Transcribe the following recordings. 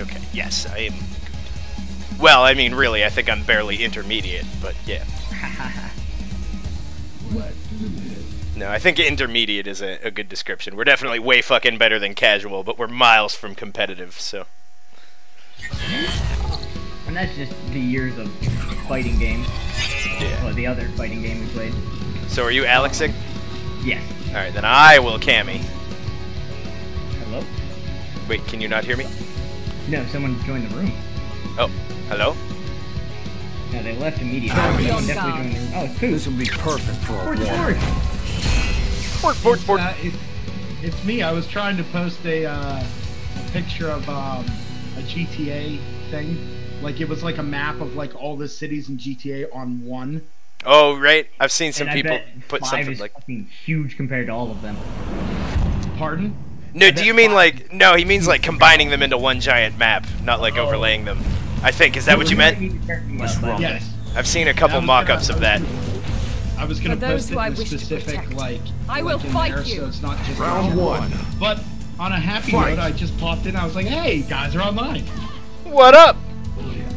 Okay, yes, I am. Well, I mean, really, I think I'm barely intermediate, but yeah. No, I think intermediate is a, a good description. We're definitely way fucking better than casual, but we're miles from competitive, so. And that's just the years of fighting games. Yeah. Well, the other fighting game we played. So are you Alexing? Yes. Alright, then I will Cammy. Hello? Wait, can you not hear me? No, someone joined the room. Oh, hello? No, they left immediately. Be Someone definitely joined the room. Oh, it's Pooh. This will be perfect for a Forge, war. forge. Port, port, port. Uh, it, it's me. I was trying to post a, uh, a picture of um, a GTA thing. Like it was like a map of like all the cities in GTA on one. Oh, right. I've seen some people put something like. huge compared to all of them. Pardon? No, do you mean like. No, he means like combining them into one giant map, not like Oh. overlaying them. I think. Is that what you meant? Let's. Yes. I've seen a couple mock-ups of that. I was gonna post it in a specific like. I will in fight there, you. So it's not just Round one. But on a happy Fight. note, I just popped in. I was like, "Hey, guys are online." What up?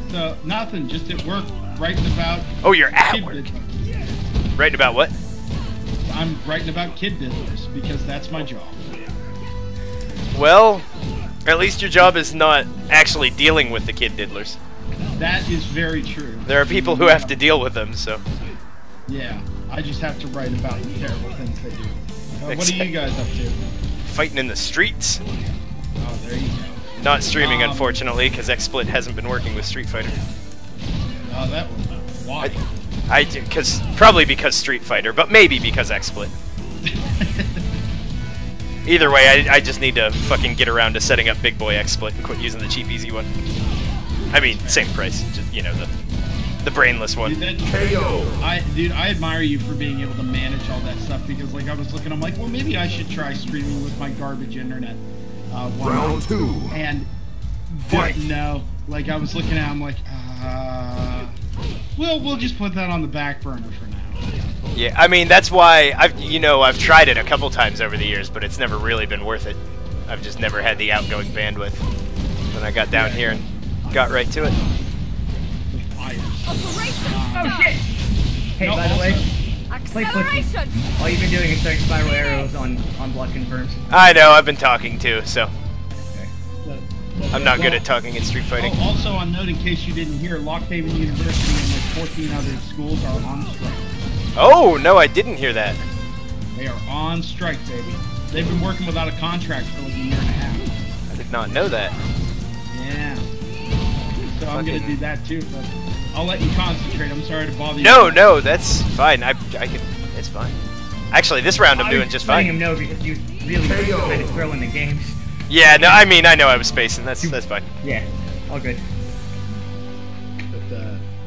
So nothing, just at work, writing about. Oh, you're at kid work. business. Writing about what? I'm writing about kid business because that's my job. Well, at least your job is not actually dealing with the kid diddlers. That is very true. There are people who have to deal with them, so. Yeah, I just have to write about the terrible things they do. Uh, what are you guys up to? Fighting in the streets. Oh, there you go. Not streaming, Um, unfortunately, because XSplit hasn't been working with Street Fighter. Oh, that one. Why? I do because probably because Street Fighter, but maybe because XSplit. Either way, I, I just need to fucking get around to setting up Big Boy XSplit and quit using the cheap easy one. I mean, same price, just you know the the brainless Dude, one. that, KO. I, dude, I admire you for being able to manage all that stuff because, like, I was looking, I'm like, well, maybe I should try streaming with my garbage internet. Uh, one Round night. two. And but didn't. Like, I was looking at, I'm like, uh, well, we'll just put that on the back burner for now. Yeah, I mean that's why I've you know I've tried it a couple times over the years, but it's never really been worth it. I've just never had the outgoing bandwidth. When I got down here and got right to it. Operation Oh shit! Hey, No, by the way, Acceleration! all you've been doing is throwing spiral arrows on on block confirms. I know I've been talking too, so I'm not good at talking in Street Fighting. Oh, also on note, in case you didn't hear, Lock Haven University and like 14 other schools are on strike. Oh no, I didn't hear that. They are on strike, baby. They've been working without a contract for like a year and a half. I did not know that. Yeah. So I'm gonna do that too, but I'll let you concentrate. I'm sorry to bother you. No, no, that's fine. I, I can. It's fine. Actually, this round I'm I doing was just letting fine. him know because you really KO. kind of throw in the games. Yeah, no, I mean I know I was spacing. That's that's fine. Yeah, all good.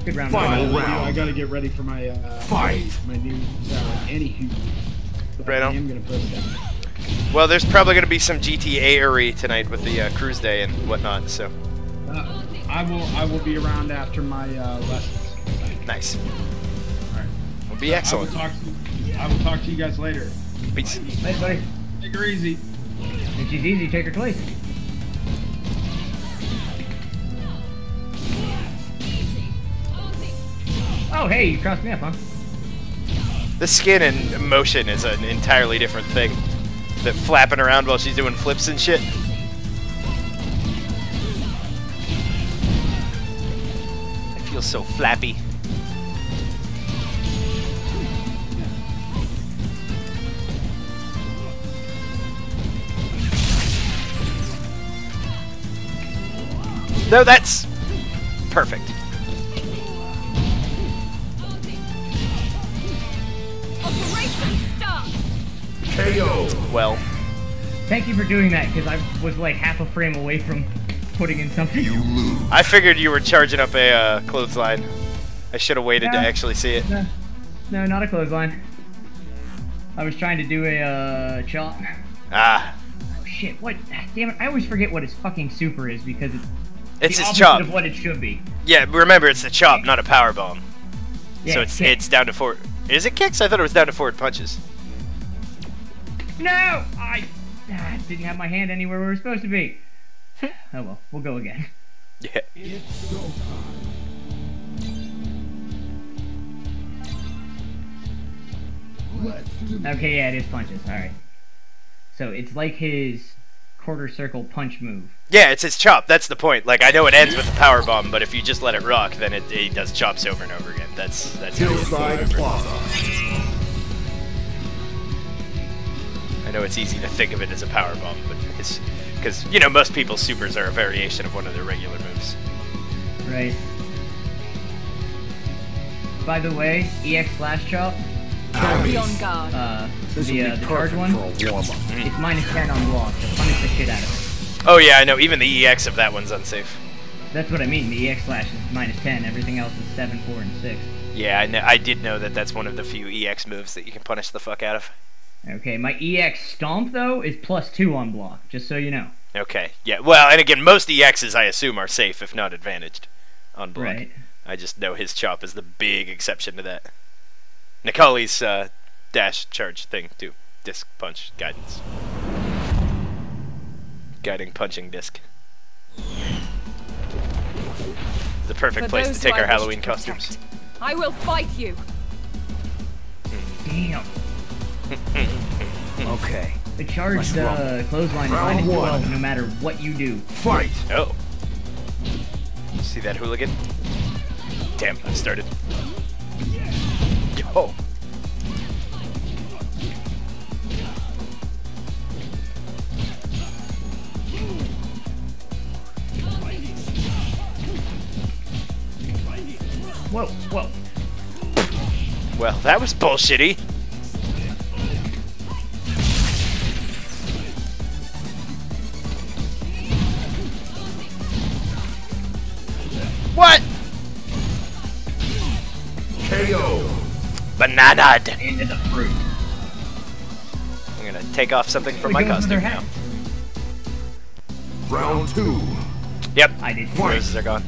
But, Good round. Final I, round. I gotta get ready for my uh, Fight. my new uh, anywho. But Right I am gonna post that. Well, there's probably gonna be some GTA ery tonight with the uh, cruise day and whatnot. So Uh, I will I will be around after my uh, lessons. nice. All right. Will be excellent. I will talk. To, I will talk to you guys later. Peace. Hey, buddy. Take her easy. If she's easy, take her twice. Oh, hey, you crossed me up, huh? The skin and motion is an entirely different thing. That flapping around while she's doing flips and shit. I feel so flappy. No, that's perfect. KO. Well, Thank you for doing that, because I was like half a frame away from putting in something. You lose. I figured you were charging up a uh, clothesline. I should have waited to actually see it. No, no, not a clothesline. I was trying to do a uh, chop. Ah, Oh, shit, what? Damn it, I always forget what his fucking super is because it's it's the his opposite chop. of what it should be. Yeah, remember it's a chop, not a power bomb. Yeah, so it's kick. it's down to four. Is it kicks? I thought it was down to forward punches. No! I ah, didn't have my hand anywhere where it was supposed to be. Oh well, we'll go again. Yeah. Okay, yeah, it is punches. Alright. So it's like his quarter circle punch move. Yeah, it's his chop. That's the point. Like I know it ends with a power bomb, but if you just let it rock, then it, it does chops over and over again. That's that's. how it is. Hillside Plaza. I know it's easy to think of it as a power bomb, but it's because you know most people's supers are a variation of one of their regular moves. Right. By the way, EX Flash Chop, Be on guard. uh, This the, would uh, the charge one, for a warm-up. it's minus 10 on block, so punish the shit out of it. Oh yeah, I know. Even the EX of that one's unsafe. That's what I mean, the EX Flash is minus 10, everything else is 7, 4, and 6. Yeah, I, know, I did know that that's one of the few EX moves that you can punish the fuck out of. Okay, my EX Stomp, though, is plus 2 on block, just so you know. Okay, yeah. Well, and again, most EXs I assume are safe, if not advantaged, on block. Right. I just know his chop is the big exception to that. Necalli's uh, dash charge thing too. Disc punch guidance. Guiding punching disc. The perfect For place to take I our Halloween to costumes. I will fight you. Damn. Okay. The charged uh, clothesline is Round minus one. 12 no matter what you do. Fight. Oh. See that hooligan? Damn, I've started. Yo. Whoa, whoa. Well, that was bullshitty. What? KO. Banana. Into the fruit. I'm gonna take off something from my goes with costume now. Round two. Yep. I did. Roses are gone.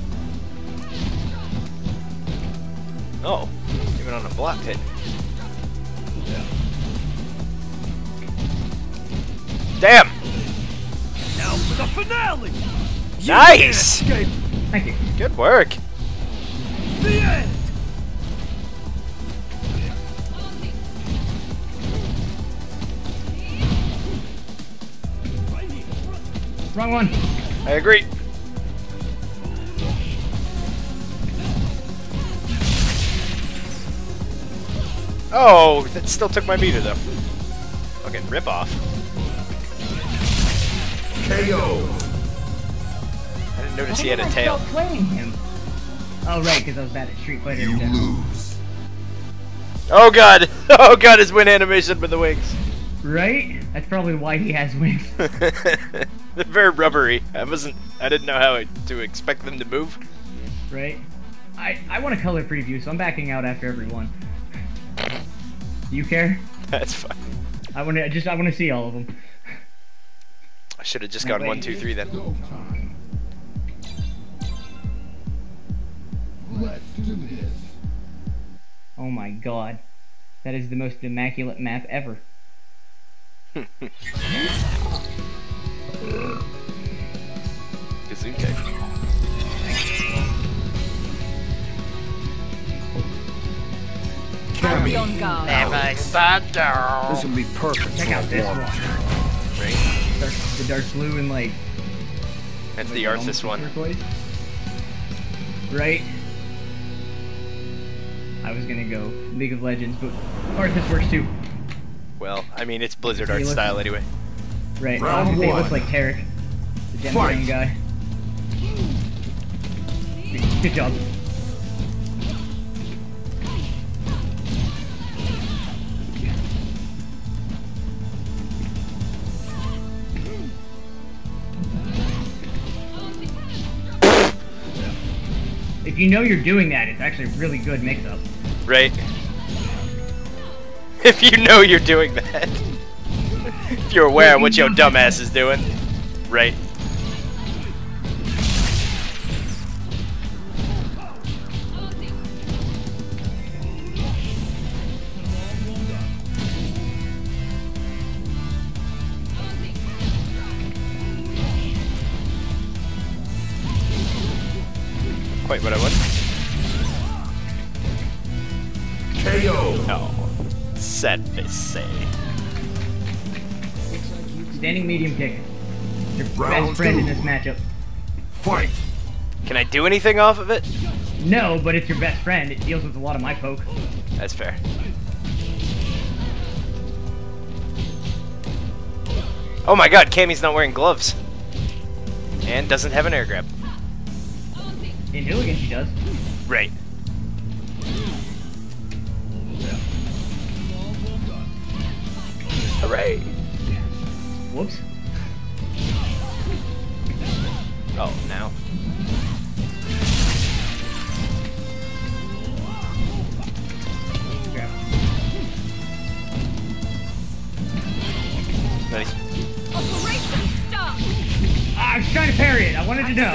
Oh, even on a blocked hit. Damn! Now for the finale. Nice! Escape Thank you. Good work. the end. Wrong one. I agree. Oh, that still took my meter though. Fucking rip off. KO. I didn't notice Why he had a a I tail. stop playing him? Oh, right, because I was bad at Street Fighter. You Yeah. lose. Oh god! Oh god, his win animation with the wings. Right? That's probably why he has wings. They're very rubbery. I wasn't. I didn't know how to expect them to move. right? I, I want a color preview, so I'm backing out after every one. You care? That's fine. I want to just I want to see all of them. I should have just No, gone wait. one, two, three then. Let's do this. Oh my god. That is the most immaculate map ever. Gesundheit. I'll be on guard. This would be perfect Check for out this one. Right? Dark, the dark blue and like That's the almost Arthas one. turquoise. Right? I was gonna go League of Legends, but Arthas works too. Well, I mean, it's Blizzard art looks- style anyway. Right. Round He looks like Tarek, the Gem Fight. Guy. Good job. If you know you're doing that, it's actually a really good mix-up. Right? If you know you're doing that. if you're aware of what your dumbass is doing. Right? quite what I wanted. Sad to say. Standing medium kick. Your Round best friend in this matchup. Fight. Can I do anything off of it? No, but it's your best friend. It deals with a lot of my poke. That's fair. Oh my god, Cammy's not wearing gloves. And doesn't have an air grab. In Hooligan, she does. Right. Hooray! Whoops. Oh, now. Nice. Ah, I was trying to parry it. I wanted to know.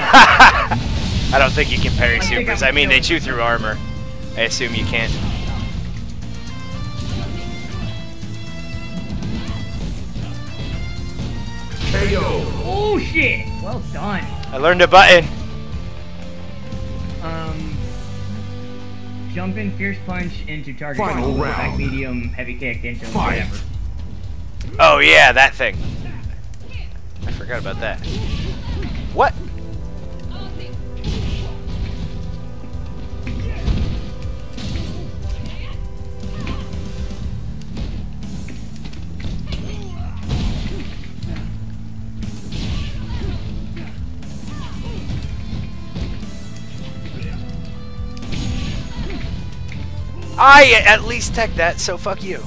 I don't think you can parry I think supers. I'm I mean, they chew through armor. I assume you can't. KO. oh shit! Well done. I learned a button. Um, jump in, fierce punch into target. Final control, Back round. medium, heavy kick into Fight. whatever. Oh yeah, that thing. I forgot about that. I at least tech that, so fuck you.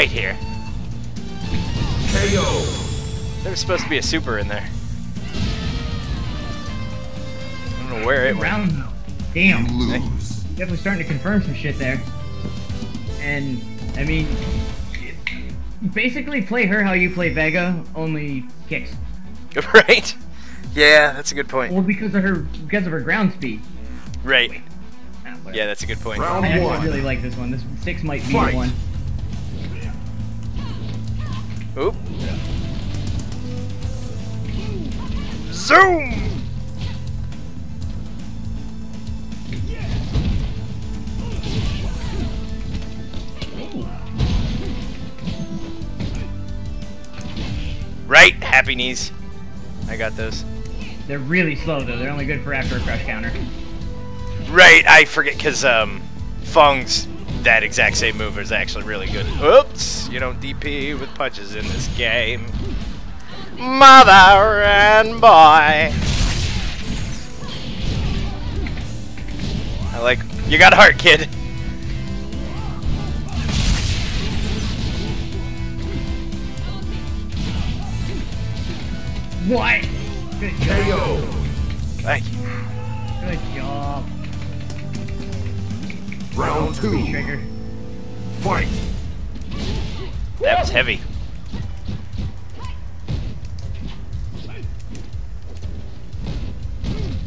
Right here. KO. There was supposed to be a super in there. I don't know where it went. Round. Damn. Lose. Definitely starting to confirm some shit there. And I mean, basically play her how you play Vega, only kicks. right? Yeah, that's a good point. Well, because of her because of her ground speed. Right. Ah, whatever. Yeah, that's a good point. Round I actually one. really like this one. This six might be Fight. the one. Zoom! Right, happy knees. I got those. They're really slow though. They're only good for after a crush counter. Right, I forget because um, Fung's that exact same move is actually really good. Oops, you don't DP with punches in this game. Mother and boy. I like you got heart, kid. What? Good job. KO. Thank you. Good job. Round two. Trigger. Fight. That was heavy.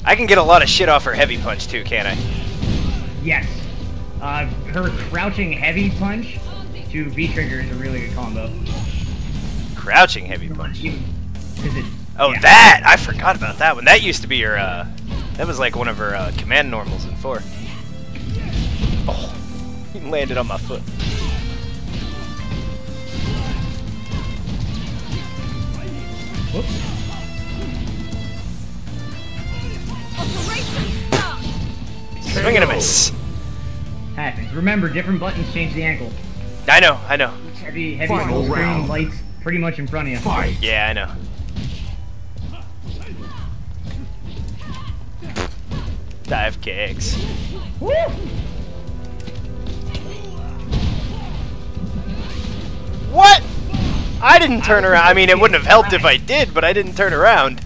I can get a lot of shit off her heavy punch too, can't I? Yes. Uh, her crouching heavy punch to V trigger is a really good combo. Crouching heavy punch. It- Oh, yeah. that! I forgot about that one. That used to be her, uh, that was like one of her, uh, command normals in 4. Oh, he landed on my foot. Whoops. Swing and a miss. Happens. Remember, different buttons change the ankle. I know, I know. Heavy, heavy Final full screen round. lights pretty much in front of you. Fight. Yeah, I know. Dive kicks. Woo! What? I didn't turn around. I mean, it wouldn't have helped if I did, but I didn't turn around.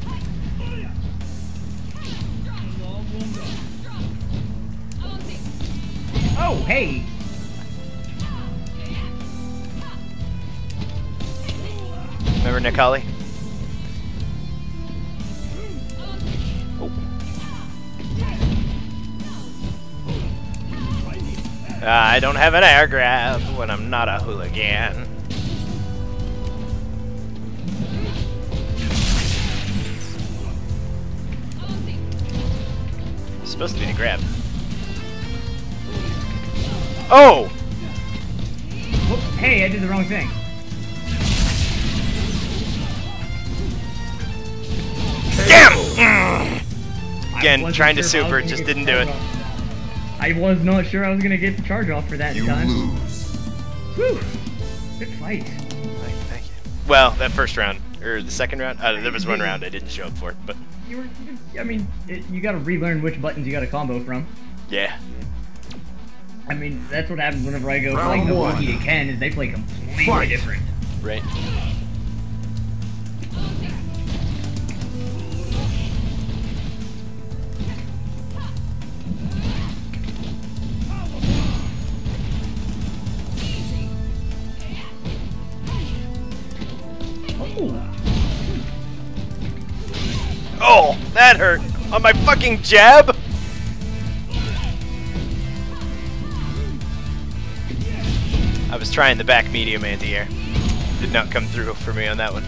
Hey! Remember Necalli? Oh. Ah, I don't have an air grab when I'm not a hooligan. Supposed to be a grab. Oh! Whoops, hey, I did the wrong thing. Damn! I Again, trying to sure super, just didn't do it. off. I was not sure I was gonna get the charge off for that You time. lose. Whew. Good fight. Thank, thank you. Well, that first round, or the second round, uh, there was one round I didn't show up for, but You were, I mean, it, you gotta relearn which buttons you gotta combo from. yeah. I mean, that's what happens whenever I go Round playing the one. Wookiee to Ken, is they play completely Fight. different. Right. Oh, Oh, that hurt. On my fucking jab? Trying the back medium anti-air. Did not come through for me on that one.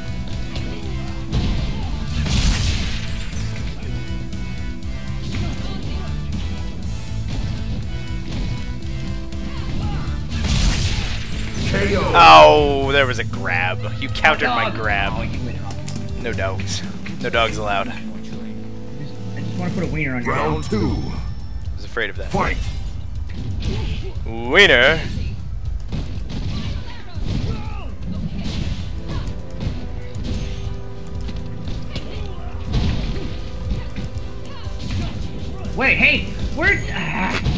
Oh, there was a grab. You countered my. Grab. you went off. No dogs. No dogs allowed. I Just, I want to put a wiener on your Round two. was afraid of that. Fight. Wiener. Wait, hey, where? Ah.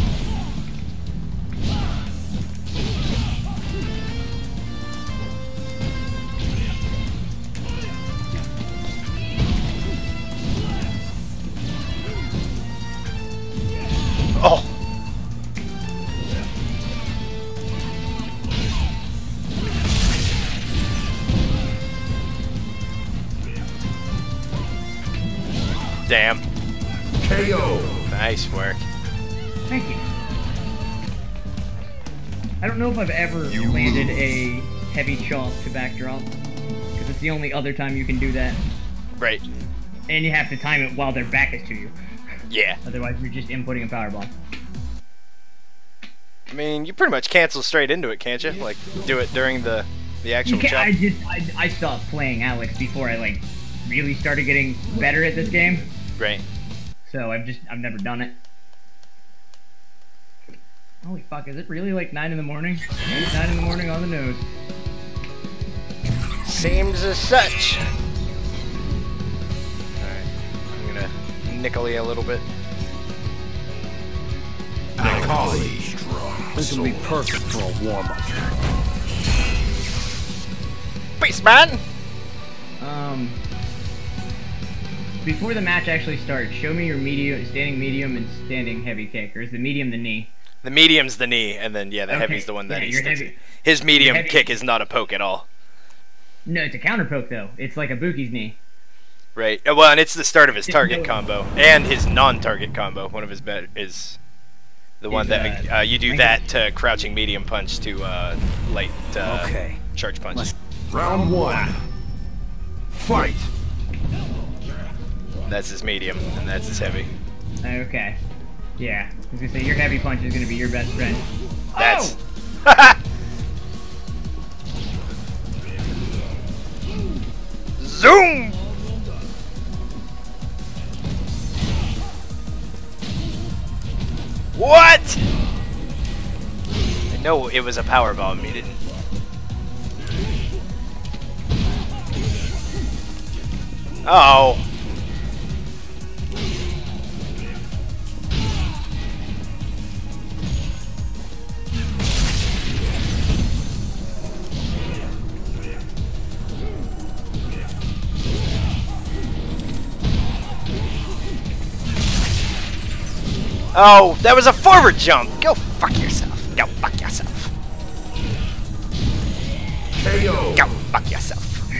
Nice work. Thank you. I don't know if I've ever You landed lose. a heavy chop to backdrop, because it's the only other time you can do that, Right. and you have to time it while their back is to you. Yeah. Otherwise, you're just inputting a power bomb. I mean, you pretty much cancel straight into it, can't you? Like, do it during the the actual can, chop. I just I, I stopped playing Alex before I like really started getting better at this game, Right. So I've just I've never done it. Holy fuck! Is it really like nine in the morning? It's nine in the morning on the nose. Seems as such. Alright. I'm gonna nickel a little bit. Necalli. This will be perfect for a warm-up. Peace, man! Um, before the match actually starts, show me your medium, standing medium, and standing heavy kick. Or is the medium the knee? The medium's the knee, and then, yeah, the Okay, heavy's the one that yeah, he sticks heavy. His medium heavy. kick is not a poke at all. No, it's a counter poke though. It's like a Buki's knee. Right. Uh, Well, and it's the start of his target combo and his non-target combo. One of his bet is the one Is, that uh, uh, you do Frankie? that to crouching medium punch to uh, light uh, Okay. charge punch. Round one. Fight. That's his medium, and that's his heavy. Okay. Yeah. I was gonna say your heavy punch is gonna be your best friend. That's. Oh! Zoom. What? I know it was a power bomb. You didn't. Oh. Oh, that was a forward jump. Go fuck yourself. Go fuck yourself. KO. Go fuck yourself.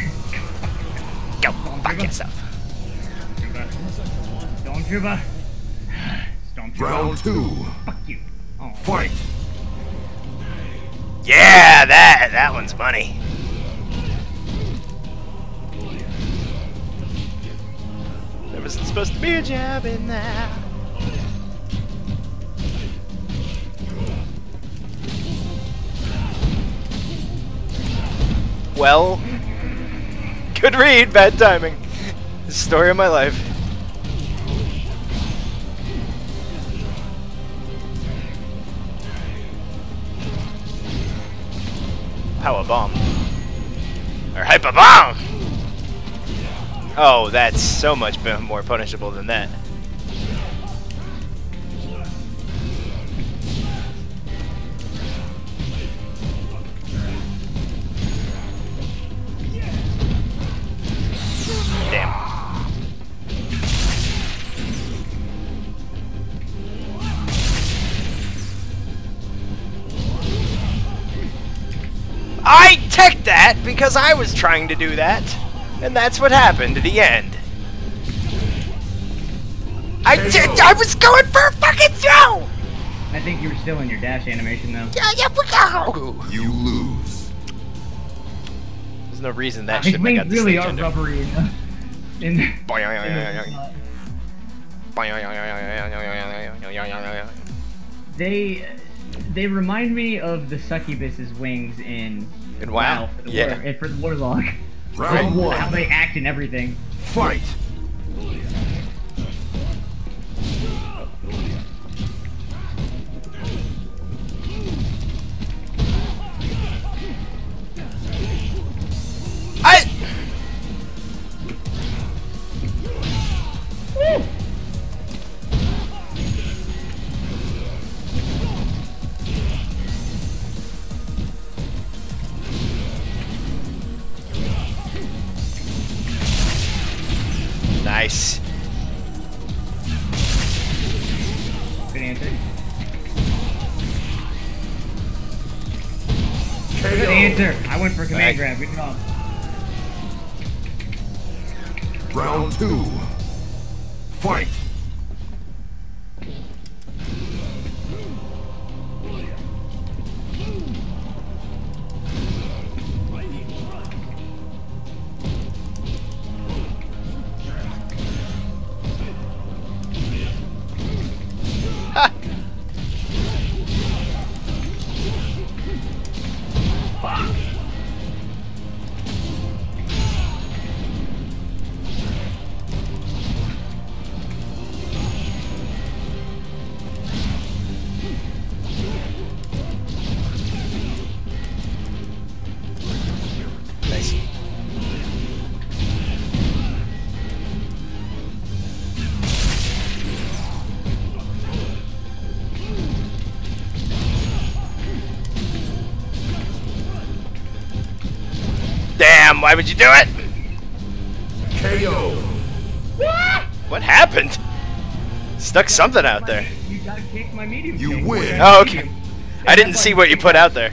Go fuck yourself. Stormtrooper. Stormtrooper. Round two. Fuck you. Oh, Fight. Yeah, that that one's money. There wasn't supposed to be a jab in there. Well, good read, bad timing. Story of my life. Power bomb. Or hyper bomb! Oh, that's so much more punishable than that. That because I was trying to do that. And that's what happened at the end. I did. I was going for a fucking throw. I think you were still in your dash animation though. Yeah, yeah, we go. You lose. There's no reason that shouldn't have wings got the really are rubbery in. Uh, in the, in the they they remind me of the succubus's wings in In WoW? for Yeah. war, and for the warlock. Round How they act and everything. Fight. Damn, why would you do it? KO. What happened? Stuck something out there. You got kicked my medium. You win. Oh, okay. I didn't see what you put out there.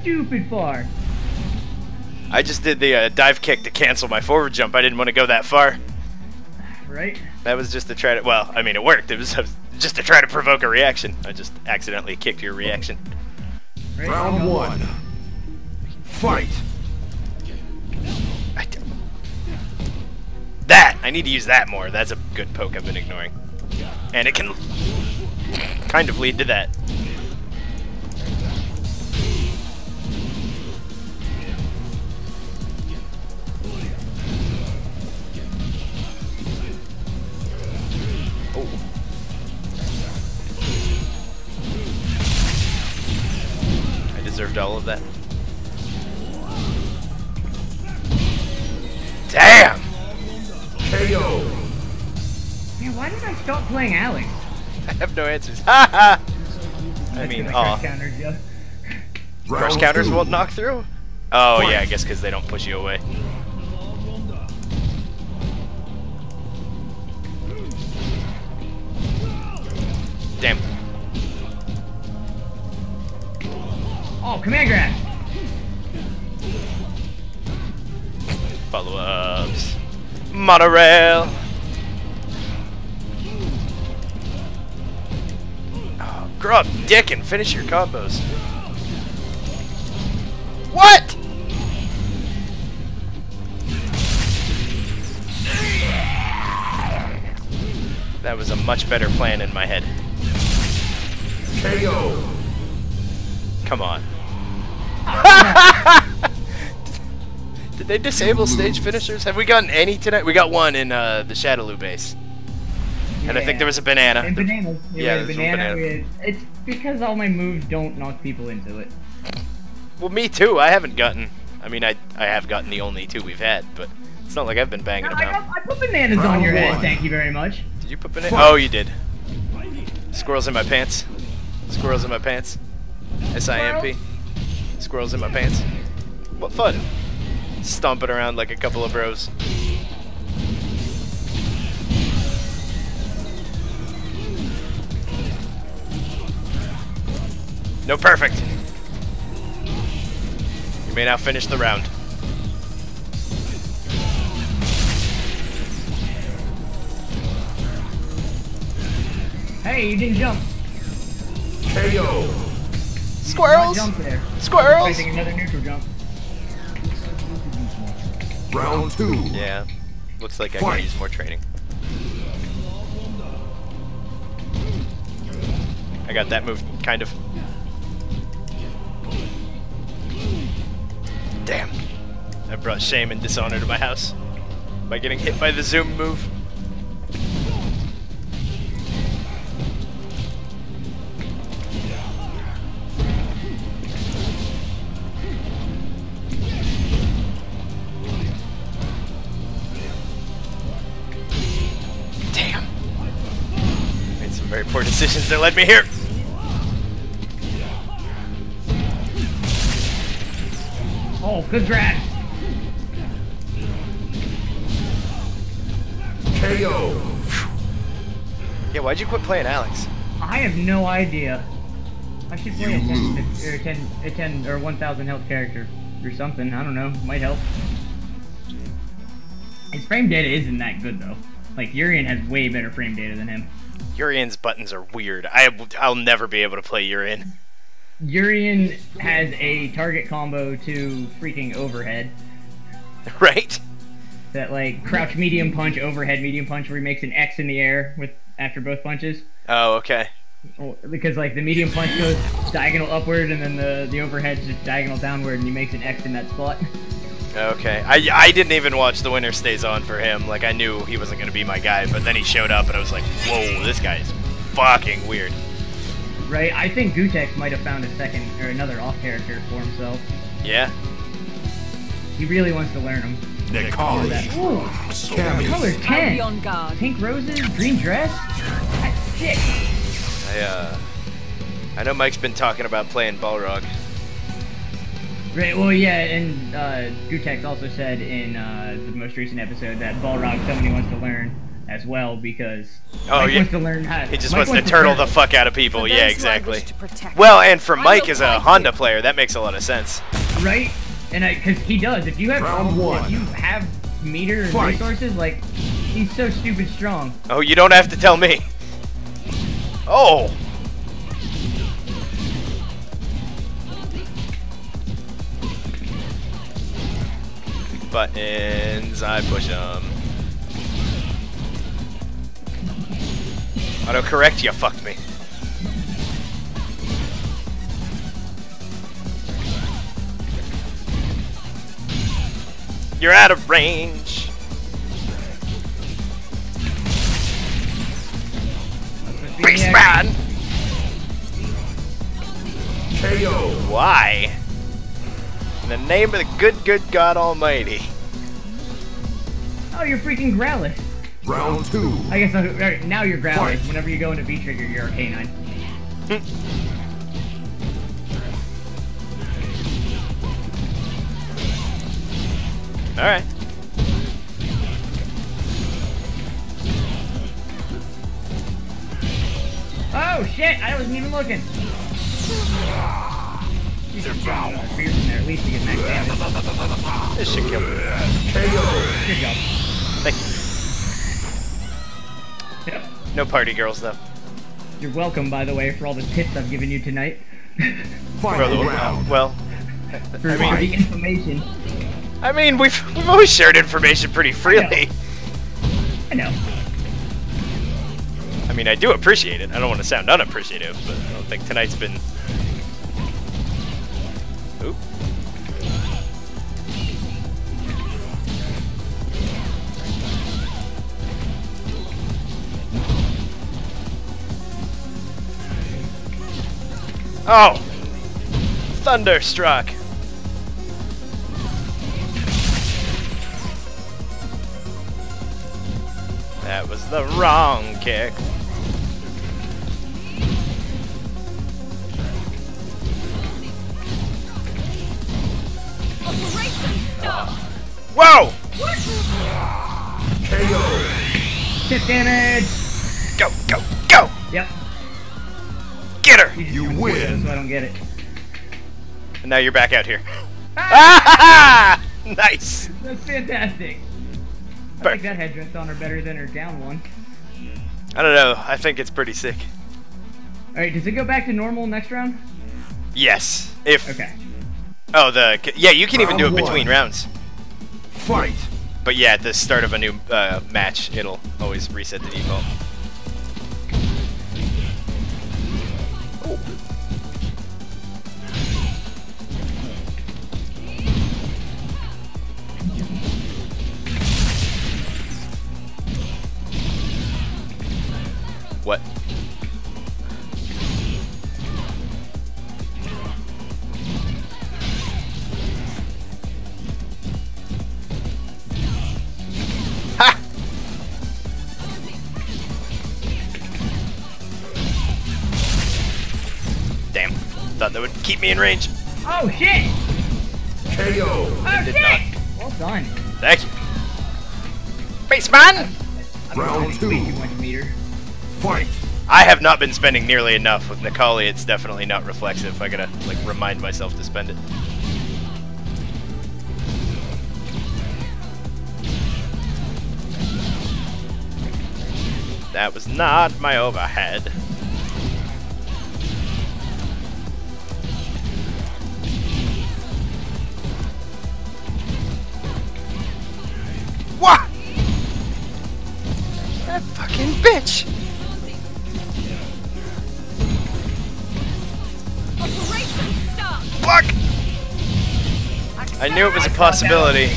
Stupid far. I just did the uh, dive kick to cancel my forward jump. I didn't want to go that far. Right? That was just to try to. Well, I mean, it worked. It was uh, just to try to provoke a reaction. I just accidentally kicked your reaction. Right? Round one. Fight. I need to use that more. That's a good poke I've been ignoring, and it can kind of lead to that. Answers. Ha ha! I mean, aw. crush counters you. Crush Round counters won't knock through? Oh, yeah, I guess because they don't push you away. Damn. Oh, command grab. Follow ups. Monorail. Grow up, dick, and finish your combos. What? That was a much better plan in my head. KO. Come on. Did they disable stage finishers? Have we gotten any tonight? We got one in uh, the Shadaloo base. And I think there was a banana. And bananas. Yeah, Yeah, there's banana. banana. It's because all my moves don't knock people into it. Well, me too. I haven't gotten. I mean, I I have gotten the only two we've had, but it's not like I've been banging I, them got, out. I put bananas on Round your head. Thank you very much. Did you put banana? Oh, you did. Squirrels in my pants. Squirrels in my pants. S I M P. Squirrels in my pants. What fun! Stomping around like a couple of bros. No perfect. You may now finish the round. Hey, you didn't jump. KO. Not Squirrels! jump there. Squirrels! Expecting another neutral jump. Round two. Yeah. Looks like I Fight. can use more training. I got that move, kind of. Damn. I brought shame and dishonor to my house by getting hit by the zoom move. Damn. Made some very poor decisions that led me here. Oh, good grab. KO. Yeah, why'd you quit playing Alex? I have no idea. I should play a 10, lose. or 10, a 10 or 1000 health character or something. I don't know. Might help. His frame data isn't that good though. Like Urien has way better frame data than him. Urien's buttons are weird. I, I'll never be able to play Urien. Urien has a target combo to freaking overhead right? that like crouch medium punch, overhead medium punch, where he makes an X in the air with after both punches. Oh, okay. Oh, Because like the medium punch goes diagonal upward, and then the the overhead's just diagonal downward, and he makes an X in that spot. Okay. I, I didn't even watch The Winner Stays On for him. Like, I knew he wasn't going to be my guy, but then he showed up and I was like, whoa, this guy is fucking weird. Right? I think Gootecks might have found a second or another off character for himself. Yeah? He really wants to learn them. Necalli. Ooh, Cammy. color I'll 10. on guard. Pink roses, green dress. That's sick. I, uh. I know Mike's been talking about playing Balrog. Right, well, yeah, and uh, Gootecks also said in uh, the most recent episode that Balrog somebody wants to learn as well because Oh, Mike yeah. wants to learn how. To, He just Mike wants to turtle the fuck out of people. For Yeah, those who I exactly. wish to protect. Well, and for I Mike as a fight Honda you. player, that makes a lot of sense. right? And because he does, if you have Round one. if you have meter and Fight. resources, like he's so stupid strong. Oh, you don't have to tell me. Oh! Buttons, I push them. Auto correct, you fucked me. You're out of range. Beastman! KO. Why? In the name of the good, good God Almighty. Oh, you're freaking Growlithe. Round two. I guess alright, now you're Growlithe. Fight. Whenever you go into V trigger, you're a canine. Alright. Oh! Oh shit! I wasn't even looking. You should get another spear from there at least to get max damage. This should kill me. KO. Good job. Thank you. Yep. No party girls though. You're welcome, by the way, for all the tips I've given you tonight. Final Well, round. well, for, I mean- for the information. I mean, we've we've always shared information pretty freely. I know. I mean, I do appreciate it. I don't want to sound unappreciative, but I don't think tonight's been. Oop. Oh! Thunderstruck! That was the wrong kick. Whoa! KO. Tip damage! Go, go, go! Yep. Get her! You jumped forward, win. So I don't get it. And now you're back out here. Ah! nice! That's fantastic. I Perfect. think that headdress on her better than her down one. I don't know. I think it's pretty sick. Alright, does it go back to normal next round? Yes. If Okay. oh the yeah you can even do it between one. rounds. Fight. But yeah, at the start of a new uh, match, it'll always reset the default. Me in range. Oh shit! KO. Oh did shit! not. Well done. Thank you. Baseman! Round two. much meter. Fight. I have not been spending nearly enough with Necalli. It's definitely not reflexive. I gotta like remind myself to spend it. That was not my overhead. Fucking bitch! Fuck! I knew it was a possibility.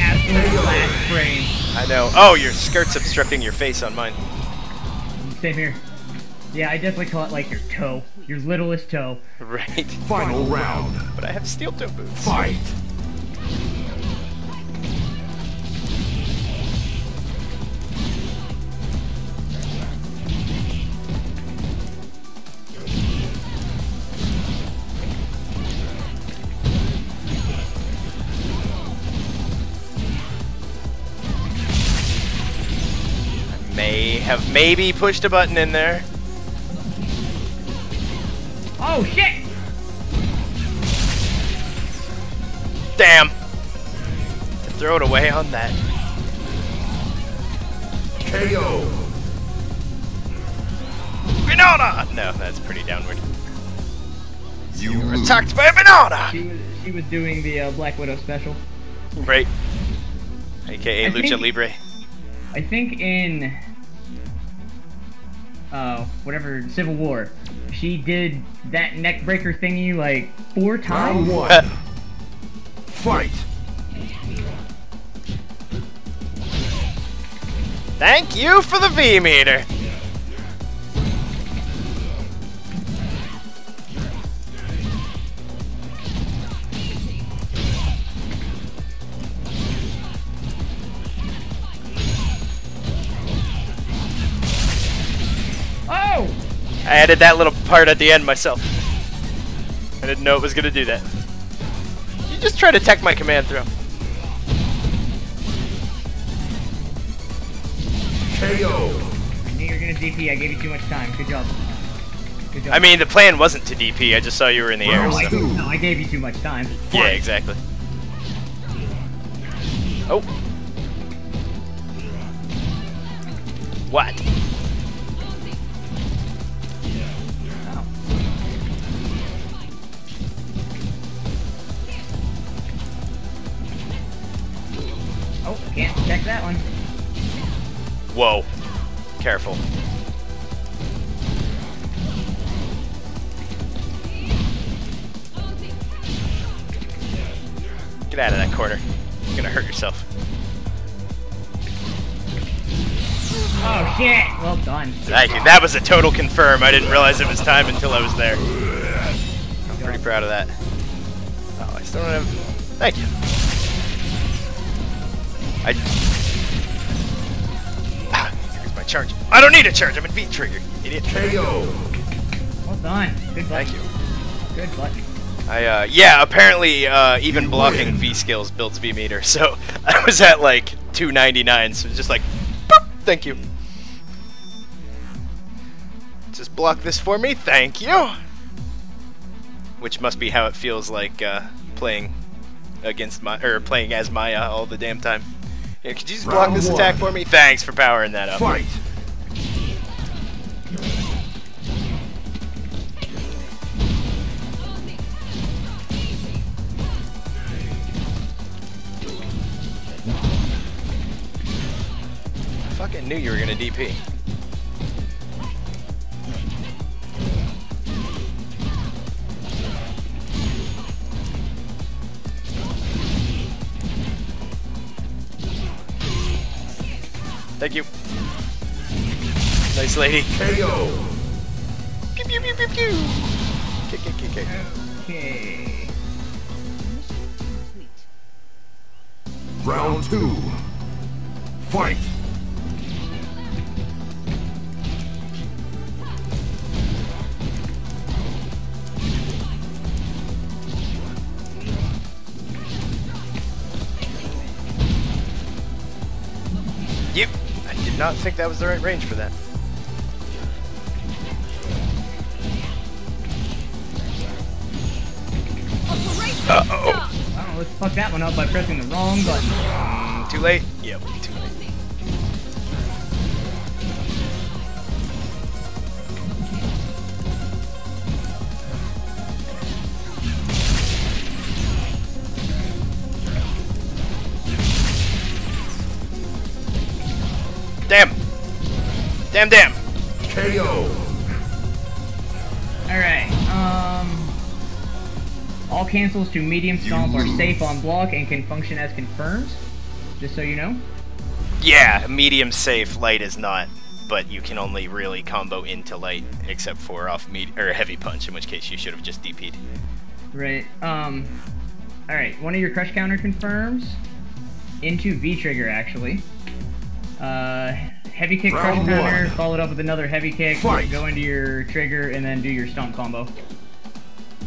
Absolute last frame. I know. Oh, your skirt's obstructing your face on mine. Same here. Yeah, I definitely call it like your toe. Your littlest toe. Right. Final round. But I have steel toe boots. Fight. Have maybe pushed a button in there. Oh shit! Damn. To throw it away on that. KO. Banana! No, that's pretty downward. You lose. Attacked by a banana! She was she was doing the uh, Black Widow special. Right. AKA I Lucha think- Libre. I think in uh whatever Civil War, she did that neck breaker thingy like four Round times. one. Fight. Thank you for the V meter. I added that little part at the end myself. I didn't know it was gonna do that. You just try to tech my command throw. KO. I knew you were gonna DP. I gave you too much time. Good job. Good job. I mean, the plan wasn't to DP. I just saw you were in the air. no, I, no, I gave you too much time. Yeah, exactly. Oh. What? Oh, can't check that one. Whoa. Careful. Get out of that corner. You're gonna hurt yourself. Oh shit! Well done. Thank you. That was a total confirm. I didn't realize it was time until I was there. I'm pretty proud of that. Oh, I still don't have. Thank you. I. Ah, here's my charge. I don't need a charge. I'm in V trigger. Idiot. KO. Well done. Good button. Thank you. Good button. I uh, yeah. Apparently, uh, even blocking V skills builds V meter. So I was at like 299. So just like, boop, thank you. Just block this for me. Thank you. Which must be how it feels like uh, playing against my or playing as Maya all the damn time. Yeah, could you just block Round this one. attack for me? Thanks for powering that up. Fight. I fucking knew you were gonna DP. Nice lady. KO. Pew pew pew pew pew. Kick kick kick kick. Okay. Round two. Fight. Yep. I did not think that was the right range for that. Uh-oh. Oh, let's fuck that one up by pressing the wrong button. Mm, too late? Yep, too late. Damn! Damn, damn! All to medium stomp are safe on block and can function as confirmed. Just so you know. Yeah, medium safe, light is not, but you can only really combo into light except for off med- or heavy punch, in which case you should have just DP'd. Right. Um. All right. One of your crush counter confirms into V trigger actually. Uh, heavy kick Round crush counter one. followed up with another heavy kick. Fight. Go into your trigger and then do your stomp combo.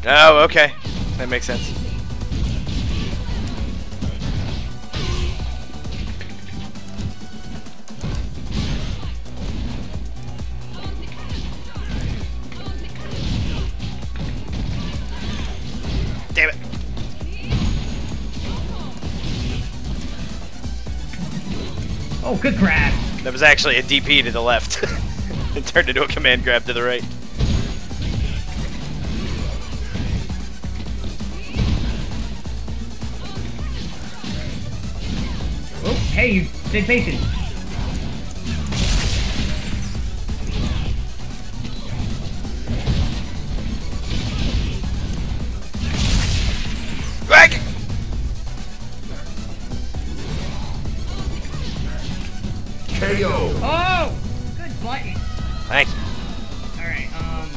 Oh, okay. That makes sense. Damn it. Oh, good grab. That was actually a DP to the left. it turned into a command grab to the right. Hey, you stay patient. Greg! KO. Oh, good button. Thank you. All right. Um,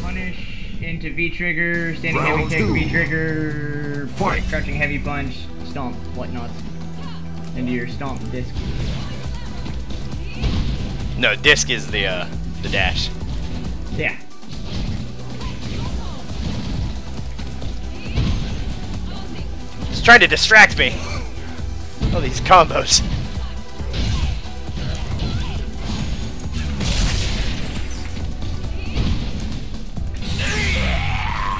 punish into V trigger, standing Round heavy kick. V trigger, Fight. crouching heavy punch, stomp whatnots into your stomp disc. No, disc is the uh, the dash. Yeah. It's trying to distract me. All these combos.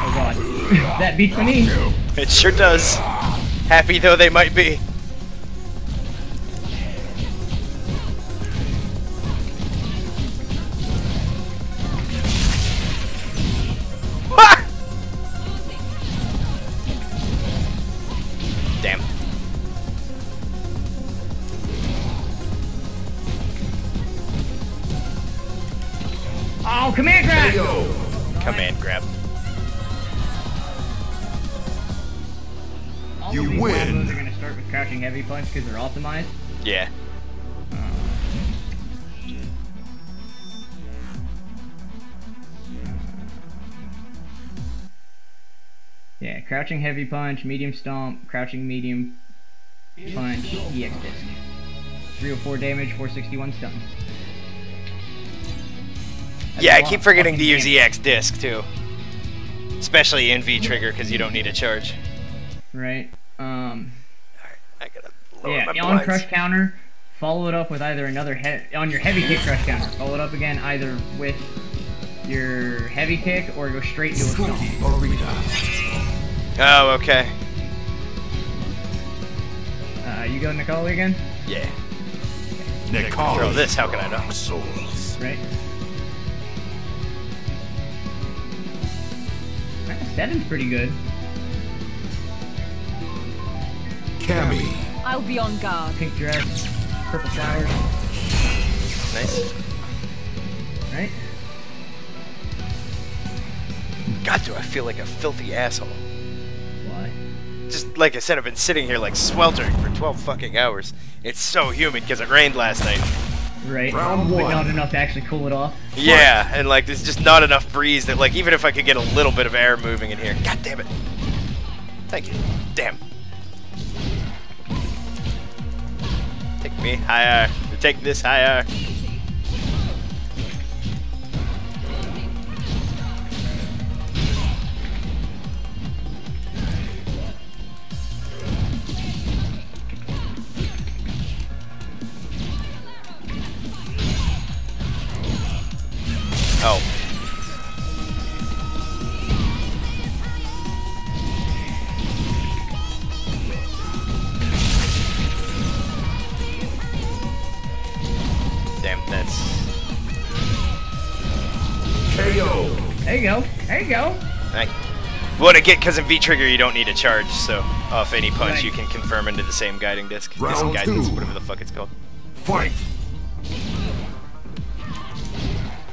Oh god. that beats me. It sure does. Happy though they might be. Because they're optimized. Yeah. Yeah, crouching heavy punch, medium stomp, crouching medium punch, EX disc. 304 damage, 461 stun. That's Yeah, I keep forgetting to use damage. EX disc too. Especially in V trigger because you don't need a charge. Right. Um. Yeah, my on blinds. crush counter, follow it up with either another he- on your heavy kick crush counter. Follow it up again either with your heavy kick or go straight into a stomp. Oh, okay. Uh, you go Nicole again, Yeah. Necology. Throw this, how can I not? Souls. right? Alright, Seven's pretty good. Cammy. I'll be on guard. Pink dress, purple flowers, Nice. right? God, do I feel like a filthy asshole. Why? Just like I said, I've been sitting here like sweltering for 12 fucking hours. It's so humid because it rained last night. Right. Round but one. not enough to actually cool it off. Yeah, and like there's just not enough breeze that like even if I could get a little bit of air moving in here. God damn it. Thank you. Damn. Me higher. Take this higher. Get because in V trigger you don't need a charge, so off any punch Right. you can confirm into the same guiding disc. This Round guidance, two. whatever the fuck it's called. Fight.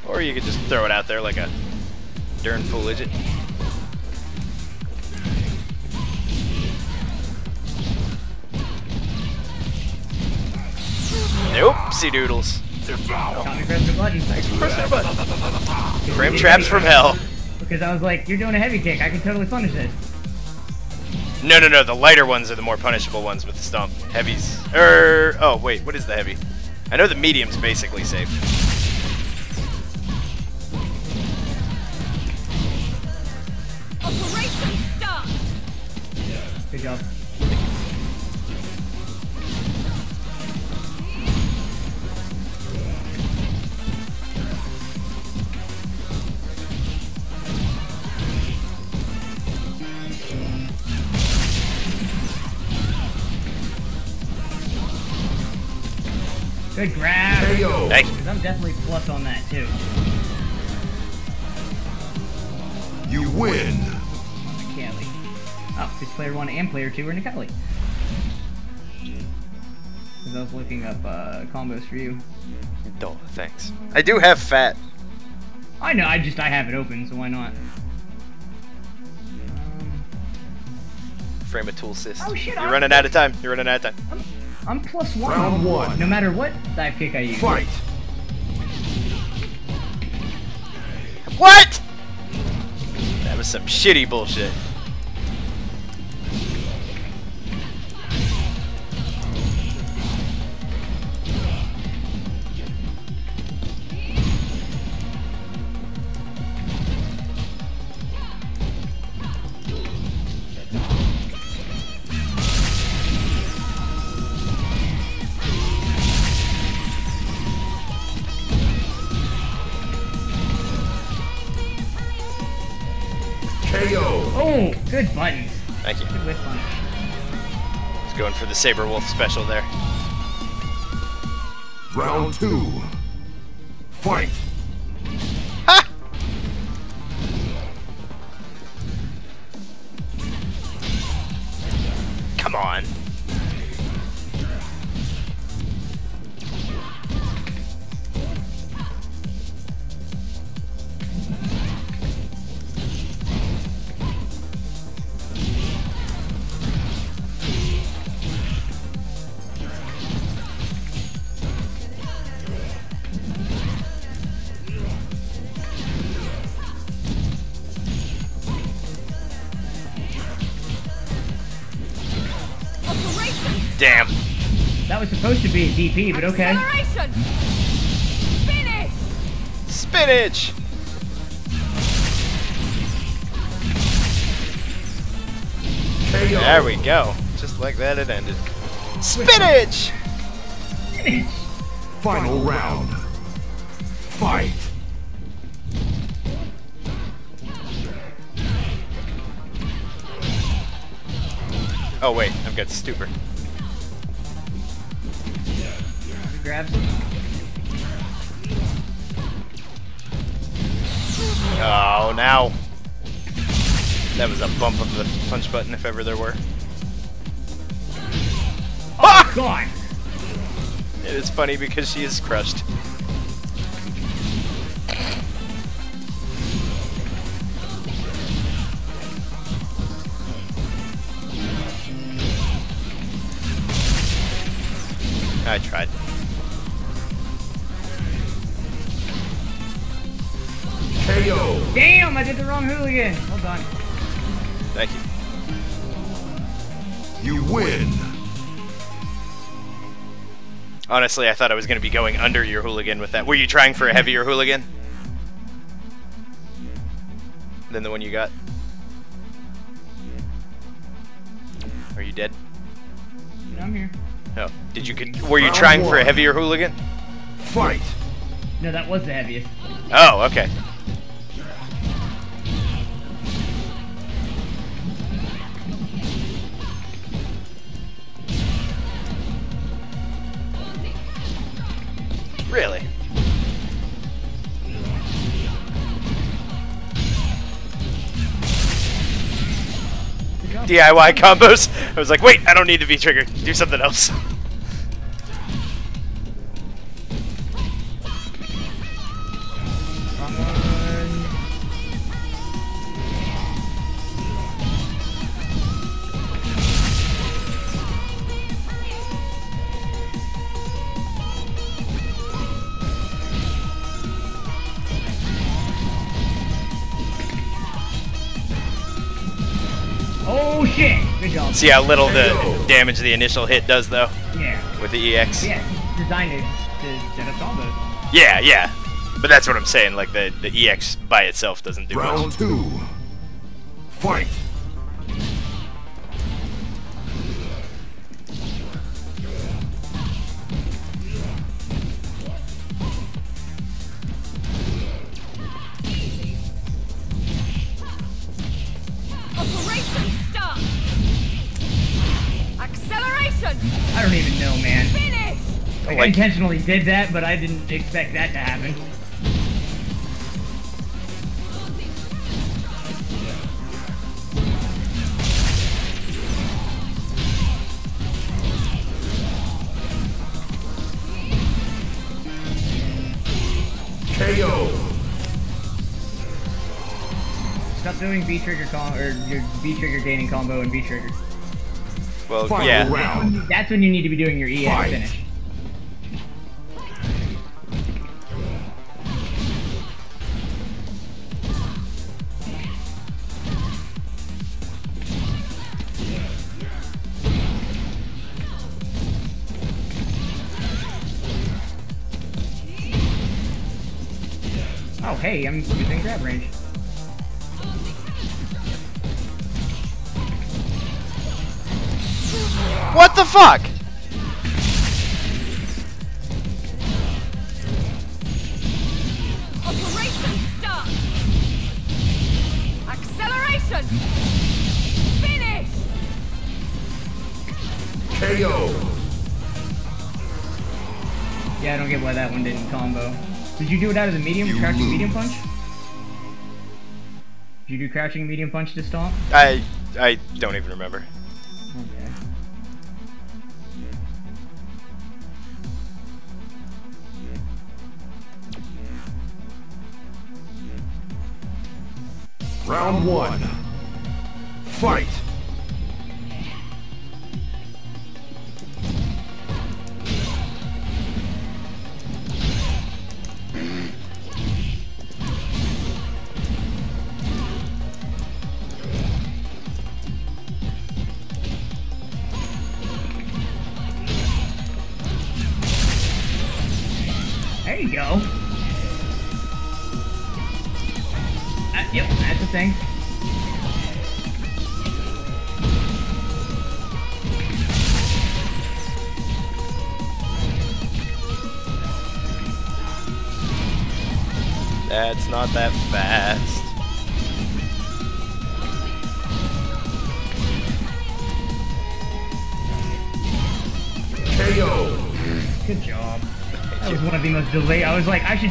Or you could just throw it out there like a darn fool idiot. Nope, see doodles. Tommy pressed the button. Frame traps from hell. Because I was like, you're doing a heavy kick. I can totally punish this. No, no, no. The lighter ones are the more punishable ones with the stomp. Heavies. Er. Oh, wait. What is the heavy? I know the medium's basically safe. Good grab. KO. Thank you. Because I'm definitely plus on that too. You win. Kelly. Oh, because player one and player two are Necalli. Because I was looking up uh, combos for you. Oh, thanks. I do have fat. I know, I just I have it open, so why not? Um, Frame a tool assist. Oh, shit, You're I'm- running out of time. You're running out of time. I'm plus one. Round one. No matter what dive kick I use. Fight. What? That was some shitty bullshit. Saber Wolf special there. Round two. Fight. Was be a DP, but okay. acceleration. Finish. Spinach! There we go. Just like that it ended. Spinach! Final round. Fight. Oh wait, I've got stupor. Grabs him. Oh, now. That was a bump of the punch button if ever there were. Ah! God. It is funny because she is crushed. I tried. KO. Damn, I did the wrong hooligan. Hold on. Thank you. You win. Honestly, I thought I was going to be going under your hooligan with that. Were you trying for a heavier hooligan? Than the one you got? Are you dead? No, I'm here. No. Did you? Could, were you Round trying for a heavier hooligan? Fight. No, that was the heaviest. Oh, okay. DIY combos. I was like, wait, I don't need to be triggered. Do something else. See how little the damage the initial hit does, though, Yeah. with the EX. Yeah, it's designed to, to set up combos. Yeah, yeah. But that's what I'm saying. Like the the EX by itself doesn't do Round much. two. Fight. Like, I intentionally did that, but I didn't expect that to happen. KO. Stop doing V trigger com or your V trigger dating combo and V trigger. Well, Final yeah. round. That's when you need to be doing your EX Fight. finish. Hey, I'm within grab range. What the fuck? Do it out of the medium, You crouching lose. medium punch? Did you do crouching medium punch to stomp? I I don't even remember. Okay. Round one. Fight.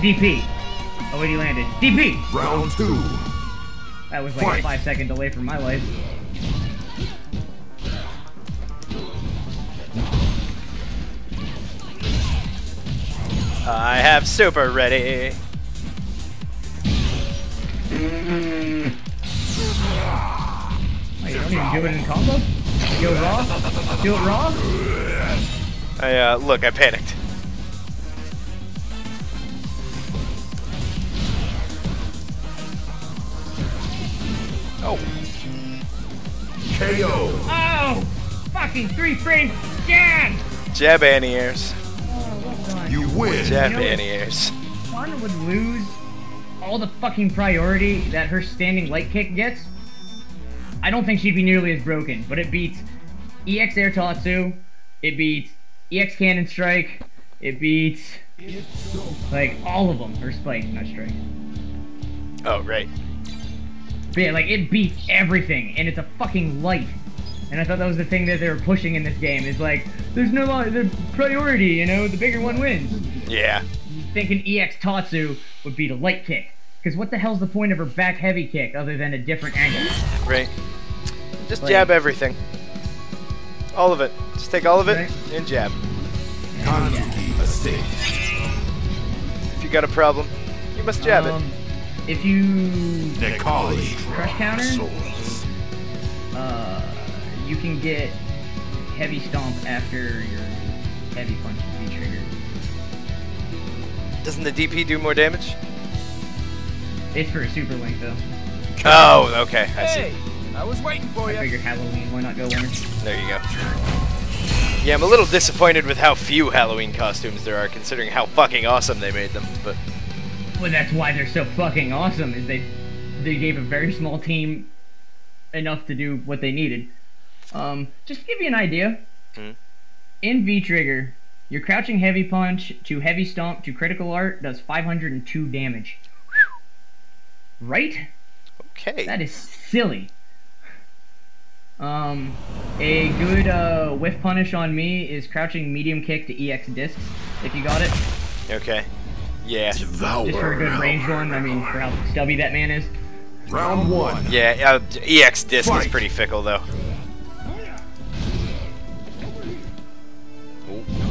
DP. Oh wait, he landed. DP. Round two. That was like a five second delay for my life. I have super ready. Oh, you don't even do it in combo? Do it raw? Do it raw? I uh look, I panicked. Oh, KO. Oh! Fucking three frames. Jab! jab anti-airs. Oh. You win. Jab You know- anti-airs. One would lose all the fucking priority that her standing light kick gets. I don't think she'd be nearly as broken, but it beats EX Air Tatsu, it beats EX Cannon Strike, it beats like all of them, or Spike, not Strike. Oh, right. But yeah, like it beats everything, and it's a fucking light. And I thought that was the thing that they were pushing in this game is like, there's no li- the priority, you know, the bigger one wins. Yeah. Thinking EX Tatsu would beat a light kick, because what the hell's the point of her back heavy kick other than a different angle? Right. Just Like- jab everything. All of it. Just take all of it Right. and jab. Kanjuki estate. If you got a problem, you must jab Um, If you Necology. crush counter, Souls. uh, you can get heavy stomp after your heavy punch is be triggered. Doesn't the DP do more damage? It's for a super link though. Oh, okay. I see. I was waiting for you. I you. figured Halloween, why not go winner? There you go. Yeah, I'm a little disappointed with how few Halloween costumes there are, considering how fucking awesome they made them. But Well, that's why they're so fucking awesome. Is they they gave a very small team enough to do what they needed. Um, just to give you an idea, Hmm. in V Trigger, your crouching heavy punch to heavy stomp to critical art does 502 damage. Right? okay. That is silly. Um, a good uh, whiff punish on me is crouching medium kick to EX discs. If you got it, Okay. Yeah. Devour. just for a good ranged one. I mean, for how stubby that man is. Round one. Yeah. Uh, EX disc is pretty fickle though. Ooh.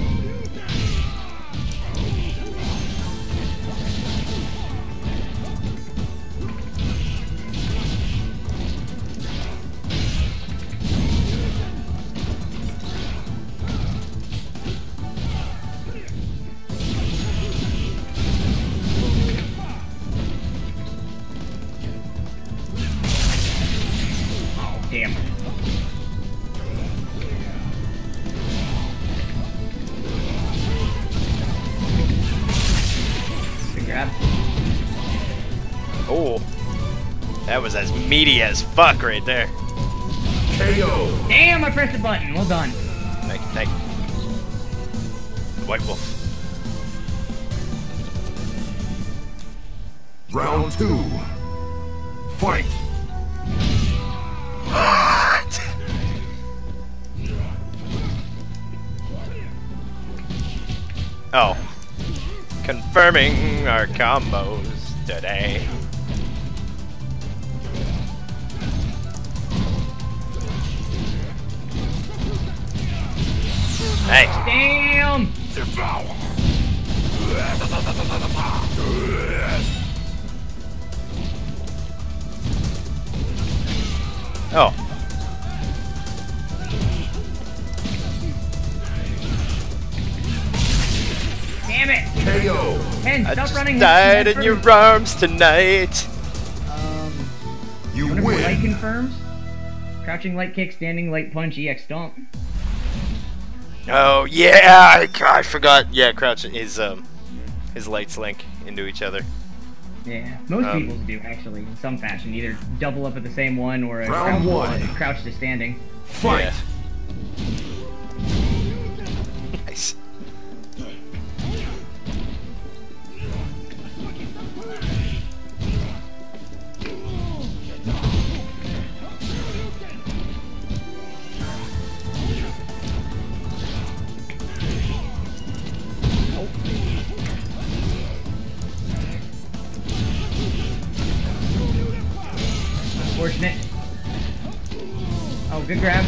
That was as meaty as fuck right there. KO. Damn, I pressed the button. Well done. Thank you, thank you. White Wolf. Round two. Fight. Oh. Confirming our combos today. Hey, Damn! Devour. oh. Damn it! KO. Ken, I stop just running. died Ken, in your arms tonight. Um, You whatever light confirms. Crouching light kick, standing light punch, EX stomp. Oh yeah, I, I forgot. Yeah, crouch his um his lights link into each other. Yeah, most Um, people do actually, in some fashion, either double up at the same one or a Round crouch, one. crouch to standing. Fight. Nice. Unfortunate. Oh, good grab.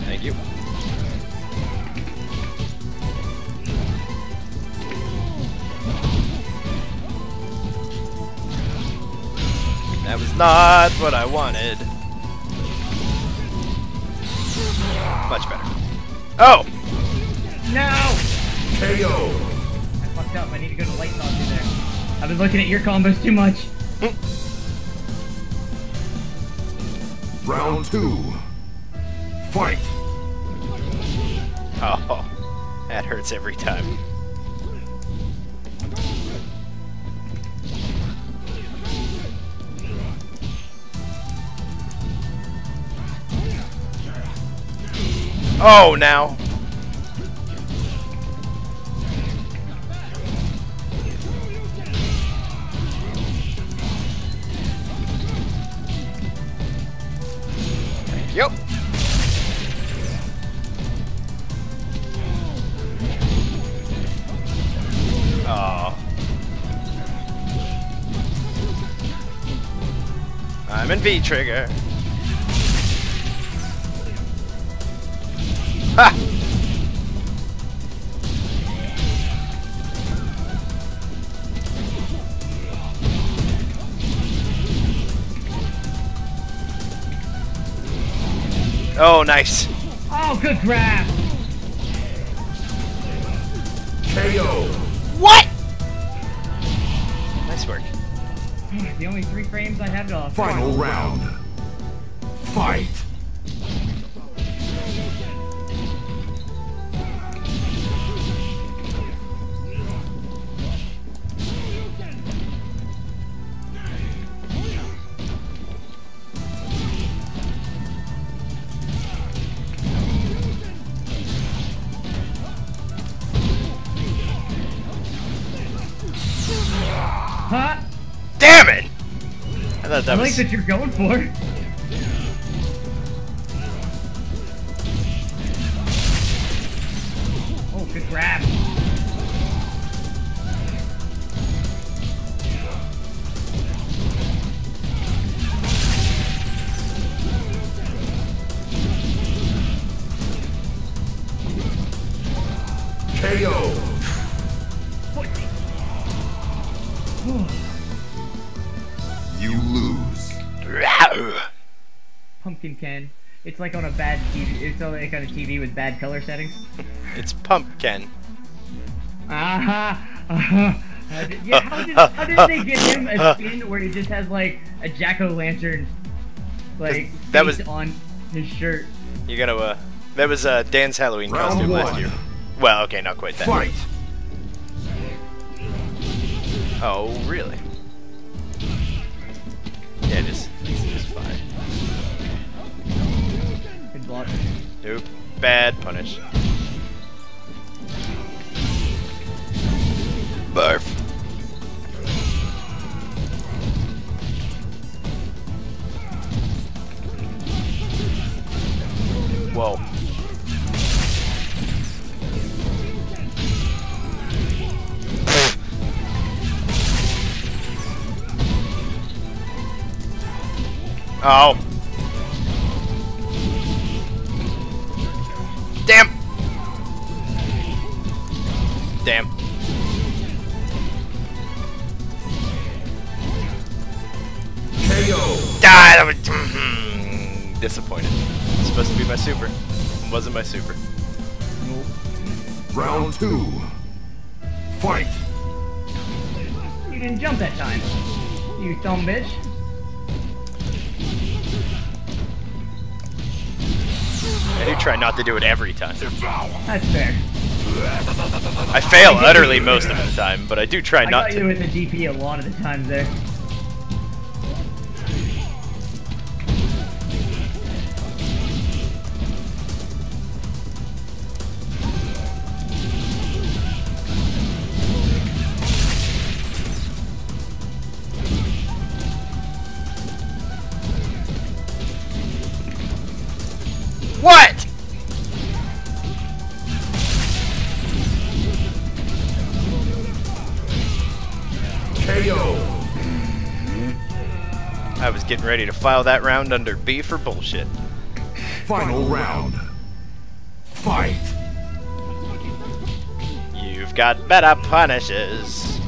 Thank you. That was not what I wanted. Much better. Oh! No! KO. I fucked up. I need to go to light saucer there. I've been looking at your combos too much. Hmm. Round two. Fight. Oh, that hurts every time. Oh, now. I'm V trigger. Ha! Oh, nice. Oh, good grab. KO. The only three frames I had off. Final round. Fight. That you're going for. It's like on a bad TV. It's on like on a TV with bad color settings. It's Pumpkin. Aha! Uh-huh. Uh, d- yeah, how did, how did they get him a skin where he just has like a jack o' lantern, like That was- on his shirt? You're gonna, uh. That was uh, Dan's Halloween Round costume last year. Well, okay, not quite that. Fight. Oh, really? Oh. Not to do it every time. That's fair. I fail utterly most of the time, but I do try I not got you to. with the DP a lot of the times there. Ready to file that round under B for bullshit. Final round. Fight. You've got better punishes.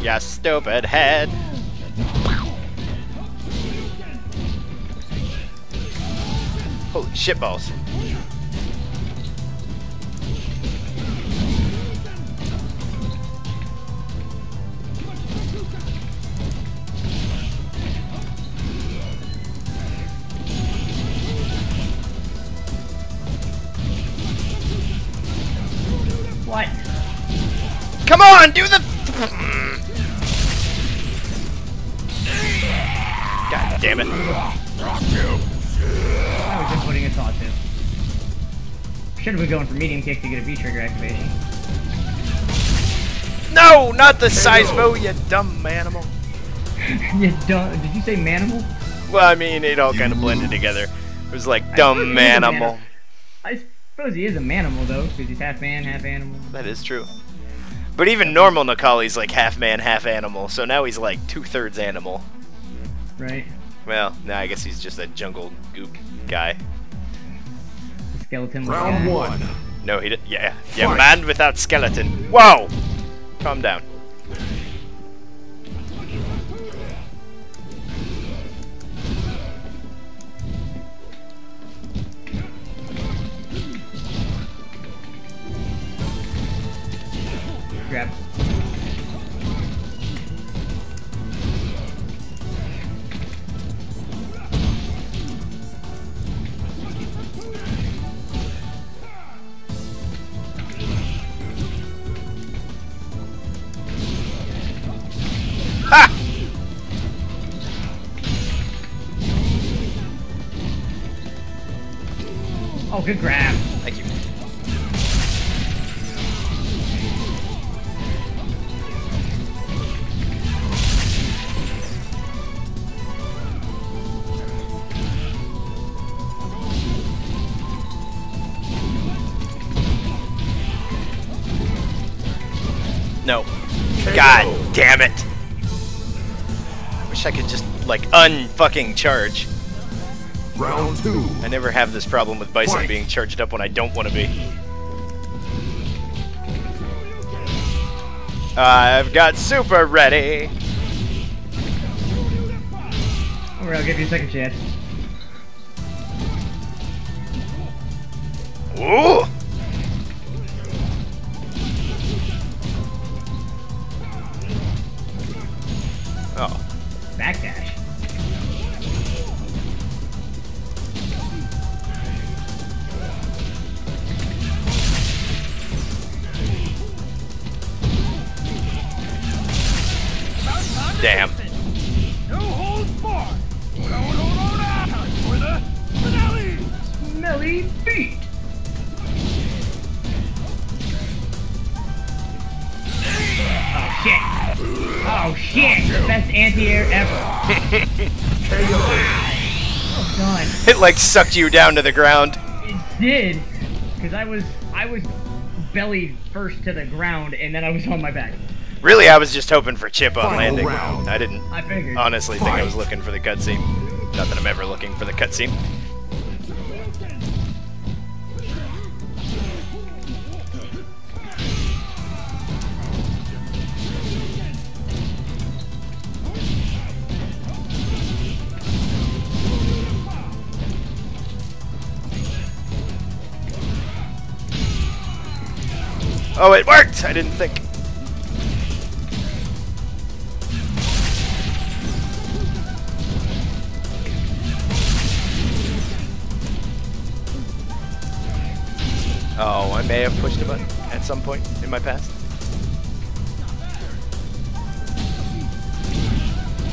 You stupid head. Holy shit Should have been going for medium kick to get a V trigger activation. No, not the seismo, you dumb animal. you dumb. Did you say manimal? Well, I mean, it all kind of blended together. It was like dumb he is a manimal. I suppose he is a manimal though, because he's half man, half animal. That is true. But even normal Necalli's like half man, half animal, so now he's like two thirds animal. Right? Well, now I guess he's just a jungle goop guy. The skeleton. with Round that. one. No, he didn't. Yeah, yeah, Fight. man without skeleton. Whoa! Calm down. Oh, good grab. Like, unfucking charge. Round two. I never have this problem with Bison Fight. being charged up when I don't want to be. I've got super ready. Alright, I'll give you a second chance. Ooh! Oh, Backdash. Damn. No holds barred. Going on out for the finale. Smelly feet. Oh shit. Oh shit. The best anti-air ever. Oh god. It like sucked you down to the ground. It did. Cause I was I was belly first to the ground and then I was on my back. Really, I was just hoping for chip on landing. I didn't I honestly think I was looking for the cutscene. Not that I'm ever looking for the cutscene. Oh, it worked! I didn't think. Oh, I may have pushed a button at some point in my past.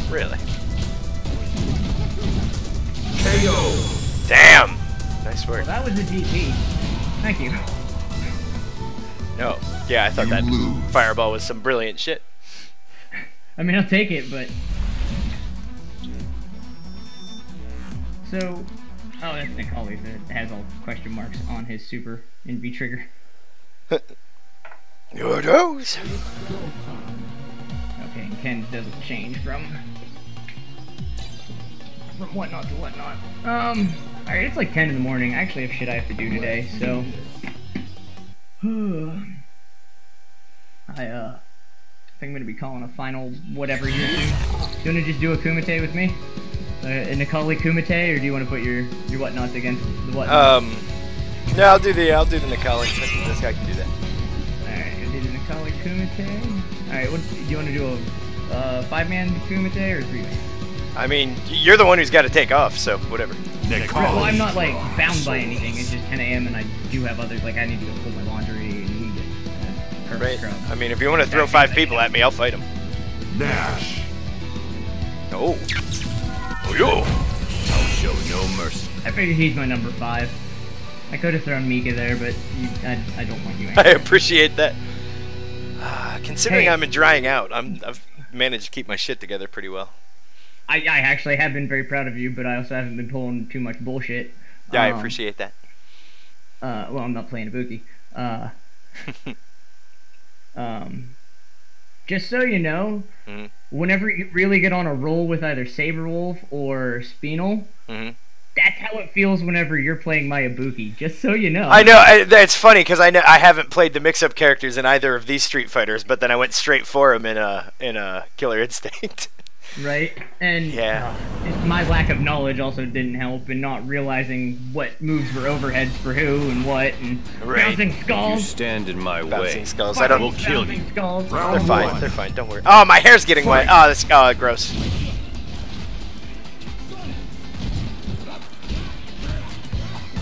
Really? KO. Damn! Nice work. Well, that was a GG. Thank you. No. Yeah, I thought You that lose. fireball was some brilliant shit. I mean, I'll take it, but. So. Oh, that's Necalli's that has all question marks on his super in V trigger. Who knows? Okay, and Ken doesn't change from. from whatnot to whatnot. Um. Alright, it's like 10 in the morning. I actually have shit I have to do today, so. I, uh. think I'm gonna be calling a final whatever you do. You wanna just do a Kumite with me? Uh, a Necalli Kumite, or do you wanna put your your whatnots against the whatnot? Um. no, I'll do the I'll do the Necalli. This, this guy can do that. Alright, I did a Necalli Kumite. Alright, what do you wanna do a uh, five man Kumite or three man? I mean, you're the one who's got to take off, so whatever. Right, well, I'm not like bound by anything. It's just 10 a.m. and I do have others. Like I need to go pull my laundry and uh, perfect Right? scrub. I mean, if you want to throw five people at me, I'll fight them. Nash. Oh. Oh, yo. I'll show no mercy. I figured he's my number five. I could have thrown Mika there, but you, I, I don't want you. I appreciate that. Uh, considering Hey. I'm drying out, I'm I've managed to keep my shit together pretty well. I, I actually have been very proud of you, but I also haven't been pulling too much bullshit. Yeah, I Um, appreciate that. Uh, well, I'm not playing Ibuki. Uh, um, just so you know, Mhm. whenever you really get on a roll with either Sabrewulf or Spinal, hmm that's how it feels whenever you're playing my Ibuki. Just so you know. I know I, that's funny because I know I haven't played the mix-up characters in either of these Street Fighters, but then I went straight for him in a in a Killer Instinct. right? And Yeah. uh, my lack of knowledge also didn't help in not realizing what moves were overheads for who and what, and Right. bouncing You stand in my way. Bouncing skulls. I don't. We'll kill you. bouncing Skulls. Round They're fine. one. They're fine. Don't worry. Oh, my hair's getting wet. Oh, that's oh, gross.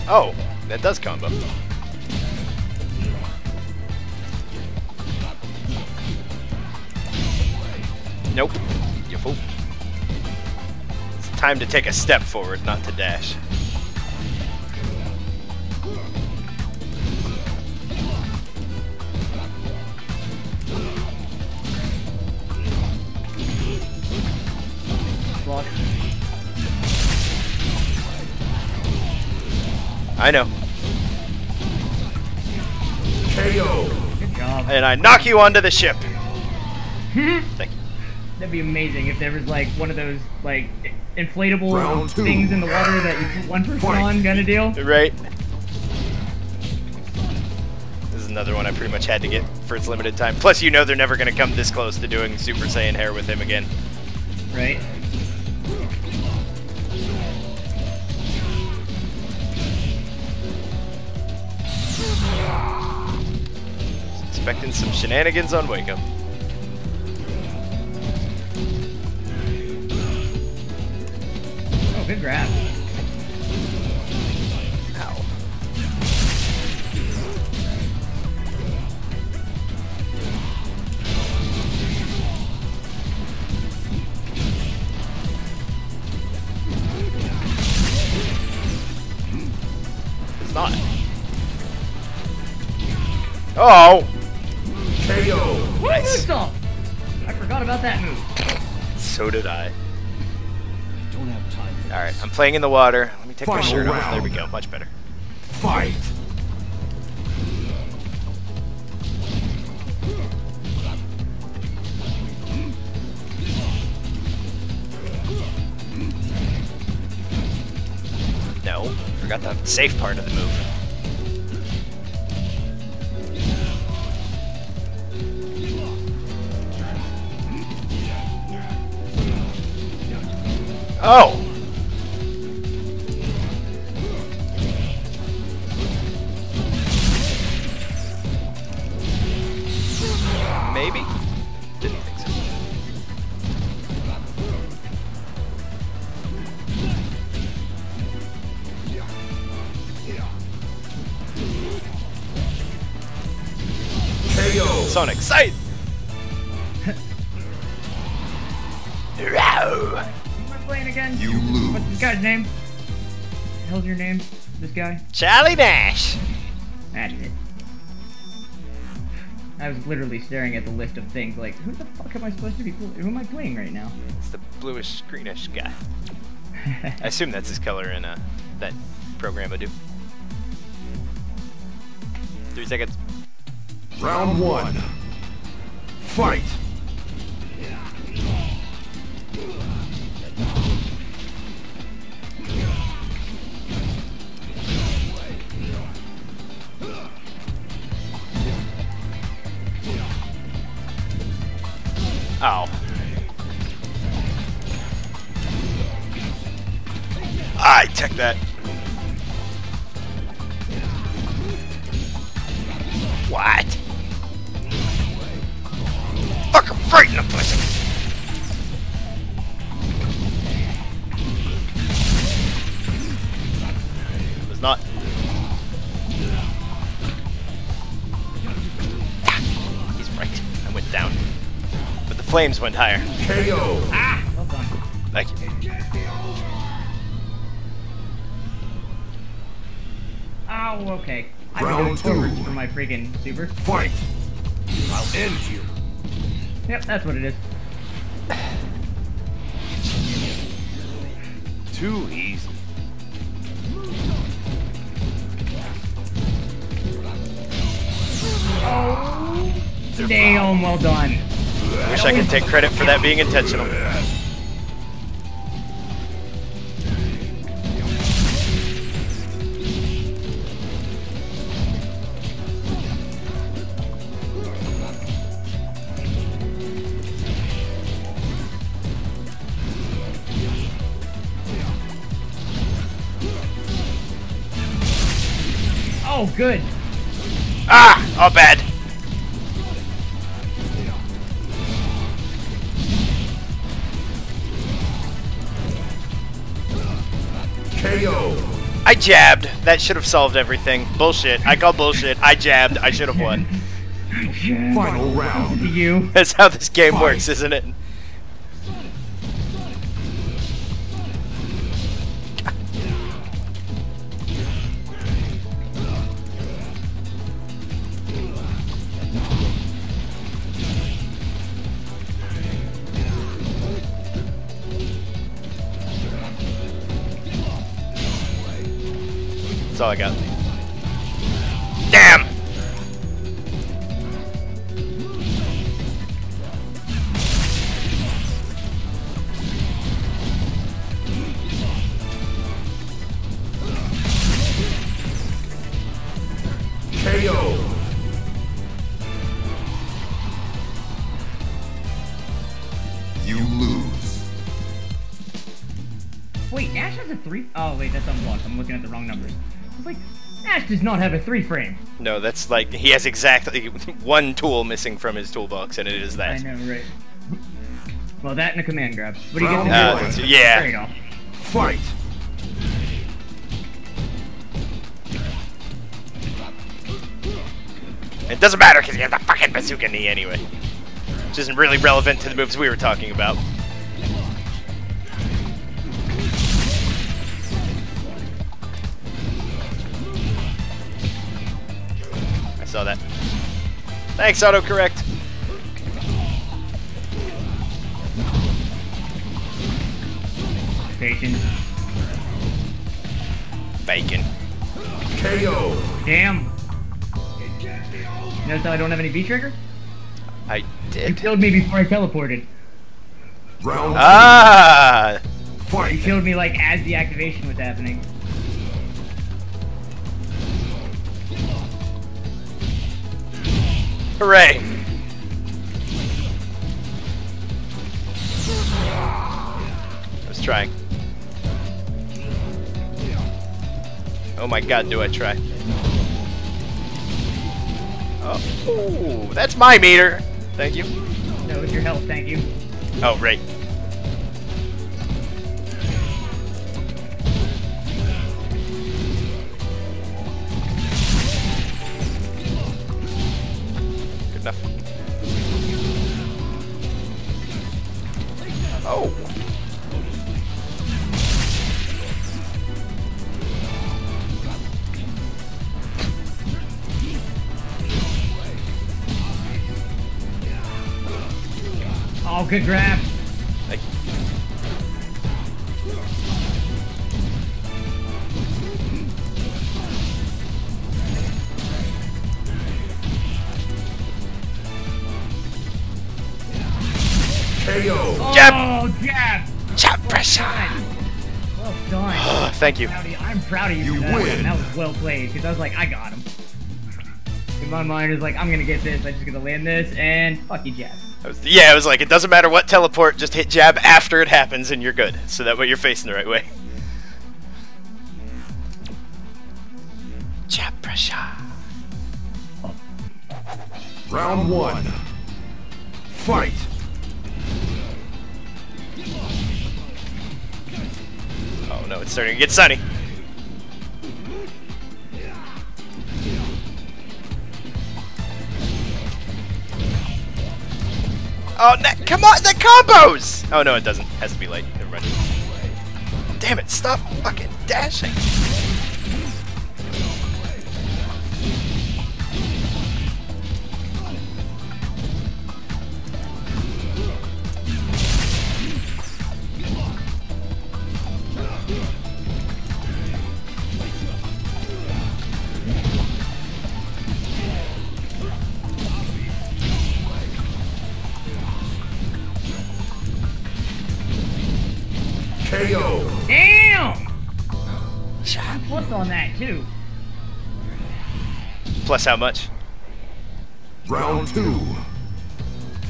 Oh, that does combo. Nope. Fool. It's time to take a step forward, not to dash. Block. I know. KO. Good job. And I knock you onto the ship. Thank you. That'd be amazing if there was like one of those like inflatable Round two. things in the water that you put one person Fight. on, kind of deal. Right. This is another one I pretty much had to get for its limited time. Plus, you know they're never going to come this close to doing Super Saiyan hair with him again. Right. Expecting some shenanigans on Wake Up. Good grab. Ow. It's not. Oh! KO. Nice. I forgot about that move. So did I. Alright. I'm playing in the water. Let me take my Final shirt off. There we go. Much better. Fight. No, Forgot the safe part of the move. Oh! Maybe? Didn't think so. KO. Sonic, sight! Row. Am again? You What's this guy's name? The hell's your name? This guy? Charlie Nash! That's it. I was literally staring at the list of things like, who the fuck am I supposed to be playing? Who am I playing right now? It's the bluish, greenish guy. I assume that's his color in uh, that program I do. Three seconds. Round one. Fight. Oh. I take that. What? Fucking right in the pussy. Was not. Ah, He's right. I went down. But the flames went higher. KO. Well done. Thank you. Oh, okay. I Round was going two. for my freaking super. Fight. I'll end you. Yep, that's what it is. Too easy. Oh, damn, well done. Wish I could take credit for that being intentional. Oh, good. Ah! Oh, bad. I jabbed. That should have solved everything. Bullshit. I call bullshit. I jabbed. I should have won. Final round. You. That's how this game works, isn't it? Nash does not have a three frame. No, that's like he has exactly one tool missing from his toolbox, and it is that. I know, right? Well, that and a command grab. What do you get Round to Uh, do? yeah. There you go. Fight. It doesn't matter because he has a fucking bazooka knee anyway, which isn't really relevant to the moves we were talking about. Thanks, autocorrect. Patience. Bacon. KO. Damn. Notice how I don't have any V trigger? I did. You killed me before I teleported. Round Ah! You killed me like as the activation was happening. Hooray! I was trying. Oh my god, do I try. Oh, ooh, that's my meter! Thank you. No, it's your health, thank you. Oh, right. Oh. Oh, good grab. Thank you. Proud of you. I'm proud of you. You that. win. That was well played because I was like, I got him. In my mind, it was like, I'm gonna get this. I'm just gonna land this and fuck you, jab. Was, yeah, I was like, it doesn't matter what teleport, just hit jab after it happens and you're good. So that way you're facing the right way. Jab pressure. Round one. Fight. No, it's starting to get sunny. Oh, come on, the combos! Oh no, it doesn't. It has to be light. Never mind. Damn it! Stop fucking dashing. KO. Damn! Plus on that too. Plus how much? Round two.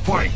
Fight.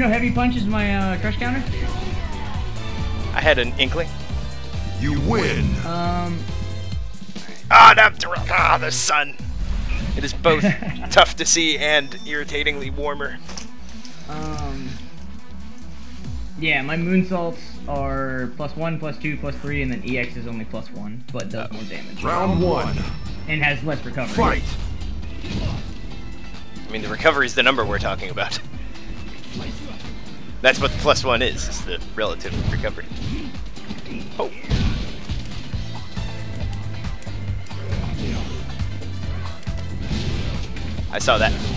Know heavy punch is my uh, crush counter? I had an inkling. You win. Um, Ah, not ah, the sun. It is both tough to see and irritatingly warmer. um, yeah, my moonsaults are plus one, plus two, plus three, and then EX is only plus one, but does more damage Round one. and has less recovery. Fight. I mean, the recovery is the number we're talking about. That's what the plus one is, is the relative recovery. Oh. I saw that.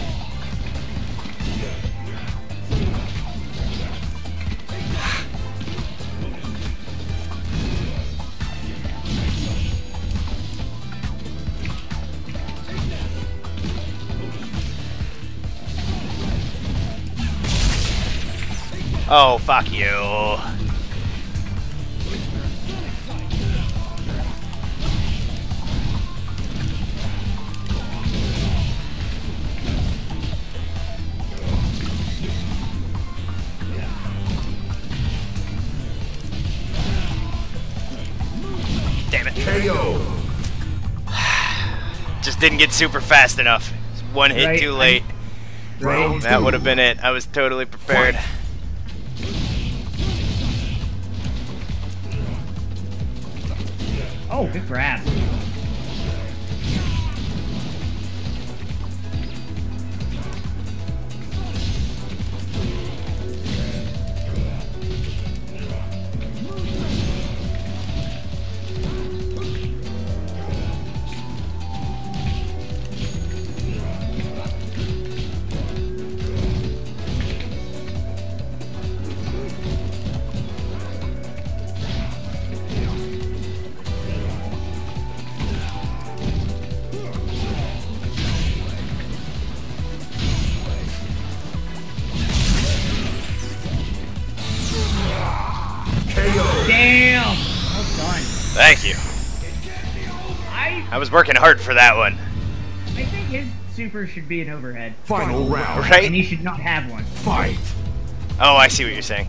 Oh, fuck you. Damn it. KO. Just didn't get super fast enough. One hit Right, too late. Right? That would have been it. I was totally prepared. Oh, was working hard for that one. I think his super should be an overhead. Final round. Right? And he should not have one. Fight. Oh, I see what you're saying.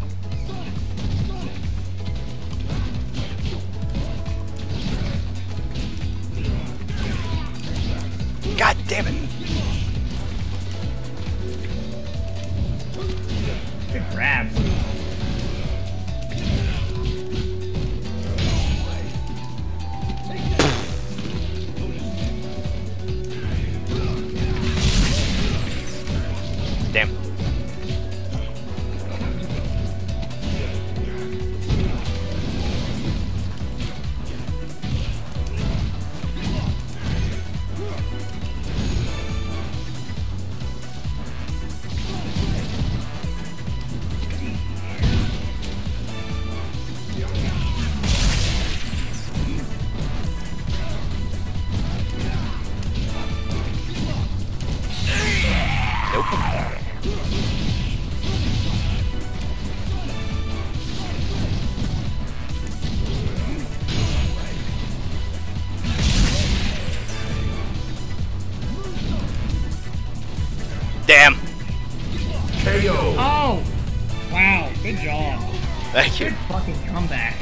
Thank you. Good fucking comeback.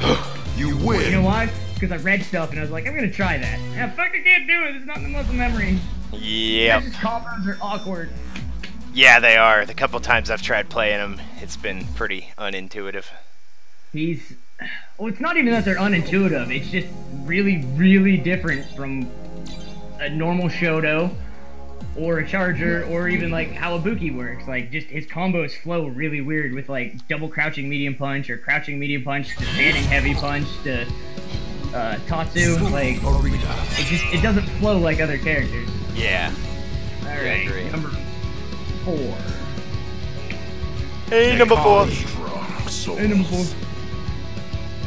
You win. You know win. why? Because I read stuff and I was like, I'm gonna try that. Yeah, fuck, I can't do it. It's not in the muscle memory. Yep. These combos are awkward. Yeah, they are. The couple times I've tried playing them, it's been pretty unintuitive. He's. Well, it's not even that they're unintuitive. It's just really, really different from a normal Shoto or a Charger or even like how Ibuki works. Like, just his combos flow really weird with like double crouching medium punch or crouching medium punch to standing heavy punch to uh, Tatsu. Like, it just it doesn't flow like other characters. Yeah. All I agree. number four. Hey, number four. Hey, number four.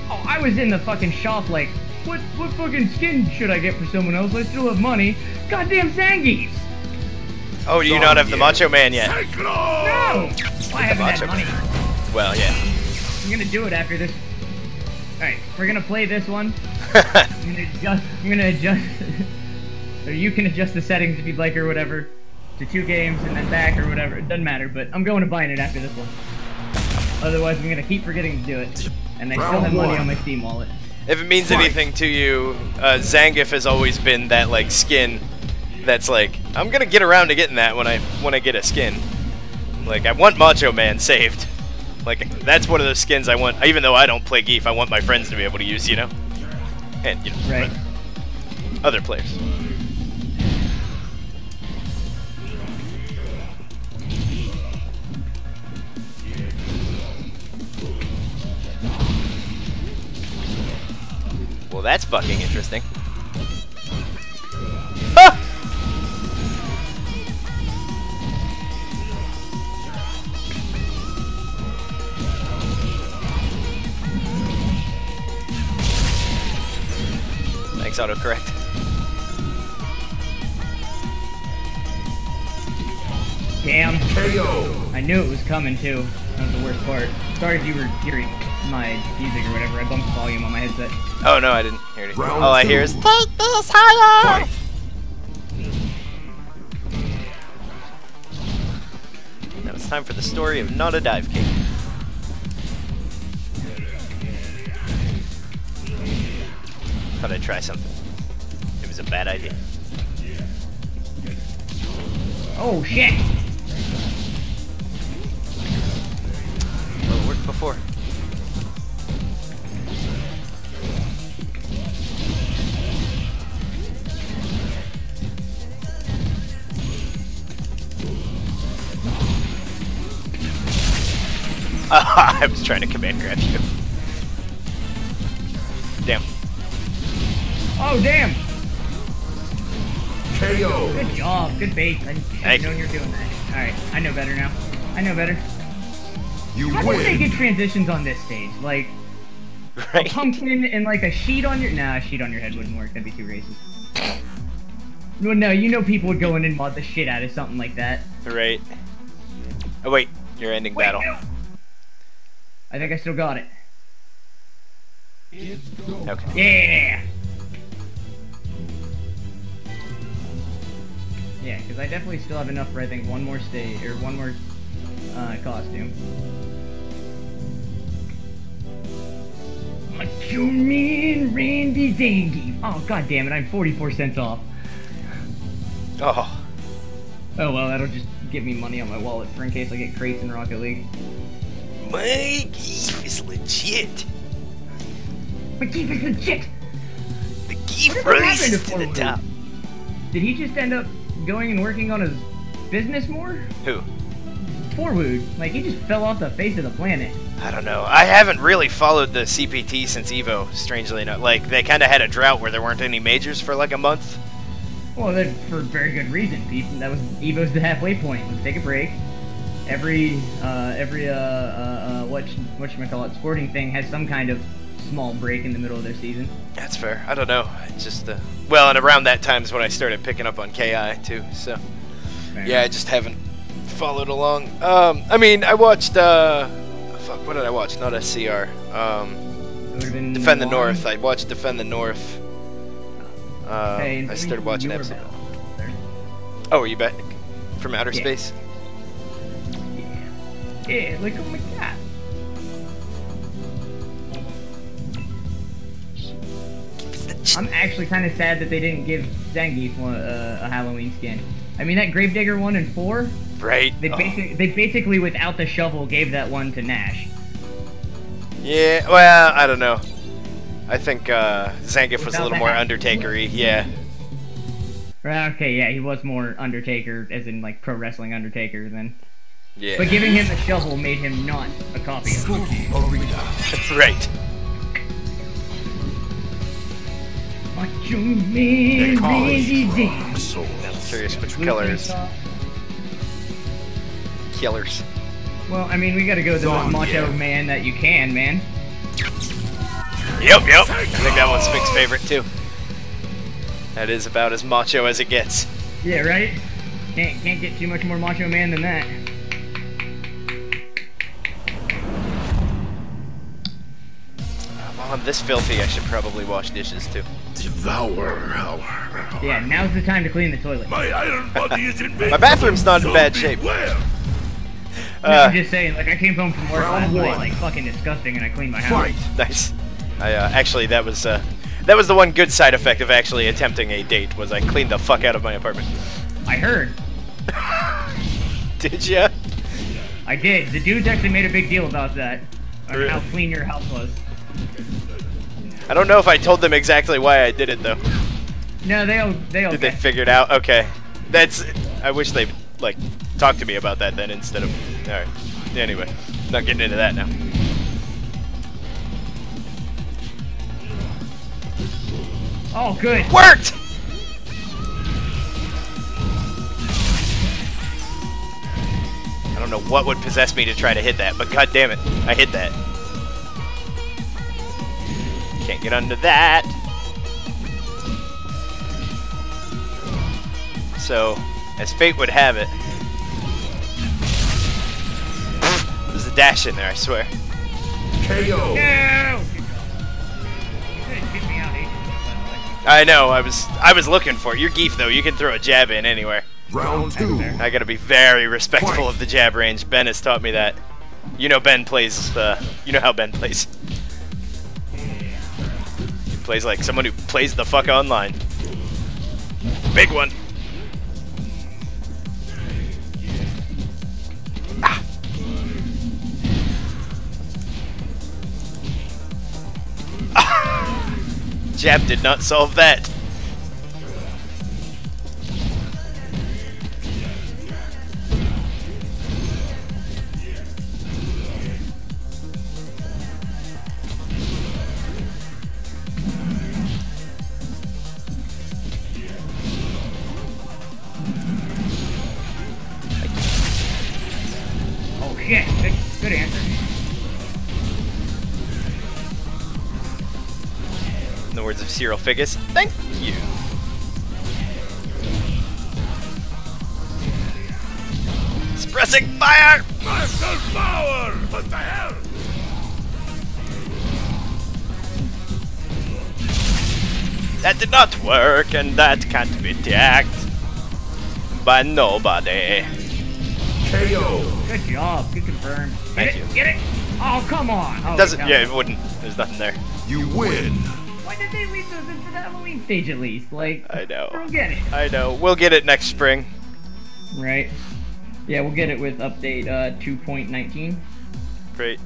Oh, I was in the fucking shop like, what what fucking skin should I get for someone else? I still have money. Goddamn Zangief! Oh, do you not have the Macho Man yet? Take No! off. I haven't Macho had money. Well, yeah. I'm gonna do it after this. Alright, we're gonna play this one. I'm gonna adjust, I'm gonna adjust, or you can adjust the settings if you'd like or whatever, to two games and then back or whatever. It doesn't matter, but I'm going to buy it after this one. Otherwise, I'm gonna keep forgetting to do it. And I still have money one. on my Steam wallet. if it means Fight. anything to you, uh, Zangief has always been that like skin that's like I'm gonna get around to getting that when I when I get a skin. Like I want Macho Man saved. Like that's one of those skins I want. Even though I don't play Geef, I want my friends to be able to use. You know, and you know, Right. other players. Well, that's fucking interesting. Ah! Thanks, autocorrect. Damn. KO. I knew it was coming too. That was the worst part. Sorry if you were hearing my music or whatever. I bumped the volume on my headset. Oh no, I didn't hear anything. Round All I hear is take this higher. Fight. Now it's time for the story of not a dive kick. Thought I'd try something. It was a bad idea. Oh shit! Well, it worked before. I was trying to command grab you. Oh damn! KO. Good job. Good bait. I didn't know you. are doing that. All right, I know better now. I know better. You How do they get transitions on this stage? Like a Right? pumpkin and like a sheet on your nah, a sheet on your head wouldn't work. That'd be too racist. No, no, you know people would go in and mod the shit out of something like that. Right. Oh wait, you're ending Wait, battle. no. I think I still got it. Okay. Yeah. Yeah, because I definitely still have enough for I think one more stage or one more uh, costume. you mean, Randy Zangief. Oh god damn it! I'm 44 cents off. Oh. Oh well, that'll just give me money on my wallet for in case I get crates in Rocket League. My geef is legit. McKeith is legit. The geef Whatever rises to to the top. Did he just end up going and working on his business more? Who? Forwood, like he just fell off the face of the planet. I don't know. I haven't really followed the CPT since Evo, strangely enough. Like, they kind of had a drought where there weren't any majors for like a month. Well, that for very good reason. People, that was Evo's the halfway point. Let's take a break. Every uh, every uh, uh, uh, what what you call it sporting thing has some kind of small break in the middle of their season. That's fair. I don't know. It's just, uh, well, and around that time is when I started picking up on KI too, so. Fair Yeah, I just haven't followed along. Um, I mean, I watched, uh, fuck, what did I watch? Not SCR. Um, Defend the North. I watched Defend the North. Uh, Hey, I started watching episode. Oh, are you back from outer Yeah. space? Yeah, look at my cat. I'm actually kind of sad that they didn't give Zangief one, uh, a Halloween skin. I mean, that Gravedigger one in four, Right. they, Oh. basic, they basically, without the shovel, gave that one to Nash. Yeah. Well, I don't know. I think uh, Zangief was a little more hat. Undertaker-y. Yeah. Right, Okay, yeah, he was more Undertaker, as in like pro wrestling Undertaker than. Yeah. But giving him the shovel made him not a copy of him. Spooky Arena. right. Macho They Man call Randy it Zane. Sword. Curious which colors. Killers. Well, I mean, we gotta go the most Song, macho yeah. man that you can, man. Yep, yep. I think that one's Spick's favorite too. That is about as macho as it gets. Yeah, right? Can't can't get too much more macho man than that. While I'm this filthy, I should probably wash dishes too. Devour our. Yeah, now's the time to clean the toilet. My iron body is invading. My bathroom's not in bad shape. Beware. No, Uh, I'm just saying, like I came home from work Round last night, like fucking disgusting, and I cleaned my house. Fight. nice. I uh, actually that was uh, that was the one good side effect of actually attempting a date was I cleaned the fuck out of my apartment. I heard. Did ya? I did. The dudes actually made a big deal about that. On Really? how clean your house was. I don't know if I told them exactly why I did it though. No, they all they all Did they figure it out? Okay. That's. I wish they like talked to me about that then instead of. All right. Anyway, not getting into that now. Oh, good. Worked. I don't know what would possess me to try to hit that, but god damn it, I hit that. Can't get under that. So, as fate would have it, there's a dash in there, I swear. KO. No. You could've kicked me out ages ago, by the way. I know, I was I was looking for it. You're geef though, you can throw a jab in anywhere. Round two. I gotta be very respectful of the jab range. Ben has taught me that. You know Ben plays, uh, you know how Ben plays. Plays like someone who plays the fuck online. Big one. Ah. Jab did not solve that. Shit. Good, good answer. In the words of Cyril Figgis, thank you. Expressing fire! Master power! What the hell? That did not work, and that can't be tagged by nobody. KO. Good job. Good confirm. Get Thank it? you. Get it? Oh, come on. Oh, Doesn't, no. yeah, it wouldn't. There's nothing there. You win. Why did they leave those into the Halloween stage at least? Like, I know. I don't get it. I know. We'll get it next spring. Right. Yeah, we'll get it with update uh, 2.19. Great.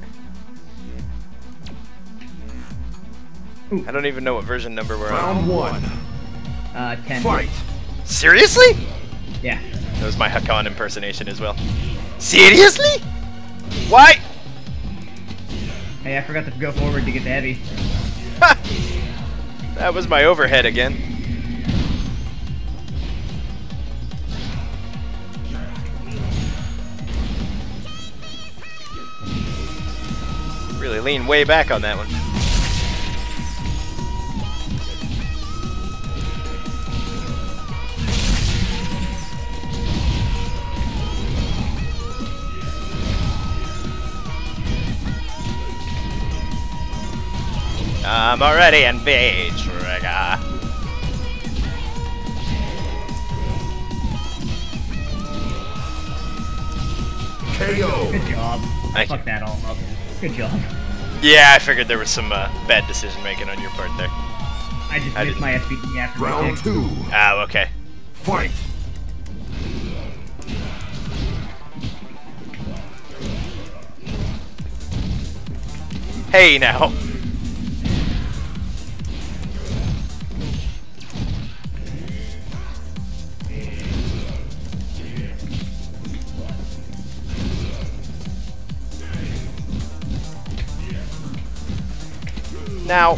Ooh. I don't even know what version number we're on. Round one. Uh, 10. Fight. Seriously? Yeah. That was my Hakan impersonation as well. Seriously? Why? Hey, I forgot to go forward to get the heavy. that was my overhead again. Really lean way back on that one. I'm already in V trigger. KO. Good job. Thank Fuck you. that all up. Good job. Yeah, I figured there was some uh, bad decision making on your part there. I just I missed didn't- my SPD after my Round kick. two. Oh, okay. Fight. Hey now. Now.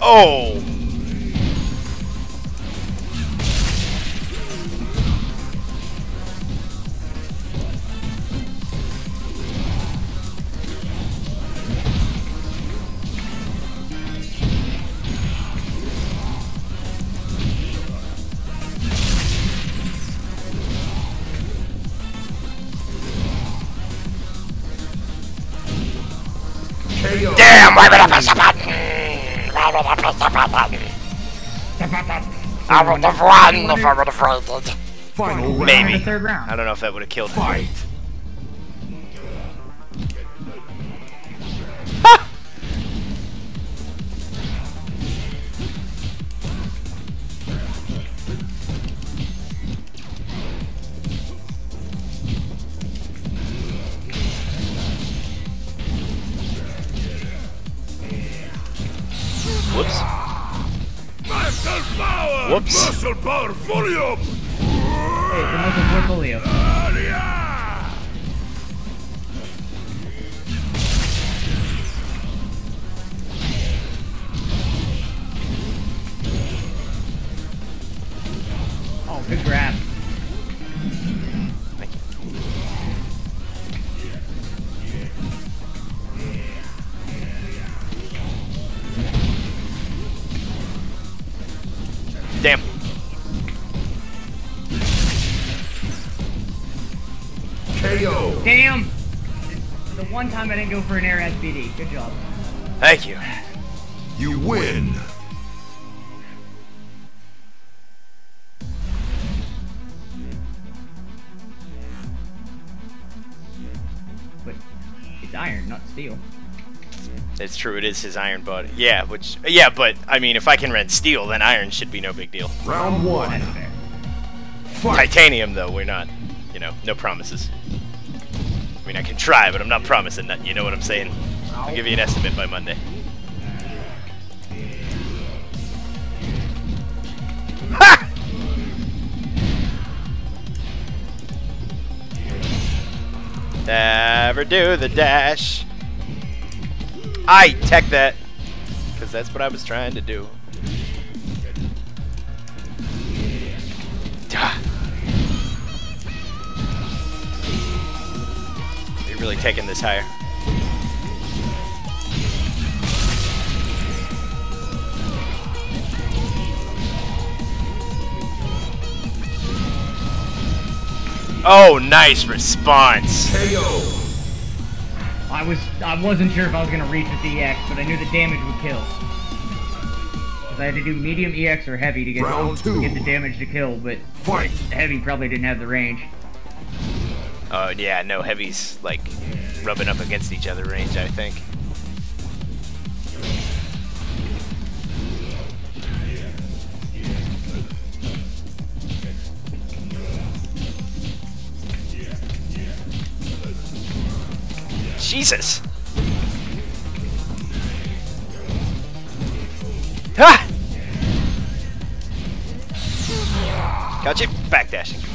Oh. Would I press the button? I would have run if I would have waited. Final round. Maybe. The third round. I don't know if that would have killed him. Fight. Whoops. Muscle one time I didn't go for an air SPD. Good job. Thank you. You win. But it's iron, not steel. It's true, it is his iron body. Yeah, which, yeah, but, I mean, if I can rent steel, then iron should be no big deal. Round one. That's fair. Fight. Titanium, though, we're not, you know, no promises. I mean, I can try, but I'm not promising that, you know what I'm saying? I'll give you an estimate by Monday. Ha! Never do the dash. I tech that. Because that's what I was trying to do. Easily taken this higher. Oh, nice response. KO. I was I wasn't sure if I was gonna reach with the EX, but I knew the damage would kill. Cause I had to do medium EX or heavy to get Round to get the damage to kill, but Fight. heavy probably didn't have the range. Oh yeah, no heavies like rubbing up against each other range. I think. Jesus. Ha! Got you. Backdashing.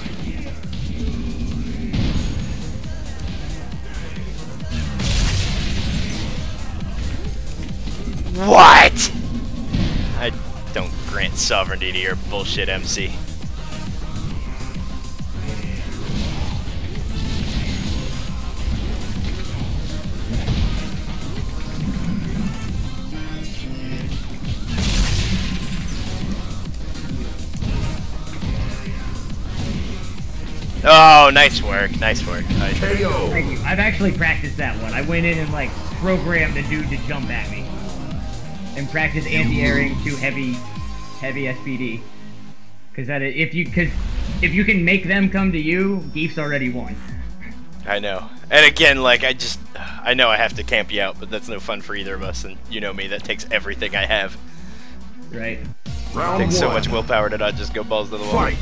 What? I don't grant sovereignty to your bullshit MC. Oh, nice work, nice work. I- KO. Thank you. I've actually practiced that one. I went in and like programmed the dude to jump at me, and practice anti-airing to heavy, heavy SPD. Cause that if you cause if you can make them come to you, Geef's already won. I know. And again, like I just, I know I have to camp you out, but that's no fun for either of us. And you know me, that takes everything I have. Right. Round takes so much willpower to not just go balls to the wall. Fight.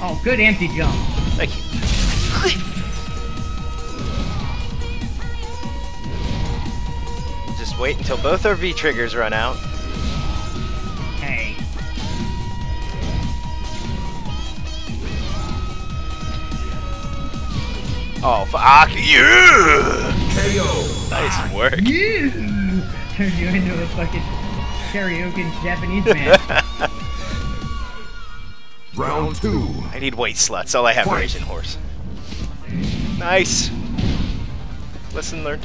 Oh, good empty jump. Thank you. Just wait until both our V triggers run out. Hey. Oh, fuck you! KO. Nice work. You turned you into a fucking karaoke Japanese man. Round two. I need weight sluts. All I have are Fight. Asian horse. Nice. Lesson learned.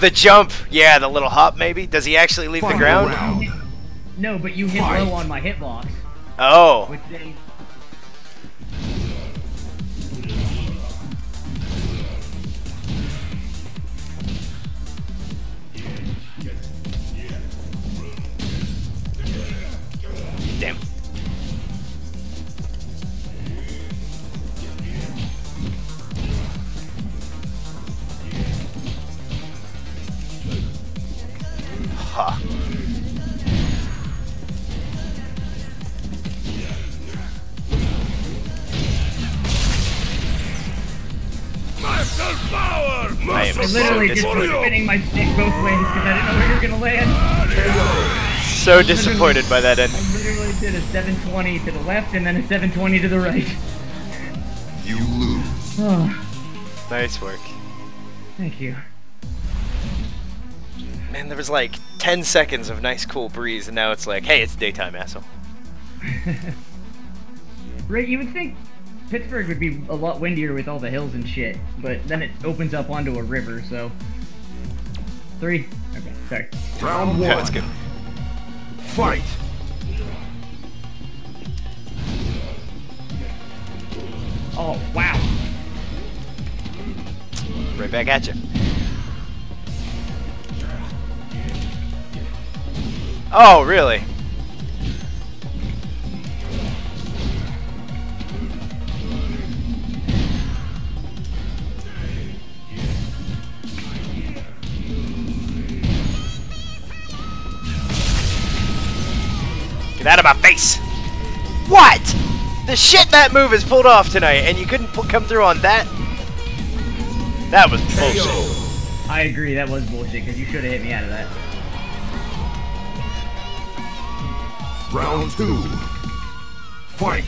the jump. Yeah, the little hop maybe. Does he actually leave the ground? round. No, but you hit Fight. low on my hitbox, Oh. which then... am I so just was disappointed. spinning my stick both ways because I didn't know where you were gonna land. So disappointed by that end. I literally did a 720 to the left and then a 720 to the right. You lose. Oh, Nice work. thank you. Man, there was like 10 seconds of nice cool breeze, and now it's like, hey, it's daytime, asshole. Right, you would think Pittsburgh would be a lot windier with all the hills and shit, but then it opens up onto a river, so. Three. Okay, sorry. Round one. Yeah, that's good. Fight. Oh, wow. Right back at you. Oh, really? Out of my face! What? The shit that move is pulled off tonight, and you couldn't pu- come through on that? That was bullshit. KO. I agree, that was bullshit, because you should have hit me out of that. Round two. Fight.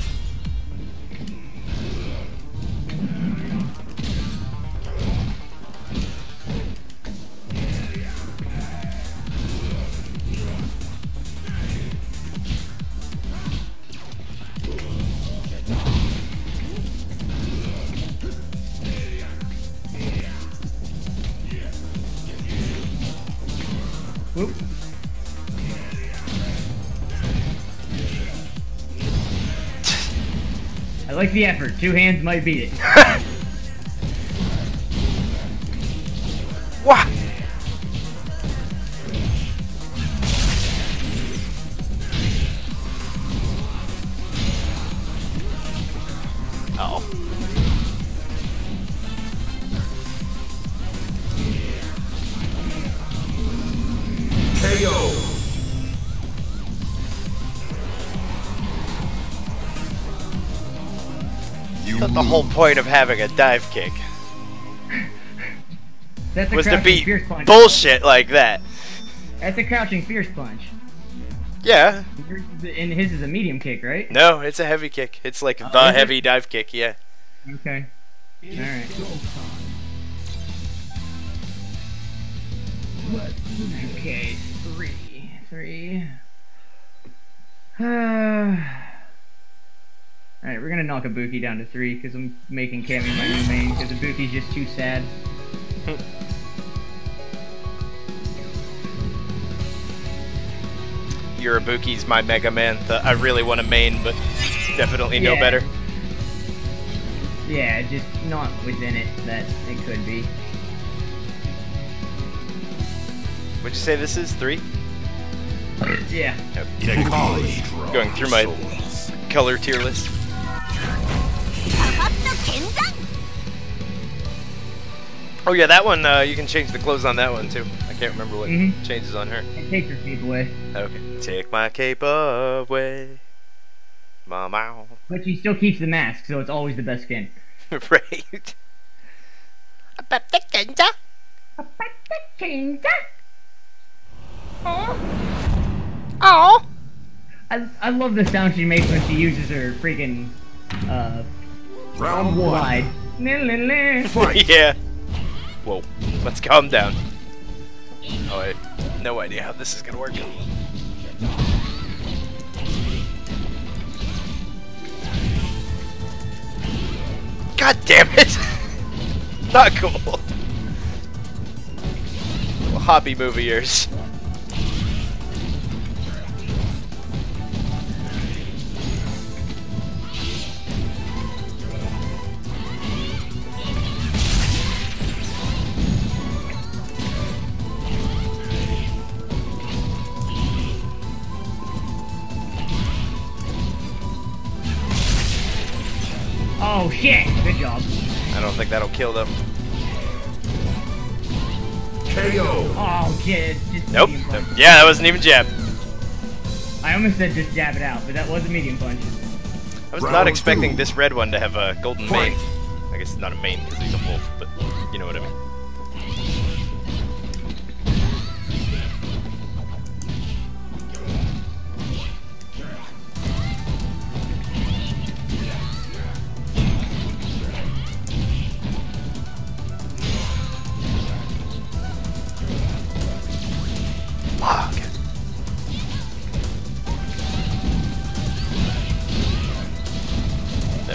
The effort. Two hands might beat it. point of having a dive kick That's a was to beat fierce punch. bullshit like that. That's a crouching fierce punch. Yeah. Yours is a- And his is a medium kick, right? No, it's a heavy kick. It's like the is it? heavy dive kick. Yeah. Okay. Alright. Okay, three. Three. Alright, we're gonna knock Ibuki down to three because I'm making Cammy my new main because Ibuki's just too sad. Urabuki's my Mega Man that I really want to main, but definitely know Yeah. better. Yeah, just not within it that it could be. Would you say this is three? Yeah. Technology Going through my color tier list. Oh yeah, that one. Uh, you can change the clothes on that one too. I can't remember what Mhm. changes on her. And take your cape away. Okay. Take my cape away, mama. But she still keeps the mask, so it's always the best skin. right. Oh. Oh. I, I love the sound she makes when she uses her freaking uh Round one. glide. Fight. yeah. Whoa. Let's calm down. Oh, I have no idea how this is gonna work. God damn it! Not cool. Little hobby move of Oh shit! Good job. I don't think that'll kill them. KO. KO. Oh, kid. Just Nope. punch. Yeah, that wasn't even jab. I almost said just jab it out, but that was a medium punch. I was Round not expecting two. this red one to have a golden Fight. mane. I guess it's not a mane because he's a wolf, but you know what I mean.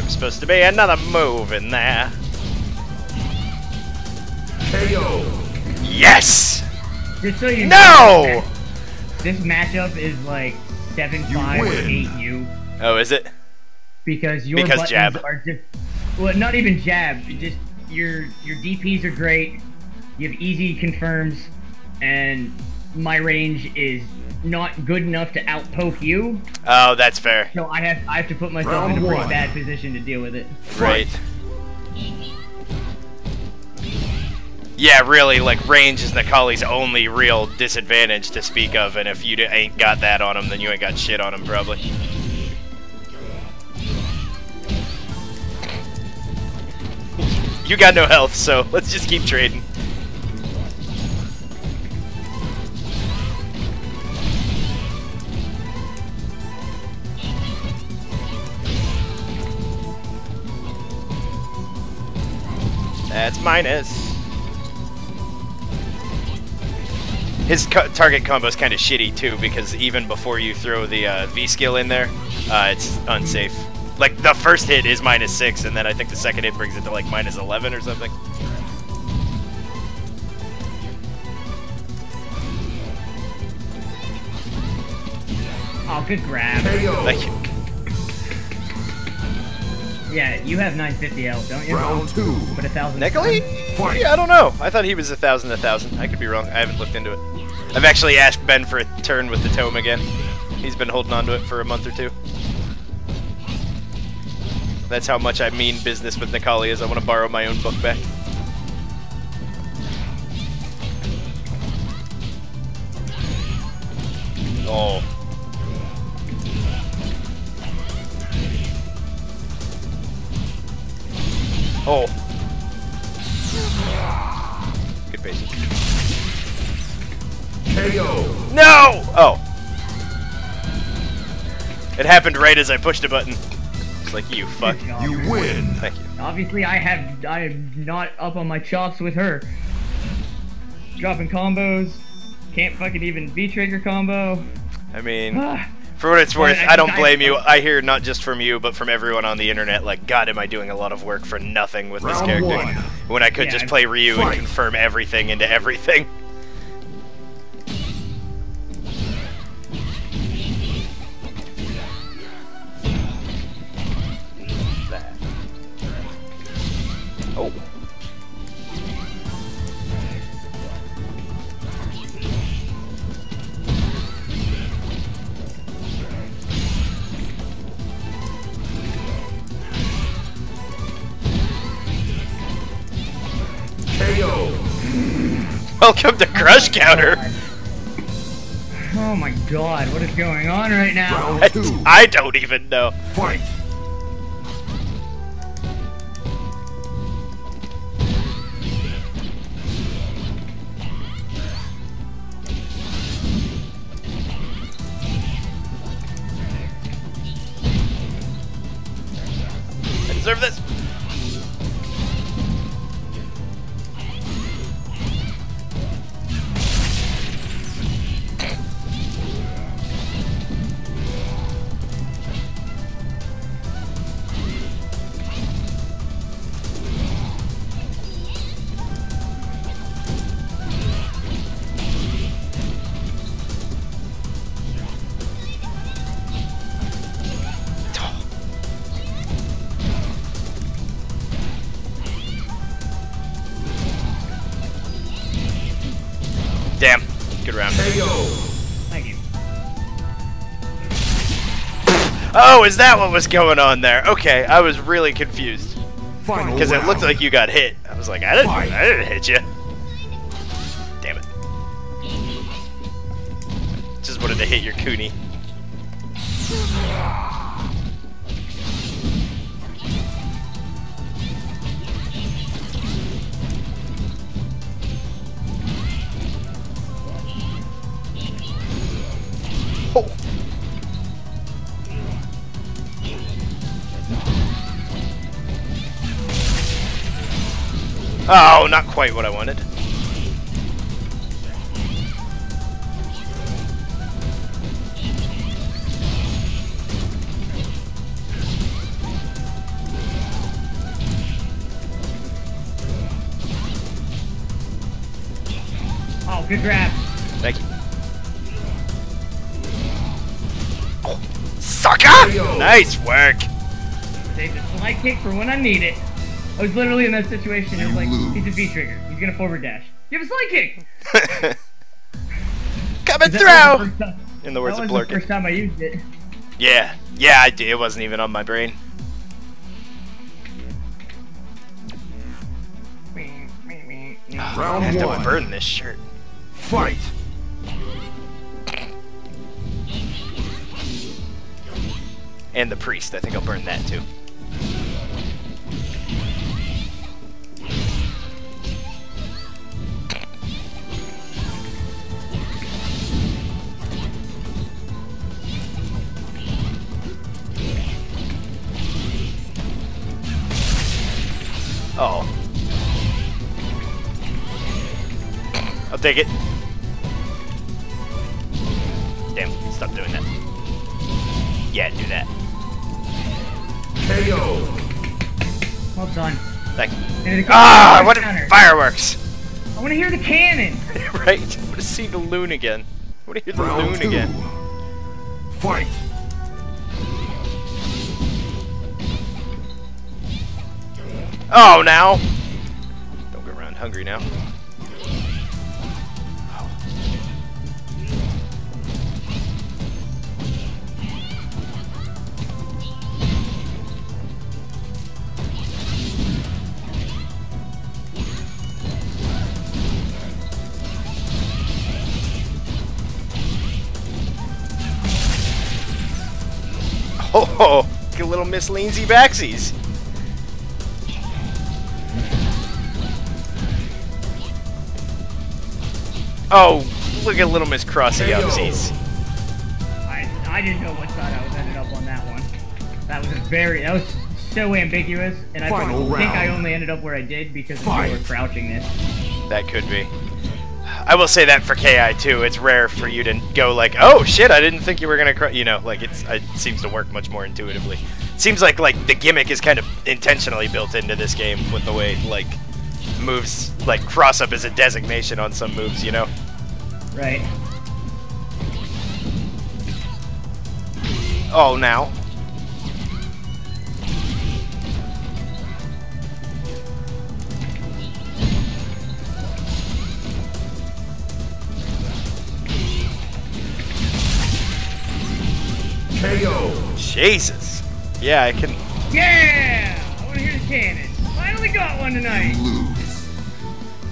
Was supposed to be another move in there. KO. Yes! Just so you No! know, this matchup is like 7 5 win. 8 U Oh, is it? because your Because buttons jab. are just well, not even jab. Just your your DPs are great. You have easy confirms, and my range is not good enough to outpoke you. Oh, that's fair. So I have I have to put myself Round in a pretty one. bad position to deal with it. Right. Yeah, really, like, range is Necalli's only real disadvantage to speak of, and if you ain't got that on him, then you ain't got shit on him, probably. You got no health, so let's just keep trading. That's minus. His co- target combo is kind of shitty too because even before you throw the uh, V skill in there, uh, it's unsafe. Like the first hit is minus six, and then I think the second hit brings it to like minus eleven or something. Oh, good grab. KO. Thank you. Yeah, you have 950L, don't you? Round two. But a thousand. Necalli? Yeah, I don't know. I thought he was a thousand, a thousand. I could be wrong. I haven't looked into it. I've actually asked Ben for a turn with the tome again. He's been holding on to it for a month or two. That's how much I mean business with Necalli is I want to borrow my own book back. Oh. Oh. Good patience. KO. No! Oh. It happened right as I pushed a button. It's like, you fuck. You win. Thank you. Obviously, I have I'm not up on my chops with her. Dropping combos, can't fucking even V trigger combo. I mean, Ah, for what it's worth, I I don't think I- blame you. I hear not just from you, but from everyone on the internet, like, God, am I doing a lot of work for nothing with this character? one. When I could Yeah, just play Ryu and confirm everything into everything. Welcome to Crush Counter. Oh my god, what is going on right now? Round two. I don't even know. Fight. Oh, is that what was going on there? Okay, I was really confused. Because it looked like you got hit. I was like, I didn't, I didn't hit you. Damn it. Just wanted to hit your coonie. Oh, not quite what I wanted. Oh, good grab. Thank you. Oh, sucker! Nice work. Save the slide kick for when I need it. I was literally in that situation. It was like, he's a V trigger. He's gonna forward dash. You have a slide kick. Coming That the through! In the words that of was the Blurkin. first time I used it. Yeah, yeah, I did. It wasn't even on my brain. I Round have to burn this shirt. Fight. And the priest. I think I'll burn that too. I'll take it. Damn, stop doing that. Yeah, do that. KO. Well done. Thank you. Ah, what counter. fireworks! I want to hear the cannon. right? I want to see the loon again. I want to hear the Round loon two. again. Fight. Oh, now! Don't go around hungry now. Oh, oh, get little Miss Leansy backsies. Oh, look at little Miss Crossy. Upsies. I I didn't know what side I was ended up on that one. That was a very that was so ambiguous, and I Final think round. I only ended up where I did because of Fight. your crouching this. That could be. I will say that for KI too. It's rare for you to go like, "Oh shit, I didn't think you were gonna," cr-. you know, like it's it seems to work much more intuitively. Seems like like the gimmick is kind of intentionally built into this game with the way like moves like cross up as a designation on some moves, you know. Right. Oh, now. KO. Jesus. Yeah, I can. Yeah! I want to hear the cannon. Finally got one tonight. Lose.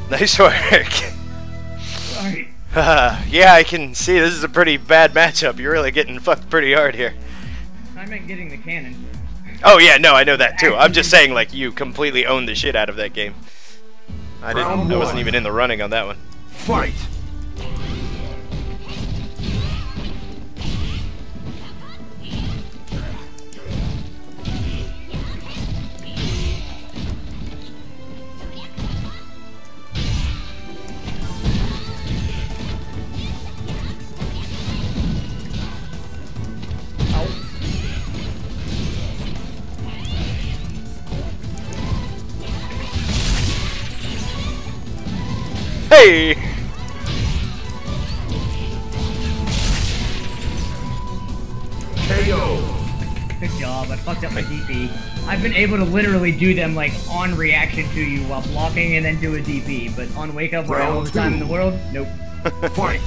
Nice work. Sorry. Uh, yeah, I can see this is a pretty bad matchup. You're really getting fucked pretty hard here. I meant getting the cannon. Oh yeah, no, I know that too. I'm just saying, like you completely owned the shit out of that game. I didn't. Round I wasn't even in the running on that one. Fight. Hey. KO. Good job. I fucked up my DP. I've been able to literally do them like on reaction to you while blocking and then do a DP, but on wake up where all the time in the world, nope. Fight.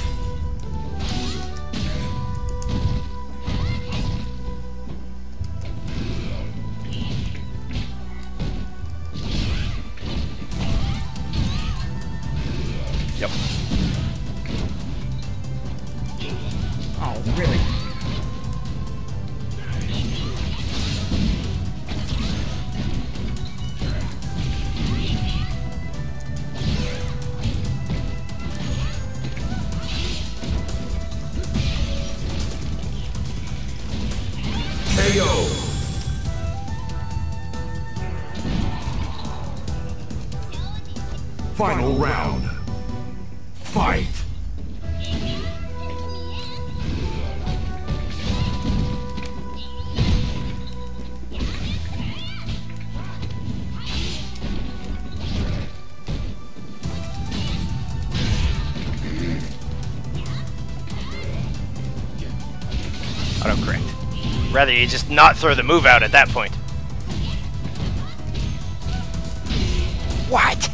Rather you just not throw the move out at that point. What?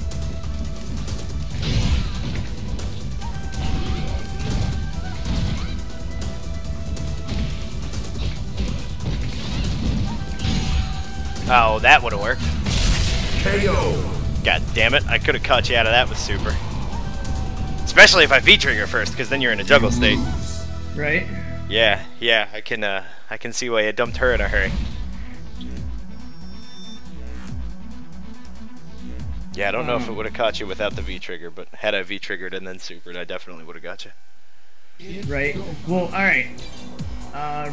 Oh, that would have worked. KO. God damn it, I could have caught you out of that with super. Especially if I V-trigger first, because then you're in a juggle state. Right? Yeah, yeah, I can uh I can see why you dumped her in a hurry. Yeah, I don't know if it would have caught you without the V trigger, but had I V triggered and then supered, I definitely would have got you. Right. Well, all right. Uh,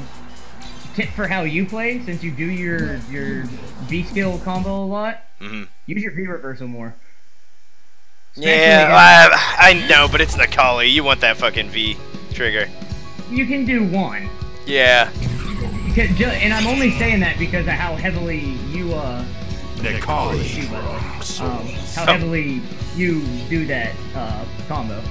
tip for how you play, since you do your your V skill combo a lot, hmm use your V reversal more. Especially Yeah, I, I know, but it's Necalli. You want that fucking V trigger. you can do one. Yeah. Because, and I'm only saying that because of how heavily you uh Necalli. shoot, by the um, how Oh. heavily you do that uh combo.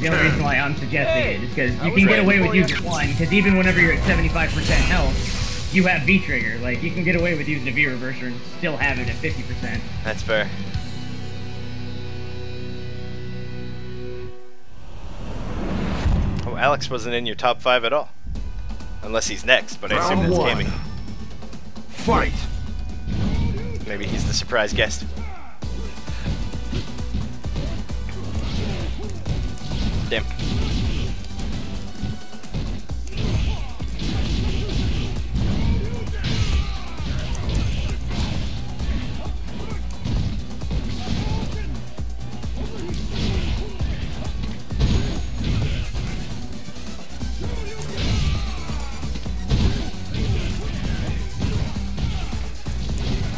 The only reason why I'm suggesting it is because you can get away with before you. using one. Because even whenever you're at 75% health, you have V trigger. Like you can get away with using a V reverser and still have it at 50%. That's fair. Oh, Alex wasn't in your top five at all. Unless he's next, but I assume Round that's one. gaming. Fight. Maybe he's the surprise guest.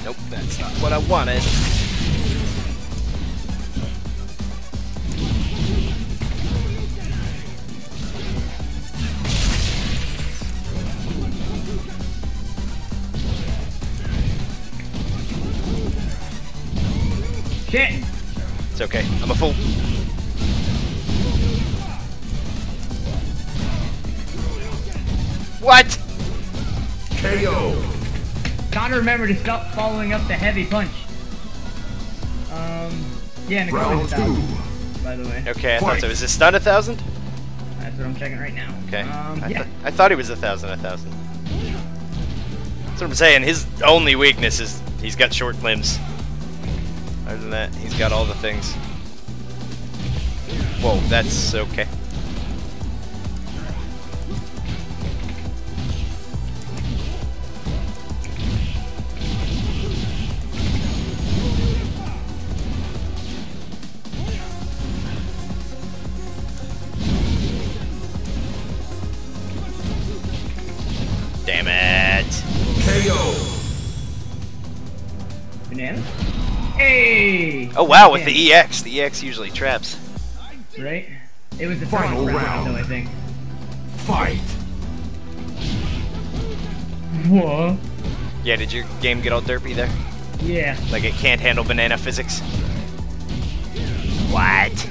Nope, that's not what I wanted. Shit! It's okay. I'm a fool. What? KO. Gotta remember to stop following up the heavy punch. Um, yeah, Nicole Round is two. out, by the way. Okay, I thought so. Is this stun a thousand? That's what I'm checking right now. Okay. Um, I, yeah. th- I thought he was a thousand, a thousand. That's what I'm saying. His only weakness is he's got short limbs. Other than that, he's got all the things. Whoa, that's okay. Oh wow, with Damn. the EX. The EX usually traps. Right? It was the Final final round, round. though, I think. Fight. What? Yeah, did your game get all derpy there? Yeah. Like it can't handle banana physics? What? What?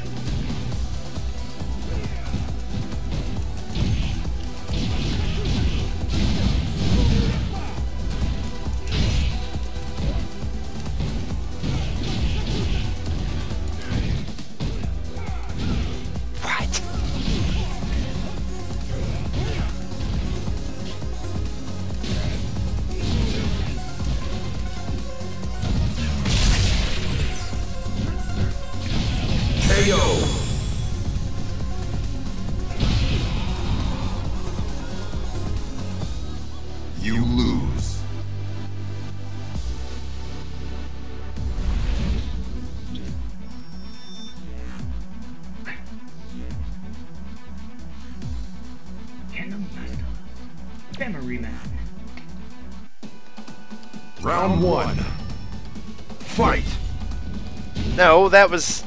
No, that was.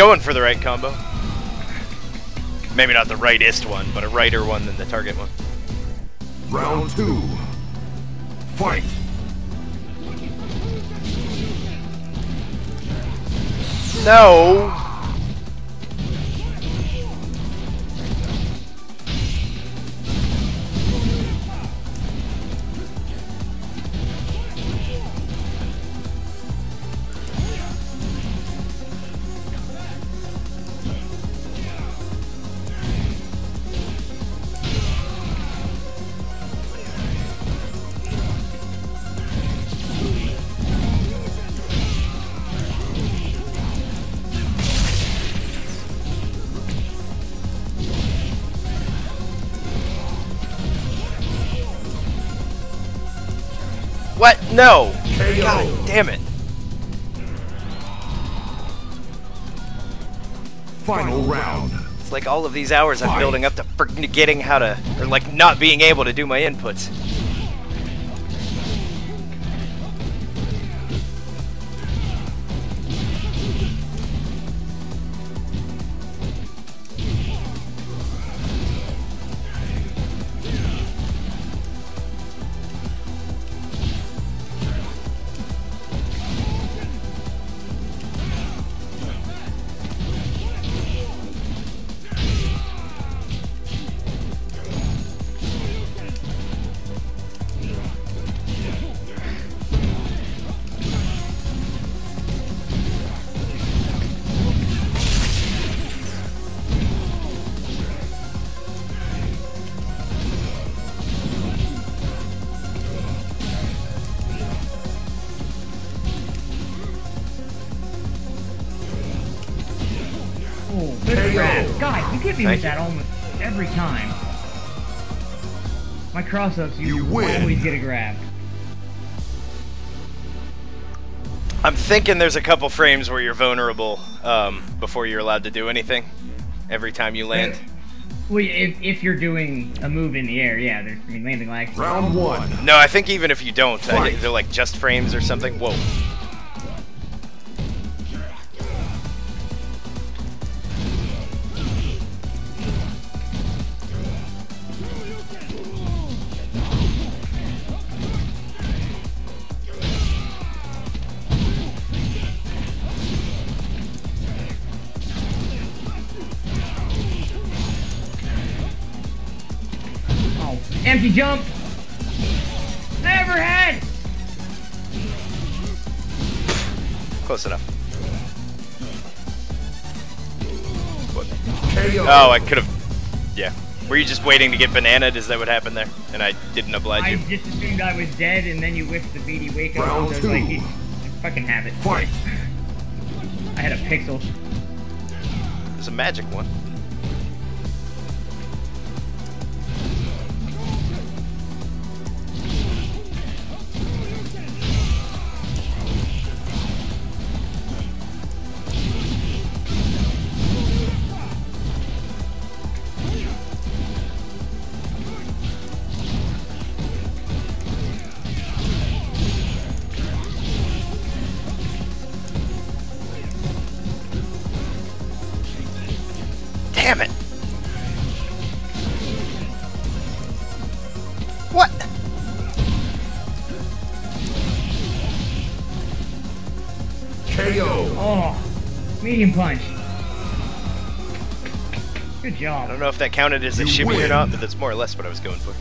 Going for the right combo. Maybe not the rightest one, but a righter one than the target one. Round two. Fight. No! No! KO. God damn it. Final round. It's like all of these hours I'm building up to forgetting how to, or like not being able to do my inputs. Me Thank with you. that almost every time. My cross-ups, you, You win. always get a grab. I'm thinking there's a couple frames where you're vulnerable um, before you're allowed to do anything. Every time you land. Well, if, if you're doing a move in the air, yeah, there's, I mean, landing lag. Round one. No, I think even if you don't, I, they're like just frames or something. Whoa. Oh, jump. Never had. Close enough. What? Oh, I could have. Yeah. Were you just waiting to get bananaed? Is that what happened there? And I didn't oblige you I just assumed I was dead, and then you whiffed the beady wake up. Round I two. like, you fucking have it. Fight. I had a pixel. There's a magic one. Don't know if that counted as a You shimmy or not, but that's more or less what I was going for.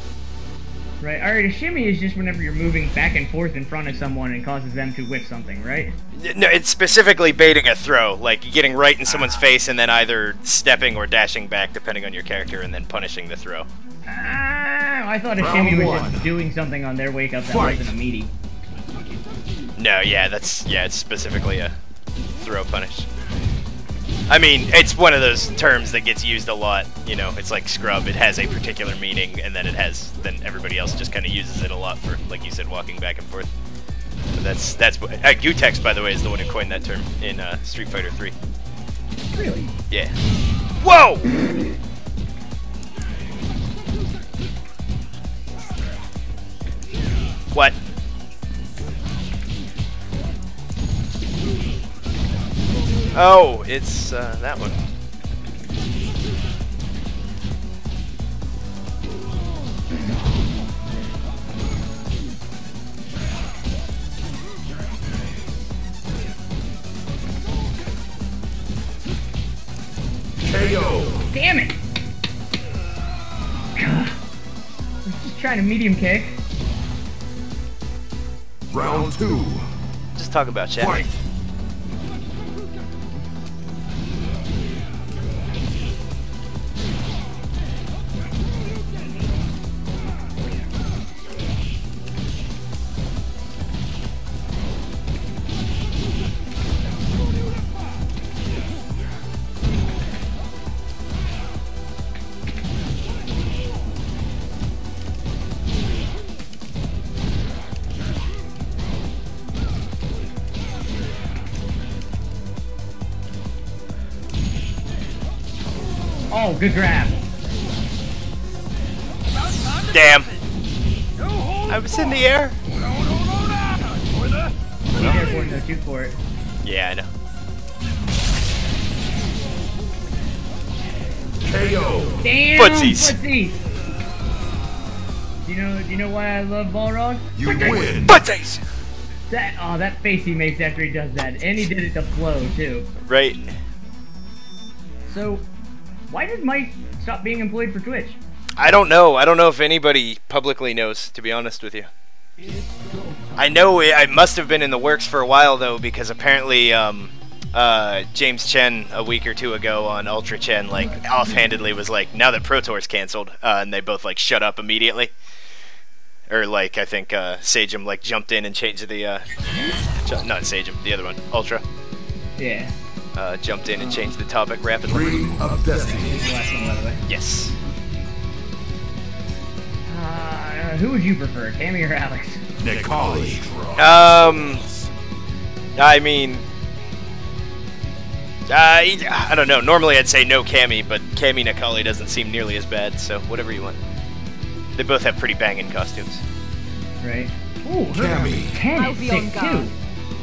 Right. All right. A shimmy is just whenever you're moving back and forth in front of someone and causes them to whiff something, right? No, it's specifically baiting a throw, like getting right in someone's face and then either stepping or dashing back, depending on your character, and then punishing the throw. Ah, I thought a Round shimmy was one. just doing something on their wake up that Fight. wasn't a meaty. No, yeah, that's yeah, it's specifically a throw punish. I mean, it's one of those terms that gets used a lot. You know, it's like scrub. It has a particular meaning, and then it has then everybody else just kind of uses it a lot for, like you said, walking back and forth. But that's that's what uh, Gootecks, by the way, is the one who coined that term in uh, Street Fighter 3. Really? Yeah. Whoa! What? Oh, it's uh, that one. KO. Damn it! God. I was just trying to medium kick. Round two. Just talk about chat. Fight. Good grab. Damn. I was in the air. No. Yeah, I know. KO. Damn! Footsies. Footsies. You know? You know why I love Balrog? You win. Buttsies! That oh, that face he makes after he does that, and he did it to Flo too. Right. So, why did Mike stop being employed for Twitch? I don't know. I don't know if anybody publicly knows, to be honest with you. I know it, it must have been in the works for a while though, because apparently um, uh, James Chen a week or two ago on Ultra Chen like offhandedly was like, "Now that Pro Tour's canceled," uh, and they both like shut up immediately. Or like I think uh, Sajam like jumped in and changed the uh, not Sajam, the other one, Ultra, Yeah, uh, jumped in and changed the topic rapidly. Ring of Destiny. the last one by the way. Yes. Uh, who would you prefer, Tammy or Alex? Necalli. Um, I mean, uh, I don't know. Normally I'd say no Cammy, but Cammy Necalli doesn't seem nearly as bad, so whatever you want. They both have pretty banging costumes. Right. Ooh, her Cammy. ten I'll be sick on guard.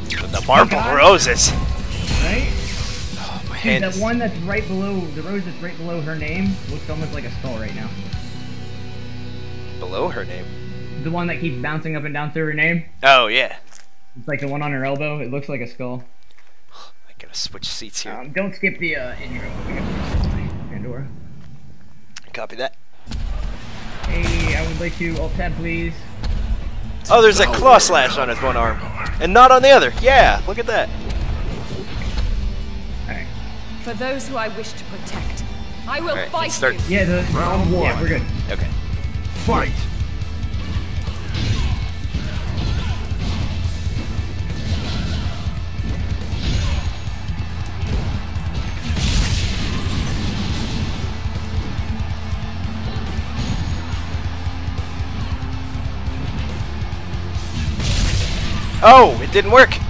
too, the Marble Roses. right? Dude, one that's right below the rose that's right below her name looks almost like a skull right now. below her name. The one that keeps bouncing up and down through her name. Oh yeah. It's like the one on her elbow. It looks like a skull. I gotta switch seats here. Um, don't skip the uh, intro. Pandora. Copy that. Hey, I would like to alt tab, please. Oh, there's a claw slash on his one arm, and not on the other. Yeah, look at that. Alright. For those who I wish to protect, I will Alright, fight start. you. Yeah, the Round one. yeah, we're good. Okay. Fight. Oh, it didn't work.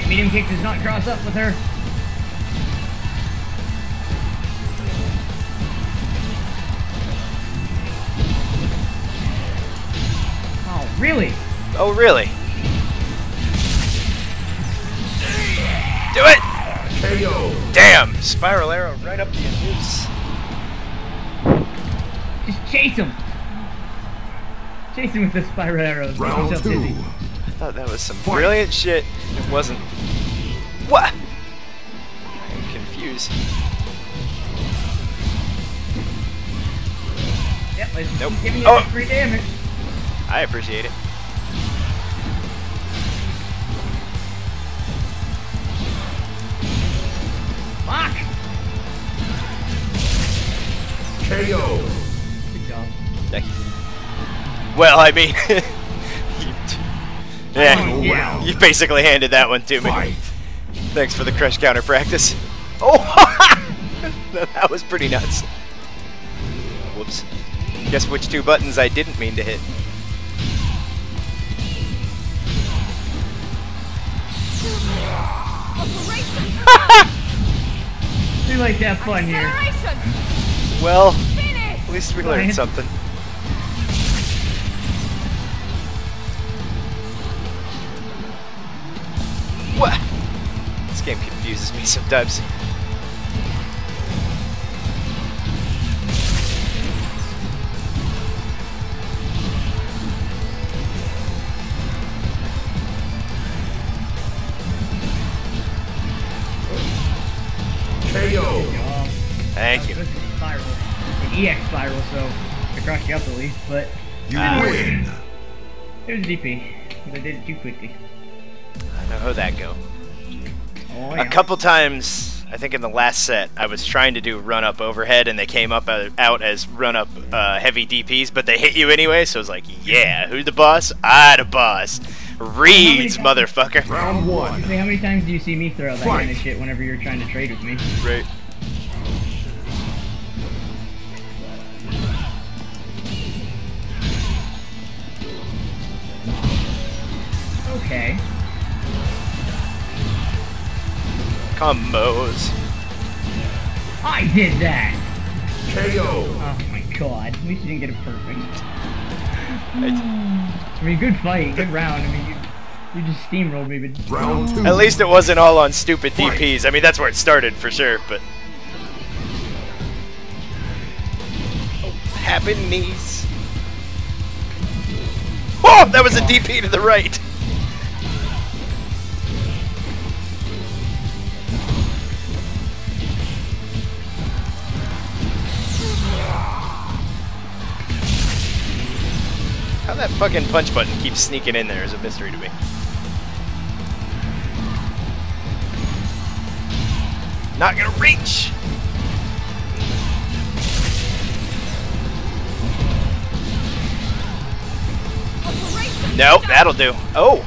Right, medium kick does not cross up with her. Oh, really? Oh, really? Do it! KO. Damn! Spiral arrow right up the noose. Just chase him. Chase him with the spiral arrows. Make Round yourself two. dizzy. I thought that was some Fight. brilliant shit. It wasn't. What? I'm confused. Yep, let's Nope. giving you Oh. that free damage. I appreciate it. Fuck! KO. Good job. Thank you. Well, I mean, you, yeah, Final yeah. round. you basically handed that one to me. Thanks for the crush counter practice. Oh, that was pretty nuts. Whoops. Guess which two buttons I didn't mean to hit. Operation We like to have fun here. Well, at least we learned something. This game confuses me sometimes. KO. Thank you. This spiral. An EX spiral, so I crushed you up at least, but You Ah. win. it was DP. But I did it too quickly. I know how that go. Oh, A couple times, I think in the last set, I was trying to do run up overhead, and they came up out as run up uh, heavy DPs, but they hit you anyway. So I was like, yeah, who's the boss? I the boss. Reeds, How motherfucker. Round one. Say, how many times do you see me throw that Fight. kind of shit whenever you're trying to trade with me? Right. Okay. Combos. I did that! KO. Oh my god. At least you didn't get it perfect. I- I mean, good fight, good round. I mean, you, you just steamrolled me, but Round two. At least it wasn't all on stupid Fight. DPs. I mean, that's where it started for sure, but. Oh, happy knees. Oh, that was a DP to the right. How that fucking punch button keeps sneaking in there is a mystery to me. Not gonna reach. Nope, that'll do. Oh,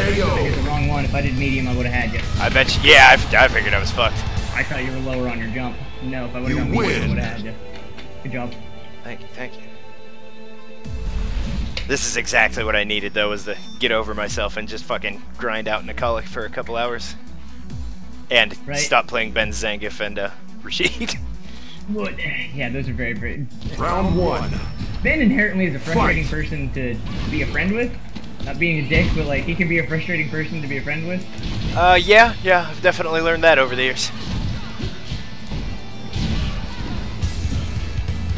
I KO. hit the wrong one. If I did medium, I would have had you. I bet you. Yeah, I, f- I figured I was fucked. I thought you were lower on your jump. No, if I would You have done medium, I win. would have had you. Good job. Thank you, thank you. This is exactly what I needed, though, was to get over myself and just fucking grind out in a colic for a couple hours. And Right. stop playing Ben Zangief and uh, Rashid. But, yeah, those are very, very... Round one. Ben inherently is a frustrating Fight. person to be a friend with. Not being a dick, but like, he can be a frustrating person to be a friend with. uh, yeah, yeah, I've definitely learned that over the years.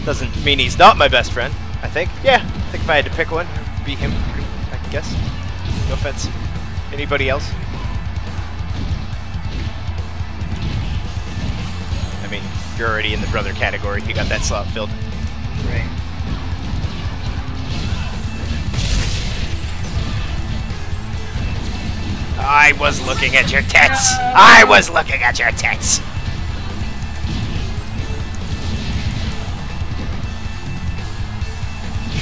Doesn't mean he's not my best friend, I think. Yeah, I think if I had to pick one, it would be him, I guess. No offense. Anybody else? I mean, you're already in the brother category. You got that slot filled. Right. I was looking at your tits. I was looking at your tits.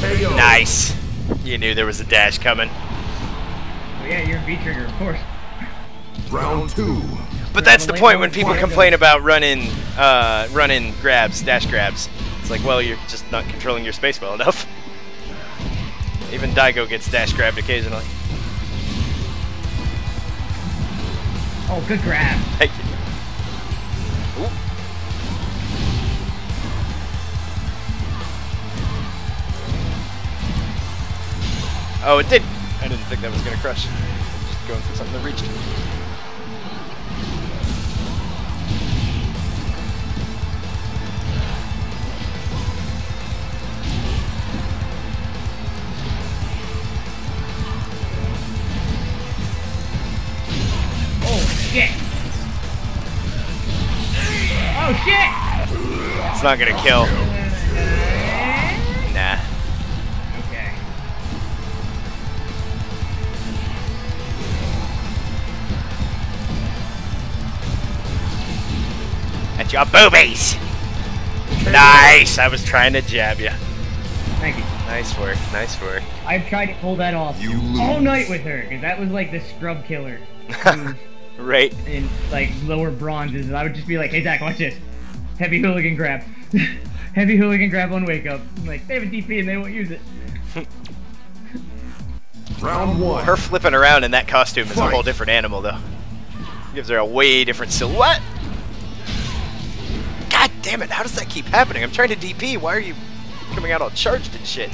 KO. Nice. You knew there was a dash coming. Well, yeah, you're a V-trigger, of course. Round two. But that's the point when people complain about running, uh, running grabs, dash grabs. It's like, well, you're just not controlling your space well enough. Even Daigo gets dash grabbed occasionally. Oh, good grab. Thank you. Ooh. Oh, it did. I didn't think that was gonna crush. Just going for something that reached. shit! Oh shit! It's not gonna kill. Your boobies. Nice. I was trying to jab you. Thank you. Nice work. Nice work. I've tried to pull that off You all lose. night with her, because that was like the scrub killer. Right. in like lower bronzes. I would just be like, hey Zach, watch this. Heavy hooligan grab. Heavy hooligan grab on wake up. I'm like, they have a DP and they won't use it. Round one. Her flipping around in that costume is a whole different animal, though. Gives her a way different silhouette. God damn it! How does that keep happening? I'm trying to DP. Why are you coming out all charged and shit?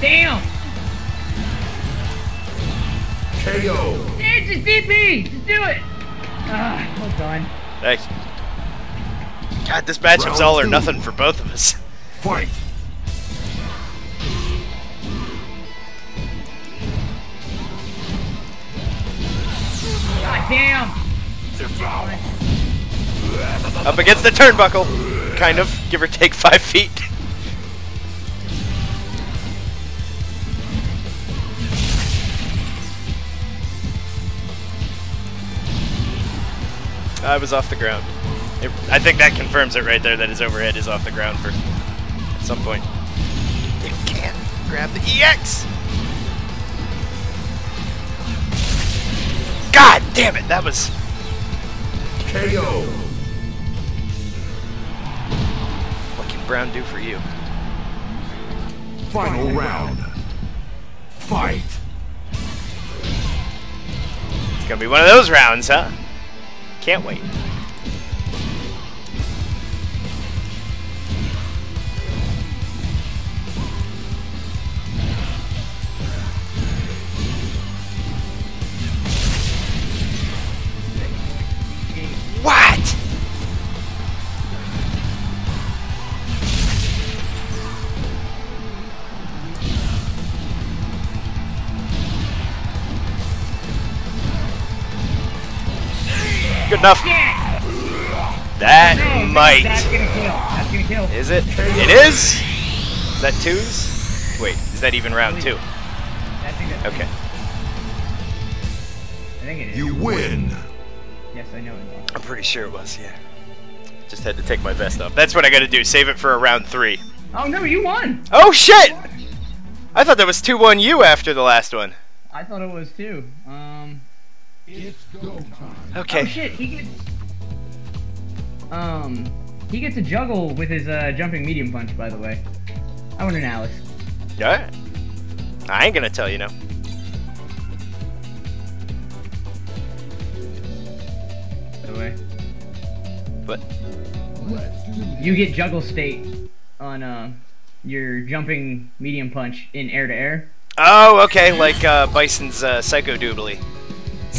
Damn! KO. It's just DP! Just do it! Ah, well done. Thanks. God, this matchup's Round all or two. nothing for both of us. Fight. God damn! Up against the turnbuckle. Kind of. Give or take five feet. I was off the ground. It- I think that confirms it right there that his overhead is off the ground for at some point. You can't grab the EX! God damn it, that was KO. what can Brown do for you? Final round. Fight. It's gonna be one of those rounds, huh? Can't wait. What? Enough. That No, might. That's gonna kill. That's gonna kill. Is it? It is? Is that twos? Wait, is that even round two? I think that's Okay. I think it is. You win. Yes, I know it. I'm pretty sure it was, yeah. Just had to take my vest off. That's what I gotta do. Save it for a round three. Oh no, you won! Oh shit! I thought that was 2 1 you after the last one. I thought it was too. Um. Oh Okay. Oh shit, he gets. Um. He gets a juggle with his uh, jumping medium punch, by the way. I want an Alex. Yeah. I ain't gonna tell you no. By the way. But You get juggle state on uh, your jumping medium punch in air to air. Oh, okay, like uh, Bison's uh, Psycho Doodly.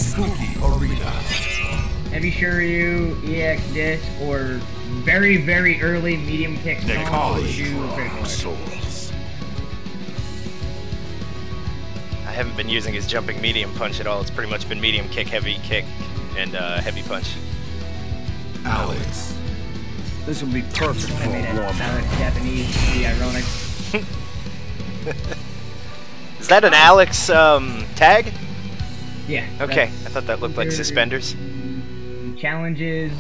Spooky Arena. Heavy Shuryu, EX disc, or very, very early medium kick stomp Necology to for critical our art. souls. I haven't been using his jumping medium punch at all. It's pretty much been medium kick, heavy kick, and uh, heavy punch. Alex. This will be perfect I for made a warm Now it's Japanese, be ironic. Is that an Alex um, tag? Yeah. Okay, I thought that looked like suspenders. Challenges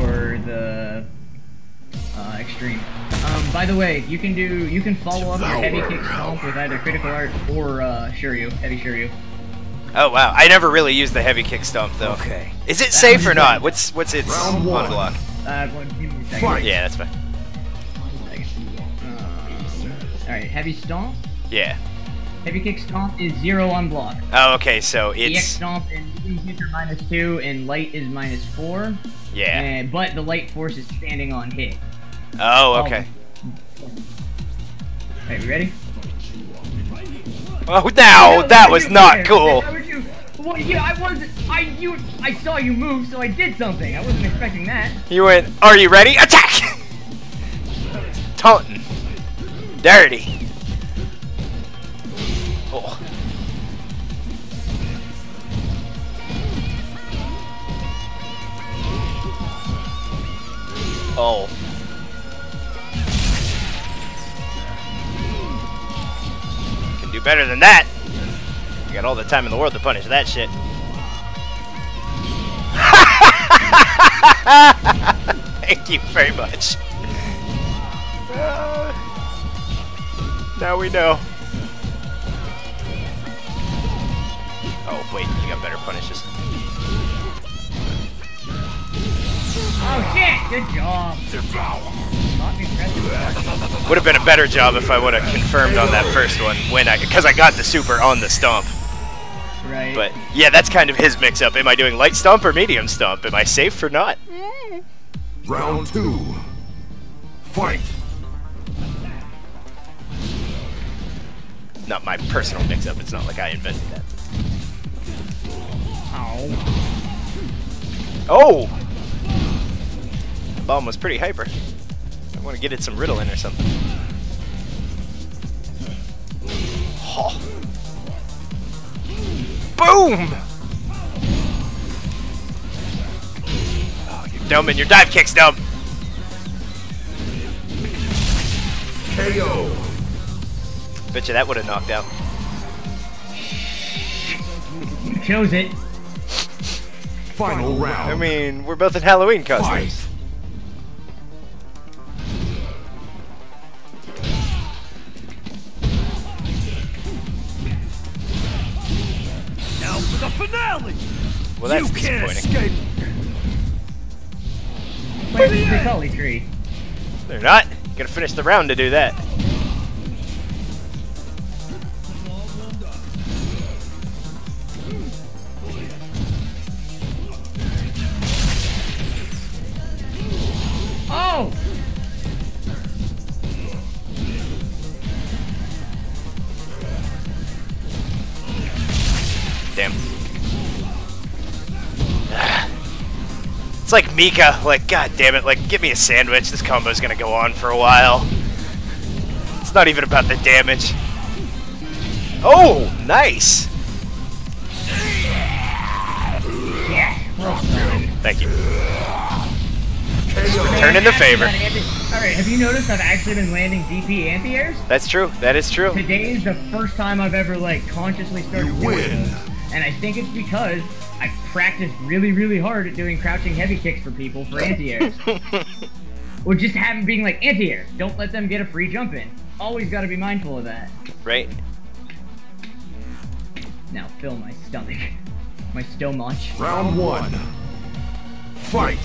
or the uh, extreme. Um, by the way, you can do you can follow up your heavy kick stomp with either critical art or uh, Shuryu, heavy Shuryu. Oh wow, I never really used the heavy kick stomp though. Okay. Is it safe or not? What's what's its Round on one. block? Uh, one, give me a second. Yeah, that's fine. One second. Um, all right, heavy stomp. Yeah. Heavy kick stomp is zero on block. Oh, okay, so EX it's stomp and medium kick are minus two, and light is minus four. yeah. And, but the light force is standing on hit. Oh, okay. Alright, we ready? Oh, now that was you not cool. You? Well, yeah, I wasn't. I you. I saw you move, so I did something. I wasn't expecting that. You went, are you ready? Attack! Taunting. Dirty. Oh. Oh. Can do better than that. You got all the time in the world to punish that shit. Thank you very much. Uh, now we know. Oh, wait, you got better punishes. Oh shit! Good job. Not impressive. Would have been a better job if I would have confirmed on that first one when I, because I got the super on the stomp. Right. But yeah, that's kind of his mix-up. Am I doing light stomp or medium stomp? Am I safe or not? Round two. Fight. Not my personal mix-up. It's not like I invented that. Ow. Oh! The bomb was pretty hyper. I want to get it some Ritalin or something. Oh. Boom! Oh, you're dumb and your dive kick's dumb. KO. Bet you that would have knocked out. You chose it. Final round. I mean, we're both in Halloween costumes. Fight. Now for the finale! Well, that's you can't disappointing. escape! Where's the Cully tree? They're not. Gotta finish the round to do that. Oh! Damn. It's like Mika, like, god damn it, like, give me a sandwich. This combo's gonna go on for a while. It's not even about the damage. Oh, nice! Thank you. KO. Turn in the favor. Alright, have you noticed I've actually been landing DP anti-airs? That's true. That is true. Today is the first time I've ever, like, consciously started You doing win. those. And I think it's because I practiced really, really hard at doing crouching heavy kicks for people for anti-airs. or just having being like, anti-air, don't let them get a free jump in. Always gotta be mindful of that. right? Now fill my stomach. My stomach. Round one. Fight.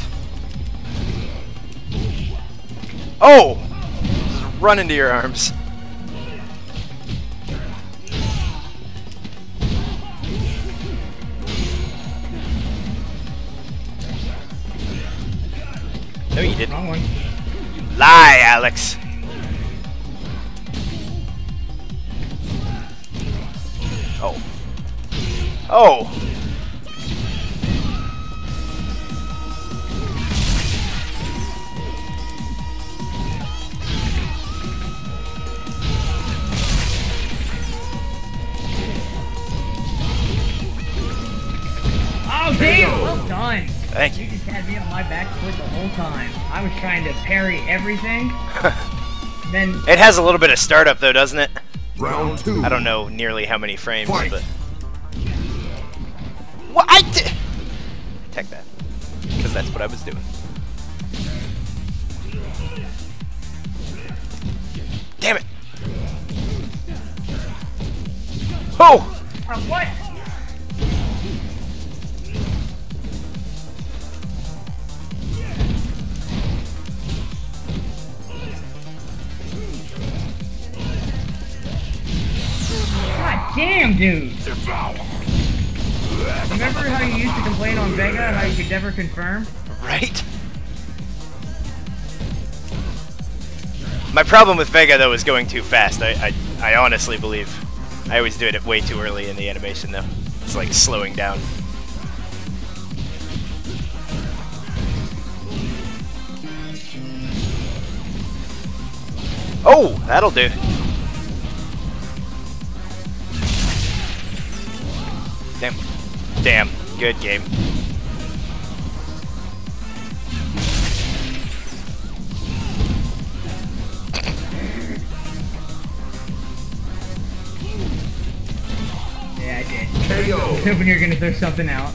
Oh! Just run into your arms. No, you didn't. Wrong one. Lie, Alex. Oh. Oh. Oh, damn! Well done. Thank You you. just had me on my back foot the whole time. I was trying to parry everything. then It has a little bit of startup though, doesn't it? Round two. I don't know nearly how many frames, Fight. but. What I did? Take that, because that's what I was doing. Damn it! Oh! uh, what? Dude! Remember how you used to complain on Vega how you could never confirm? Right? My problem with Vega though is going too fast. I I, I honestly believe. I always do it way too early in the animation though. It's like slowing down. Oh, that'll do. Damn. Good game. Yeah, I did. KO. Hoping you're gonna throw something out.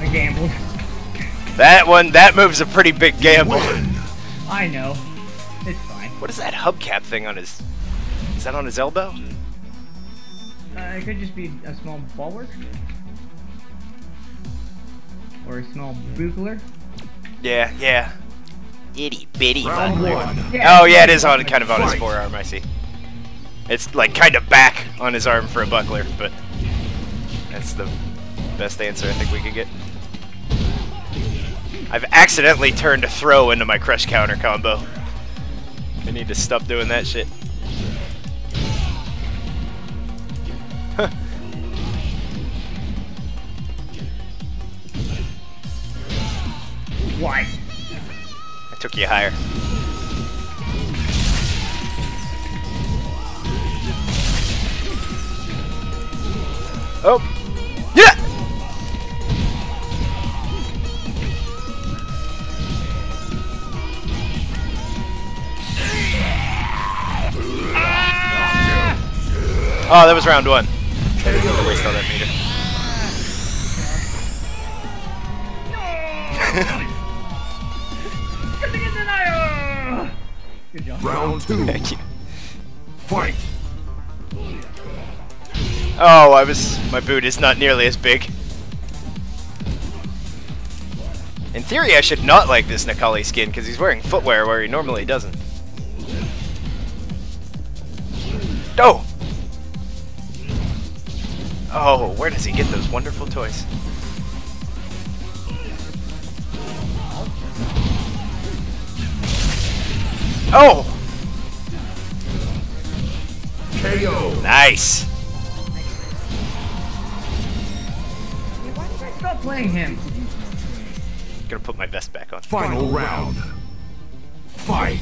I gambled. That one, that move's a pretty big gamble. I know. It's fine. What is that hubcap thing on his? Is that on his elbow? Uh, it could just be a small bulwark. Or a small bugler. Yeah, yeah. Itty bitty Round bugler. one. Oh yeah, it is on kind of on his forearm. I see. It's like kind of back on his arm for a buckler, but that's the best answer I think we could get. I've accidentally turned a throw into my crush counter combo. I need to stop doing that shit. Why? I took you higher. Oh! Yeah! Oh, that was round one. Waste all that meter. Round two. Thank you. Fight. Oh, I was. My boot is not nearly as big. In theory, I should not like this Necalli skin because he's wearing footwear where he normally doesn't. Oh! Oh, where does he get those wonderful toys? Oh! KO. Nice! Why did I stop playing him? Gonna put my vest back on. Final round. Fight.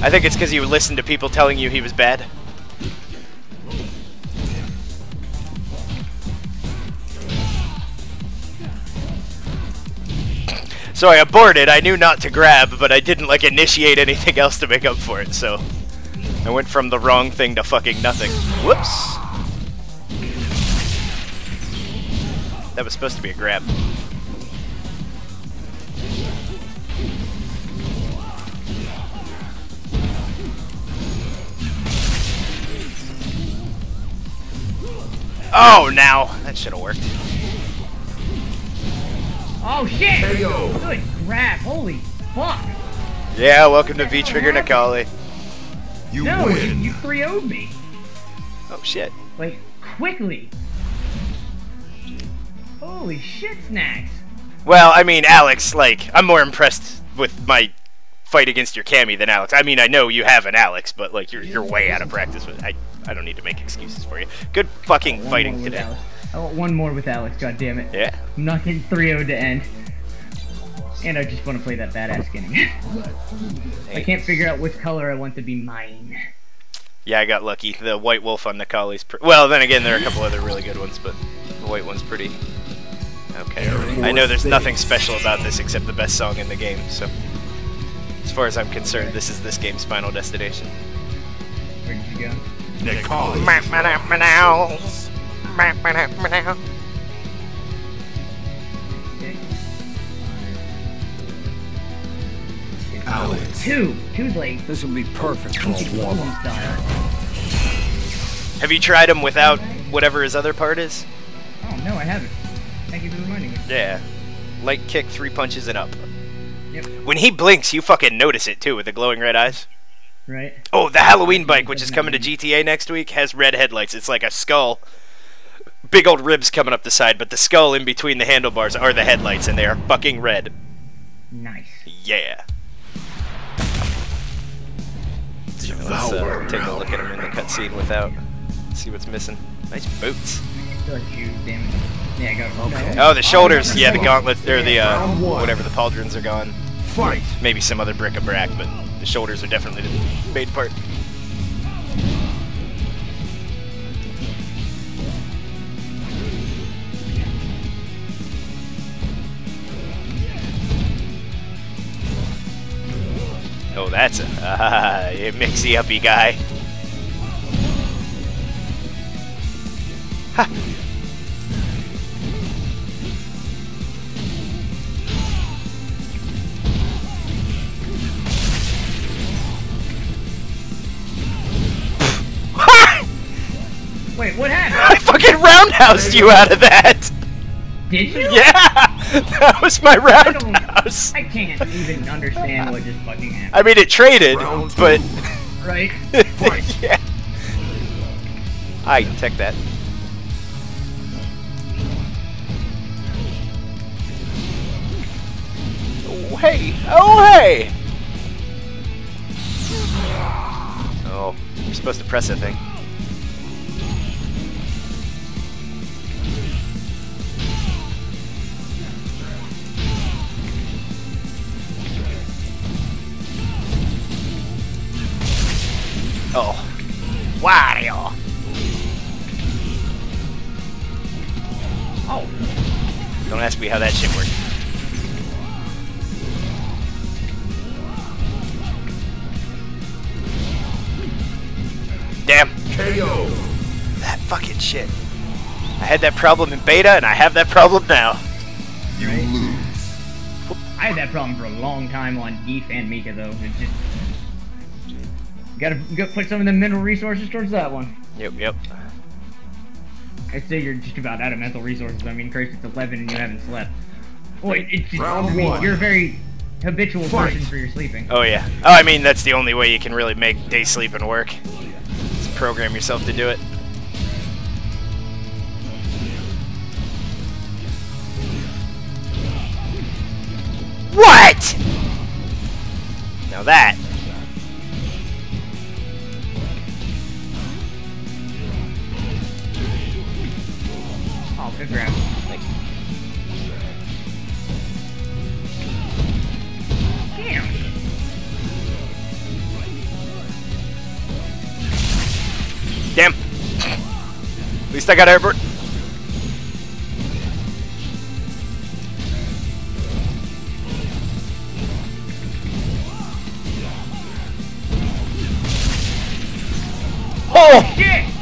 I think it's because you listened to people telling you he was bad. So I aborted. I knew not to grab, but I didn't like initiate anything else to make up for it. So I went from the wrong thing to fucking nothing. Whoops. That was supposed to be a grab. Oh, now that should have worked. Oh shit! KO. Good grab. Holy fuck. Yeah, welcome to V Trigger Necalli. You No, you, win. you 3 0'd me. Oh shit. Like, quickly. Holy shit, snacks. Well, I mean, Alex, like, I'm more impressed with my fight against your Cammy than Alex. I mean, I know you have an Alex, but like, you're you're way out of practice with. I I don't need to make excuses for you. Good fucking fighting more with today. Alex. I want one more with Alex, god damn it. Yeah. I'm not getting 3 0 to end. And I just want to play that badass skin again. I can't figure out which color I want to be mine. Yeah, I got lucky. The White Wolf on Necalli's. Pr- well, then again, there are a couple other really good ones, but the white one's pretty. Okay. I know there's nothing special about this except the best song in the game, so. As far as I'm concerned, this is this game's final destination. Where did you go? Necalli. Alex. Two. Two's like This will be perfect for a warm-up. Have you tried him without whatever his other part is? Oh no, I haven't. Thank you for reminding me. Yeah. Light kick, three punches, and up. Yep. When he blinks, you fucking notice it too with the glowing red eyes. Right? Oh, the Halloween bike, which is coming to GTA next week, has red headlights. It's like a skull. Big old ribs coming up the side, but the skull in between the handlebars are the headlights, and they are fucking red. Nice. Yeah. Let's uh, take a look at him in the cutscene without. See what's missing. Nice boots. Still a shoe, damn it. Yeah, go. Okay. Oh, the shoulders. Yeah, the gauntlet, or the, uh, whatever, the pauldrons are gone. Fight. Maybe some other bric-a-brac, but the shoulders are definitely the main part. Oh, that's a, uh, a mixy-uppy guy. Ha! Wait, what happened? I fucking roundhoused you out of that! Did you? Yeah! That was my I don't. roundhouse! I can't even understand what just fucking happened. I mean, it traded, Round two. but Right? yeah. I tech that. Oh hey! Oh hey! Oh, you're supposed to press that thing. Oh. Wario! Oh, Don't ask me how that shit worked. Damn, KO. that fucking shit. I had that problem in beta, and I have that problem now. You lose. I had that problem for a long time on Geef and Mika though. It just gotta go put some of the mental resources towards that one. Yep, yep. I say you're just about out of mental resources. I mean, Christ, it's 11 and you haven't slept. Wait, it's just, Round I mean, one. you're a very habitual Fight. person for your sleeping. Oh yeah. Oh, I mean that's the only way you can really make day sleeping work. Is program yourself to do it. What? Now that. Oh, good grab. Thanks. Damn. Damn. At least I got airborne. Oh! Shit!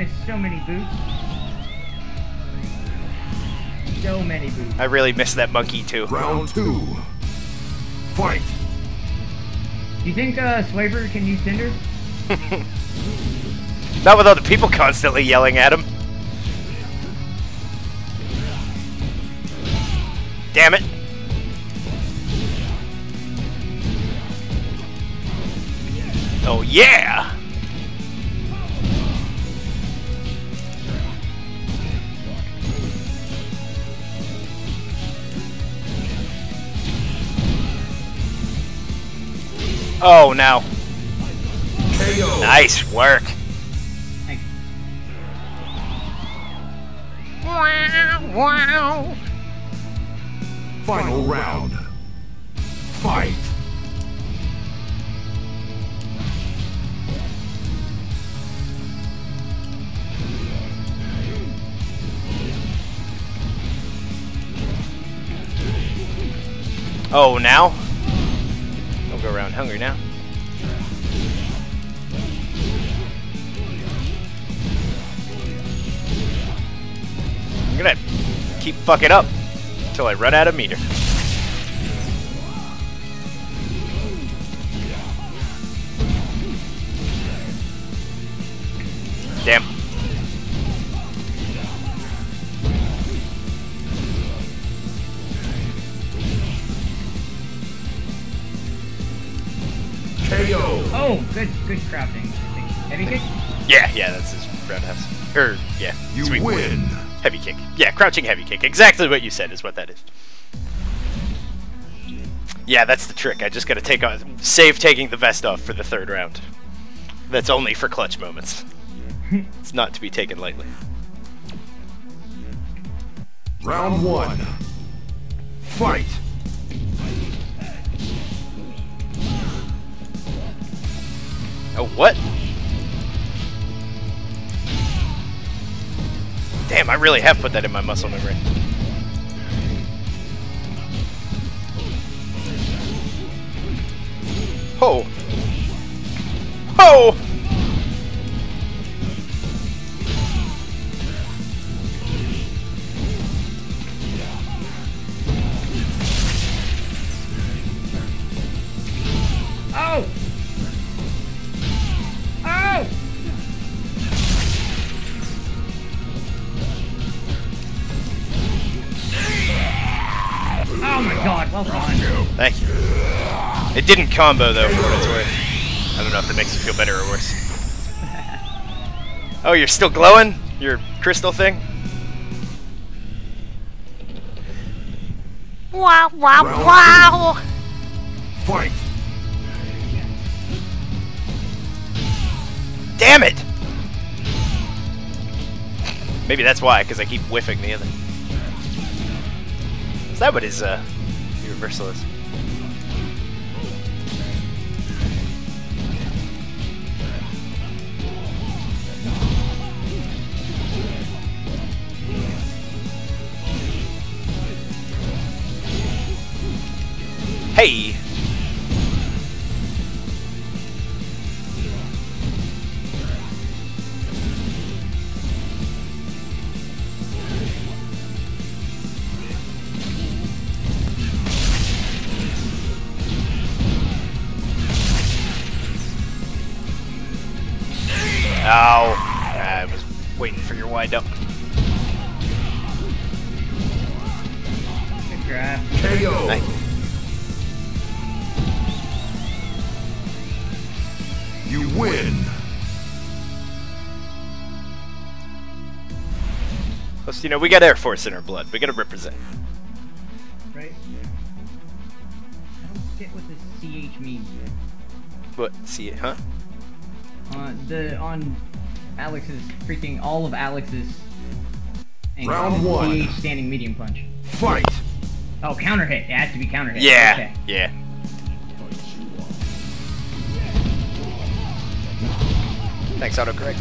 Missed so many boots. So many boots. I really missed that monkey too. Round two. Fight. Do you think uh, Swaver can use Tinder? Not with other people constantly yelling at him. Damn it. Oh yeah! Oh no. KO. Nice work. Thank Final round. Fight. Oh, now? Go around hungry now. I'm gonna keep fucking up until I run out of meter. Damn. Oh, good, good crafting. Heavy kick? Yeah, yeah, that's his roundhouse. Or, yeah, You sweet win. Heavy kick. Yeah, crouching heavy kick. Exactly what you said is what that is. Yeah, that's the trick. I just gotta take on save taking the vest off for the third round. That's only for clutch moments. it's not to be taken lightly. Round one. Fight. Oh, what? Damn, I really have put that in my muscle memory. Oh! Oh! Oh! Didn't combo though, for what it's worth. I don't know if that makes you feel better or worse. oh, you're still glowing? Your crystal thing? Wow, wow, Round wow! Fight. Damn it! Maybe that's why, because I keep whiffing the other. Is that what his uh, reversal is? Hey! Ow. I was waiting for your wind up. Know, we got Air Force in our blood. We gotta represent. Right? I don't get what this CH means. What? See it, huh? Uh, the, on Alex's, freaking all of Alex's... thing. Round one. CH standing medium punch. Fight. Oh, counter hit. It has to be counter hit. Yeah. Okay. Yeah. Thanks, autocorrect.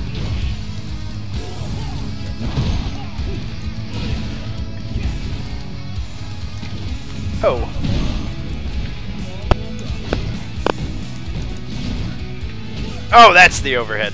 Oh. Oh, that's the overhead.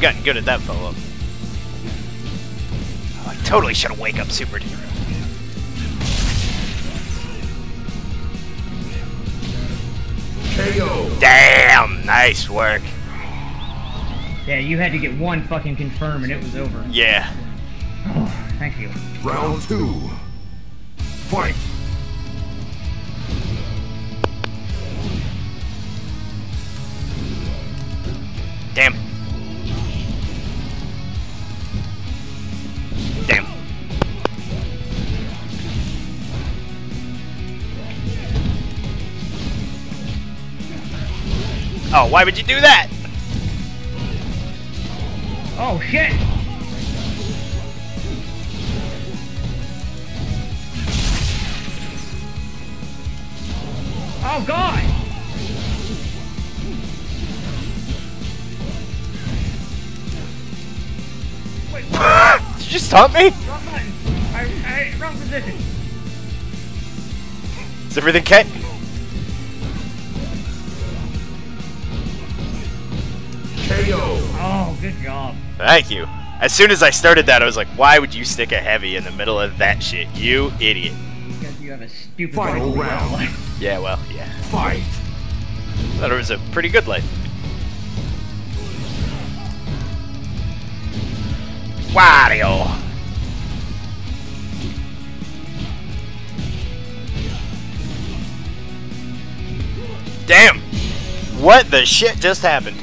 Damn, you've gotten good at that follow-up. Oh, I totally should have wake up Super Hero. KO. Damn, nice work. Yeah, you had to get one fucking confirm and it was over. Yeah. Oh, thank you. Round two. Fight. Oh, why would you do that? Oh, shit! Oh, God! Wait, Did you just taunt me? wrong button. I, I, wrong position. Is everything okay? Good job. Thank you. As soon as I started that, I was like, why would you stick a heavy in the middle of that shit? You idiot. Because you have a stupid Final round. life. Yeah, well, yeah. Fight! Thought it was a pretty good life. Wario! Damn! What the shit just happened?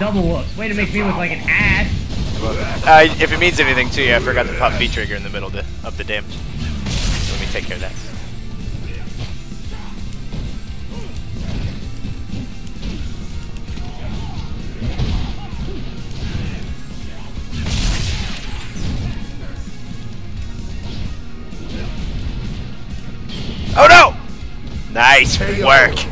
Double whoops. Way to make me look like an ass. Uh, if it means anything to you, I forgot to pop V trigger in the middle to the damage. Let me take care of that. Oh no! Nice work.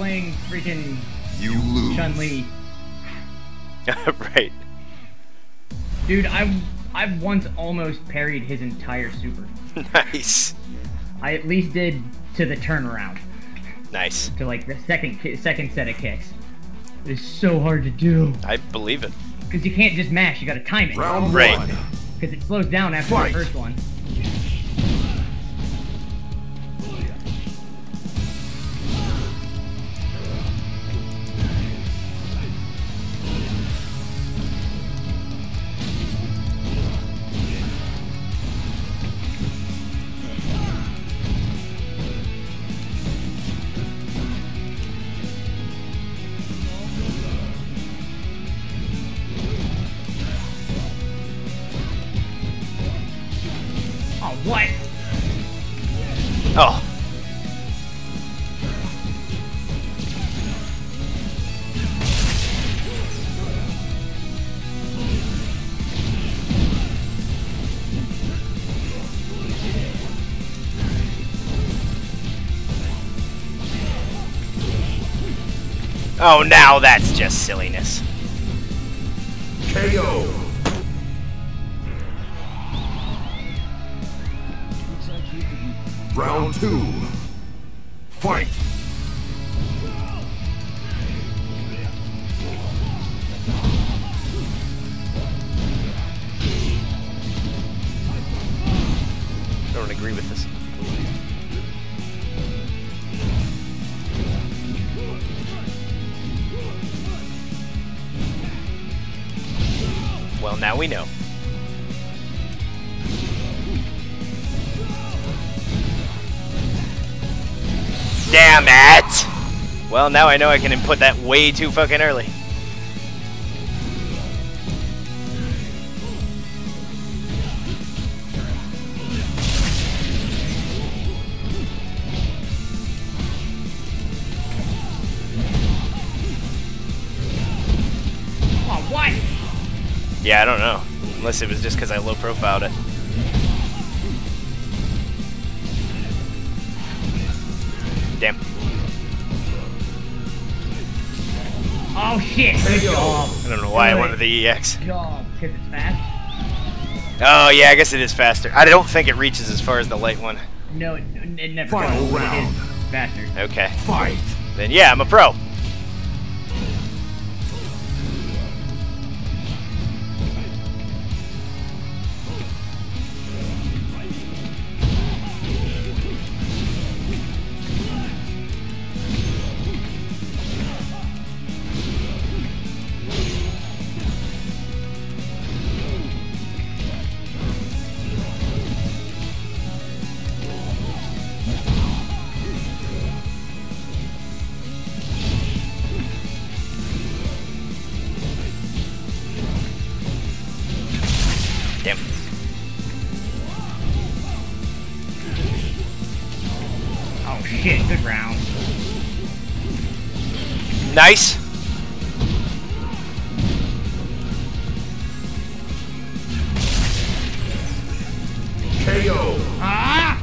Playing freaking You lose. Chun Li. right. Dude, I've I've once almost parried his entire super. Nice. I at least did to the turnaround, Nice. to like the second second set of kicks. It's so hard to do I believe it. because you can't just mash. You gotta time it Round Right. one. because it slows down after Fight. the first one. Oh, now that's just silliness. KO. Round two. Fight! Well, now I know I can input that way too fucking early. What? Yeah, I don't know. Unless it was just because I low profiled it. Shit! Good job. I don't know why I wanted the EX. Job, because it's fast. Oh, yeah, I guess it is faster. I don't think it reaches as far as the light one. No, it, it never Final does. round. It is faster. Okay. Fight! Then, yeah, I'm a pro. Nice. KO! Ah!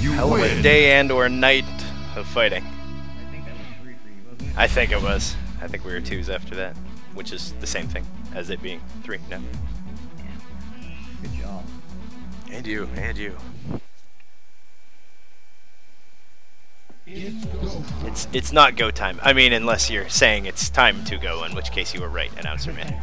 You Hell of win! a day and or night of fighting. I think that was three for you, wasn't it? I think it was. I think we were twos after that, which is the same thing as it being three now. Yeah. Good job. And you, and you. It's it's not go time. I mean, unless you're saying it's time to go, in which case you were right, announcer man.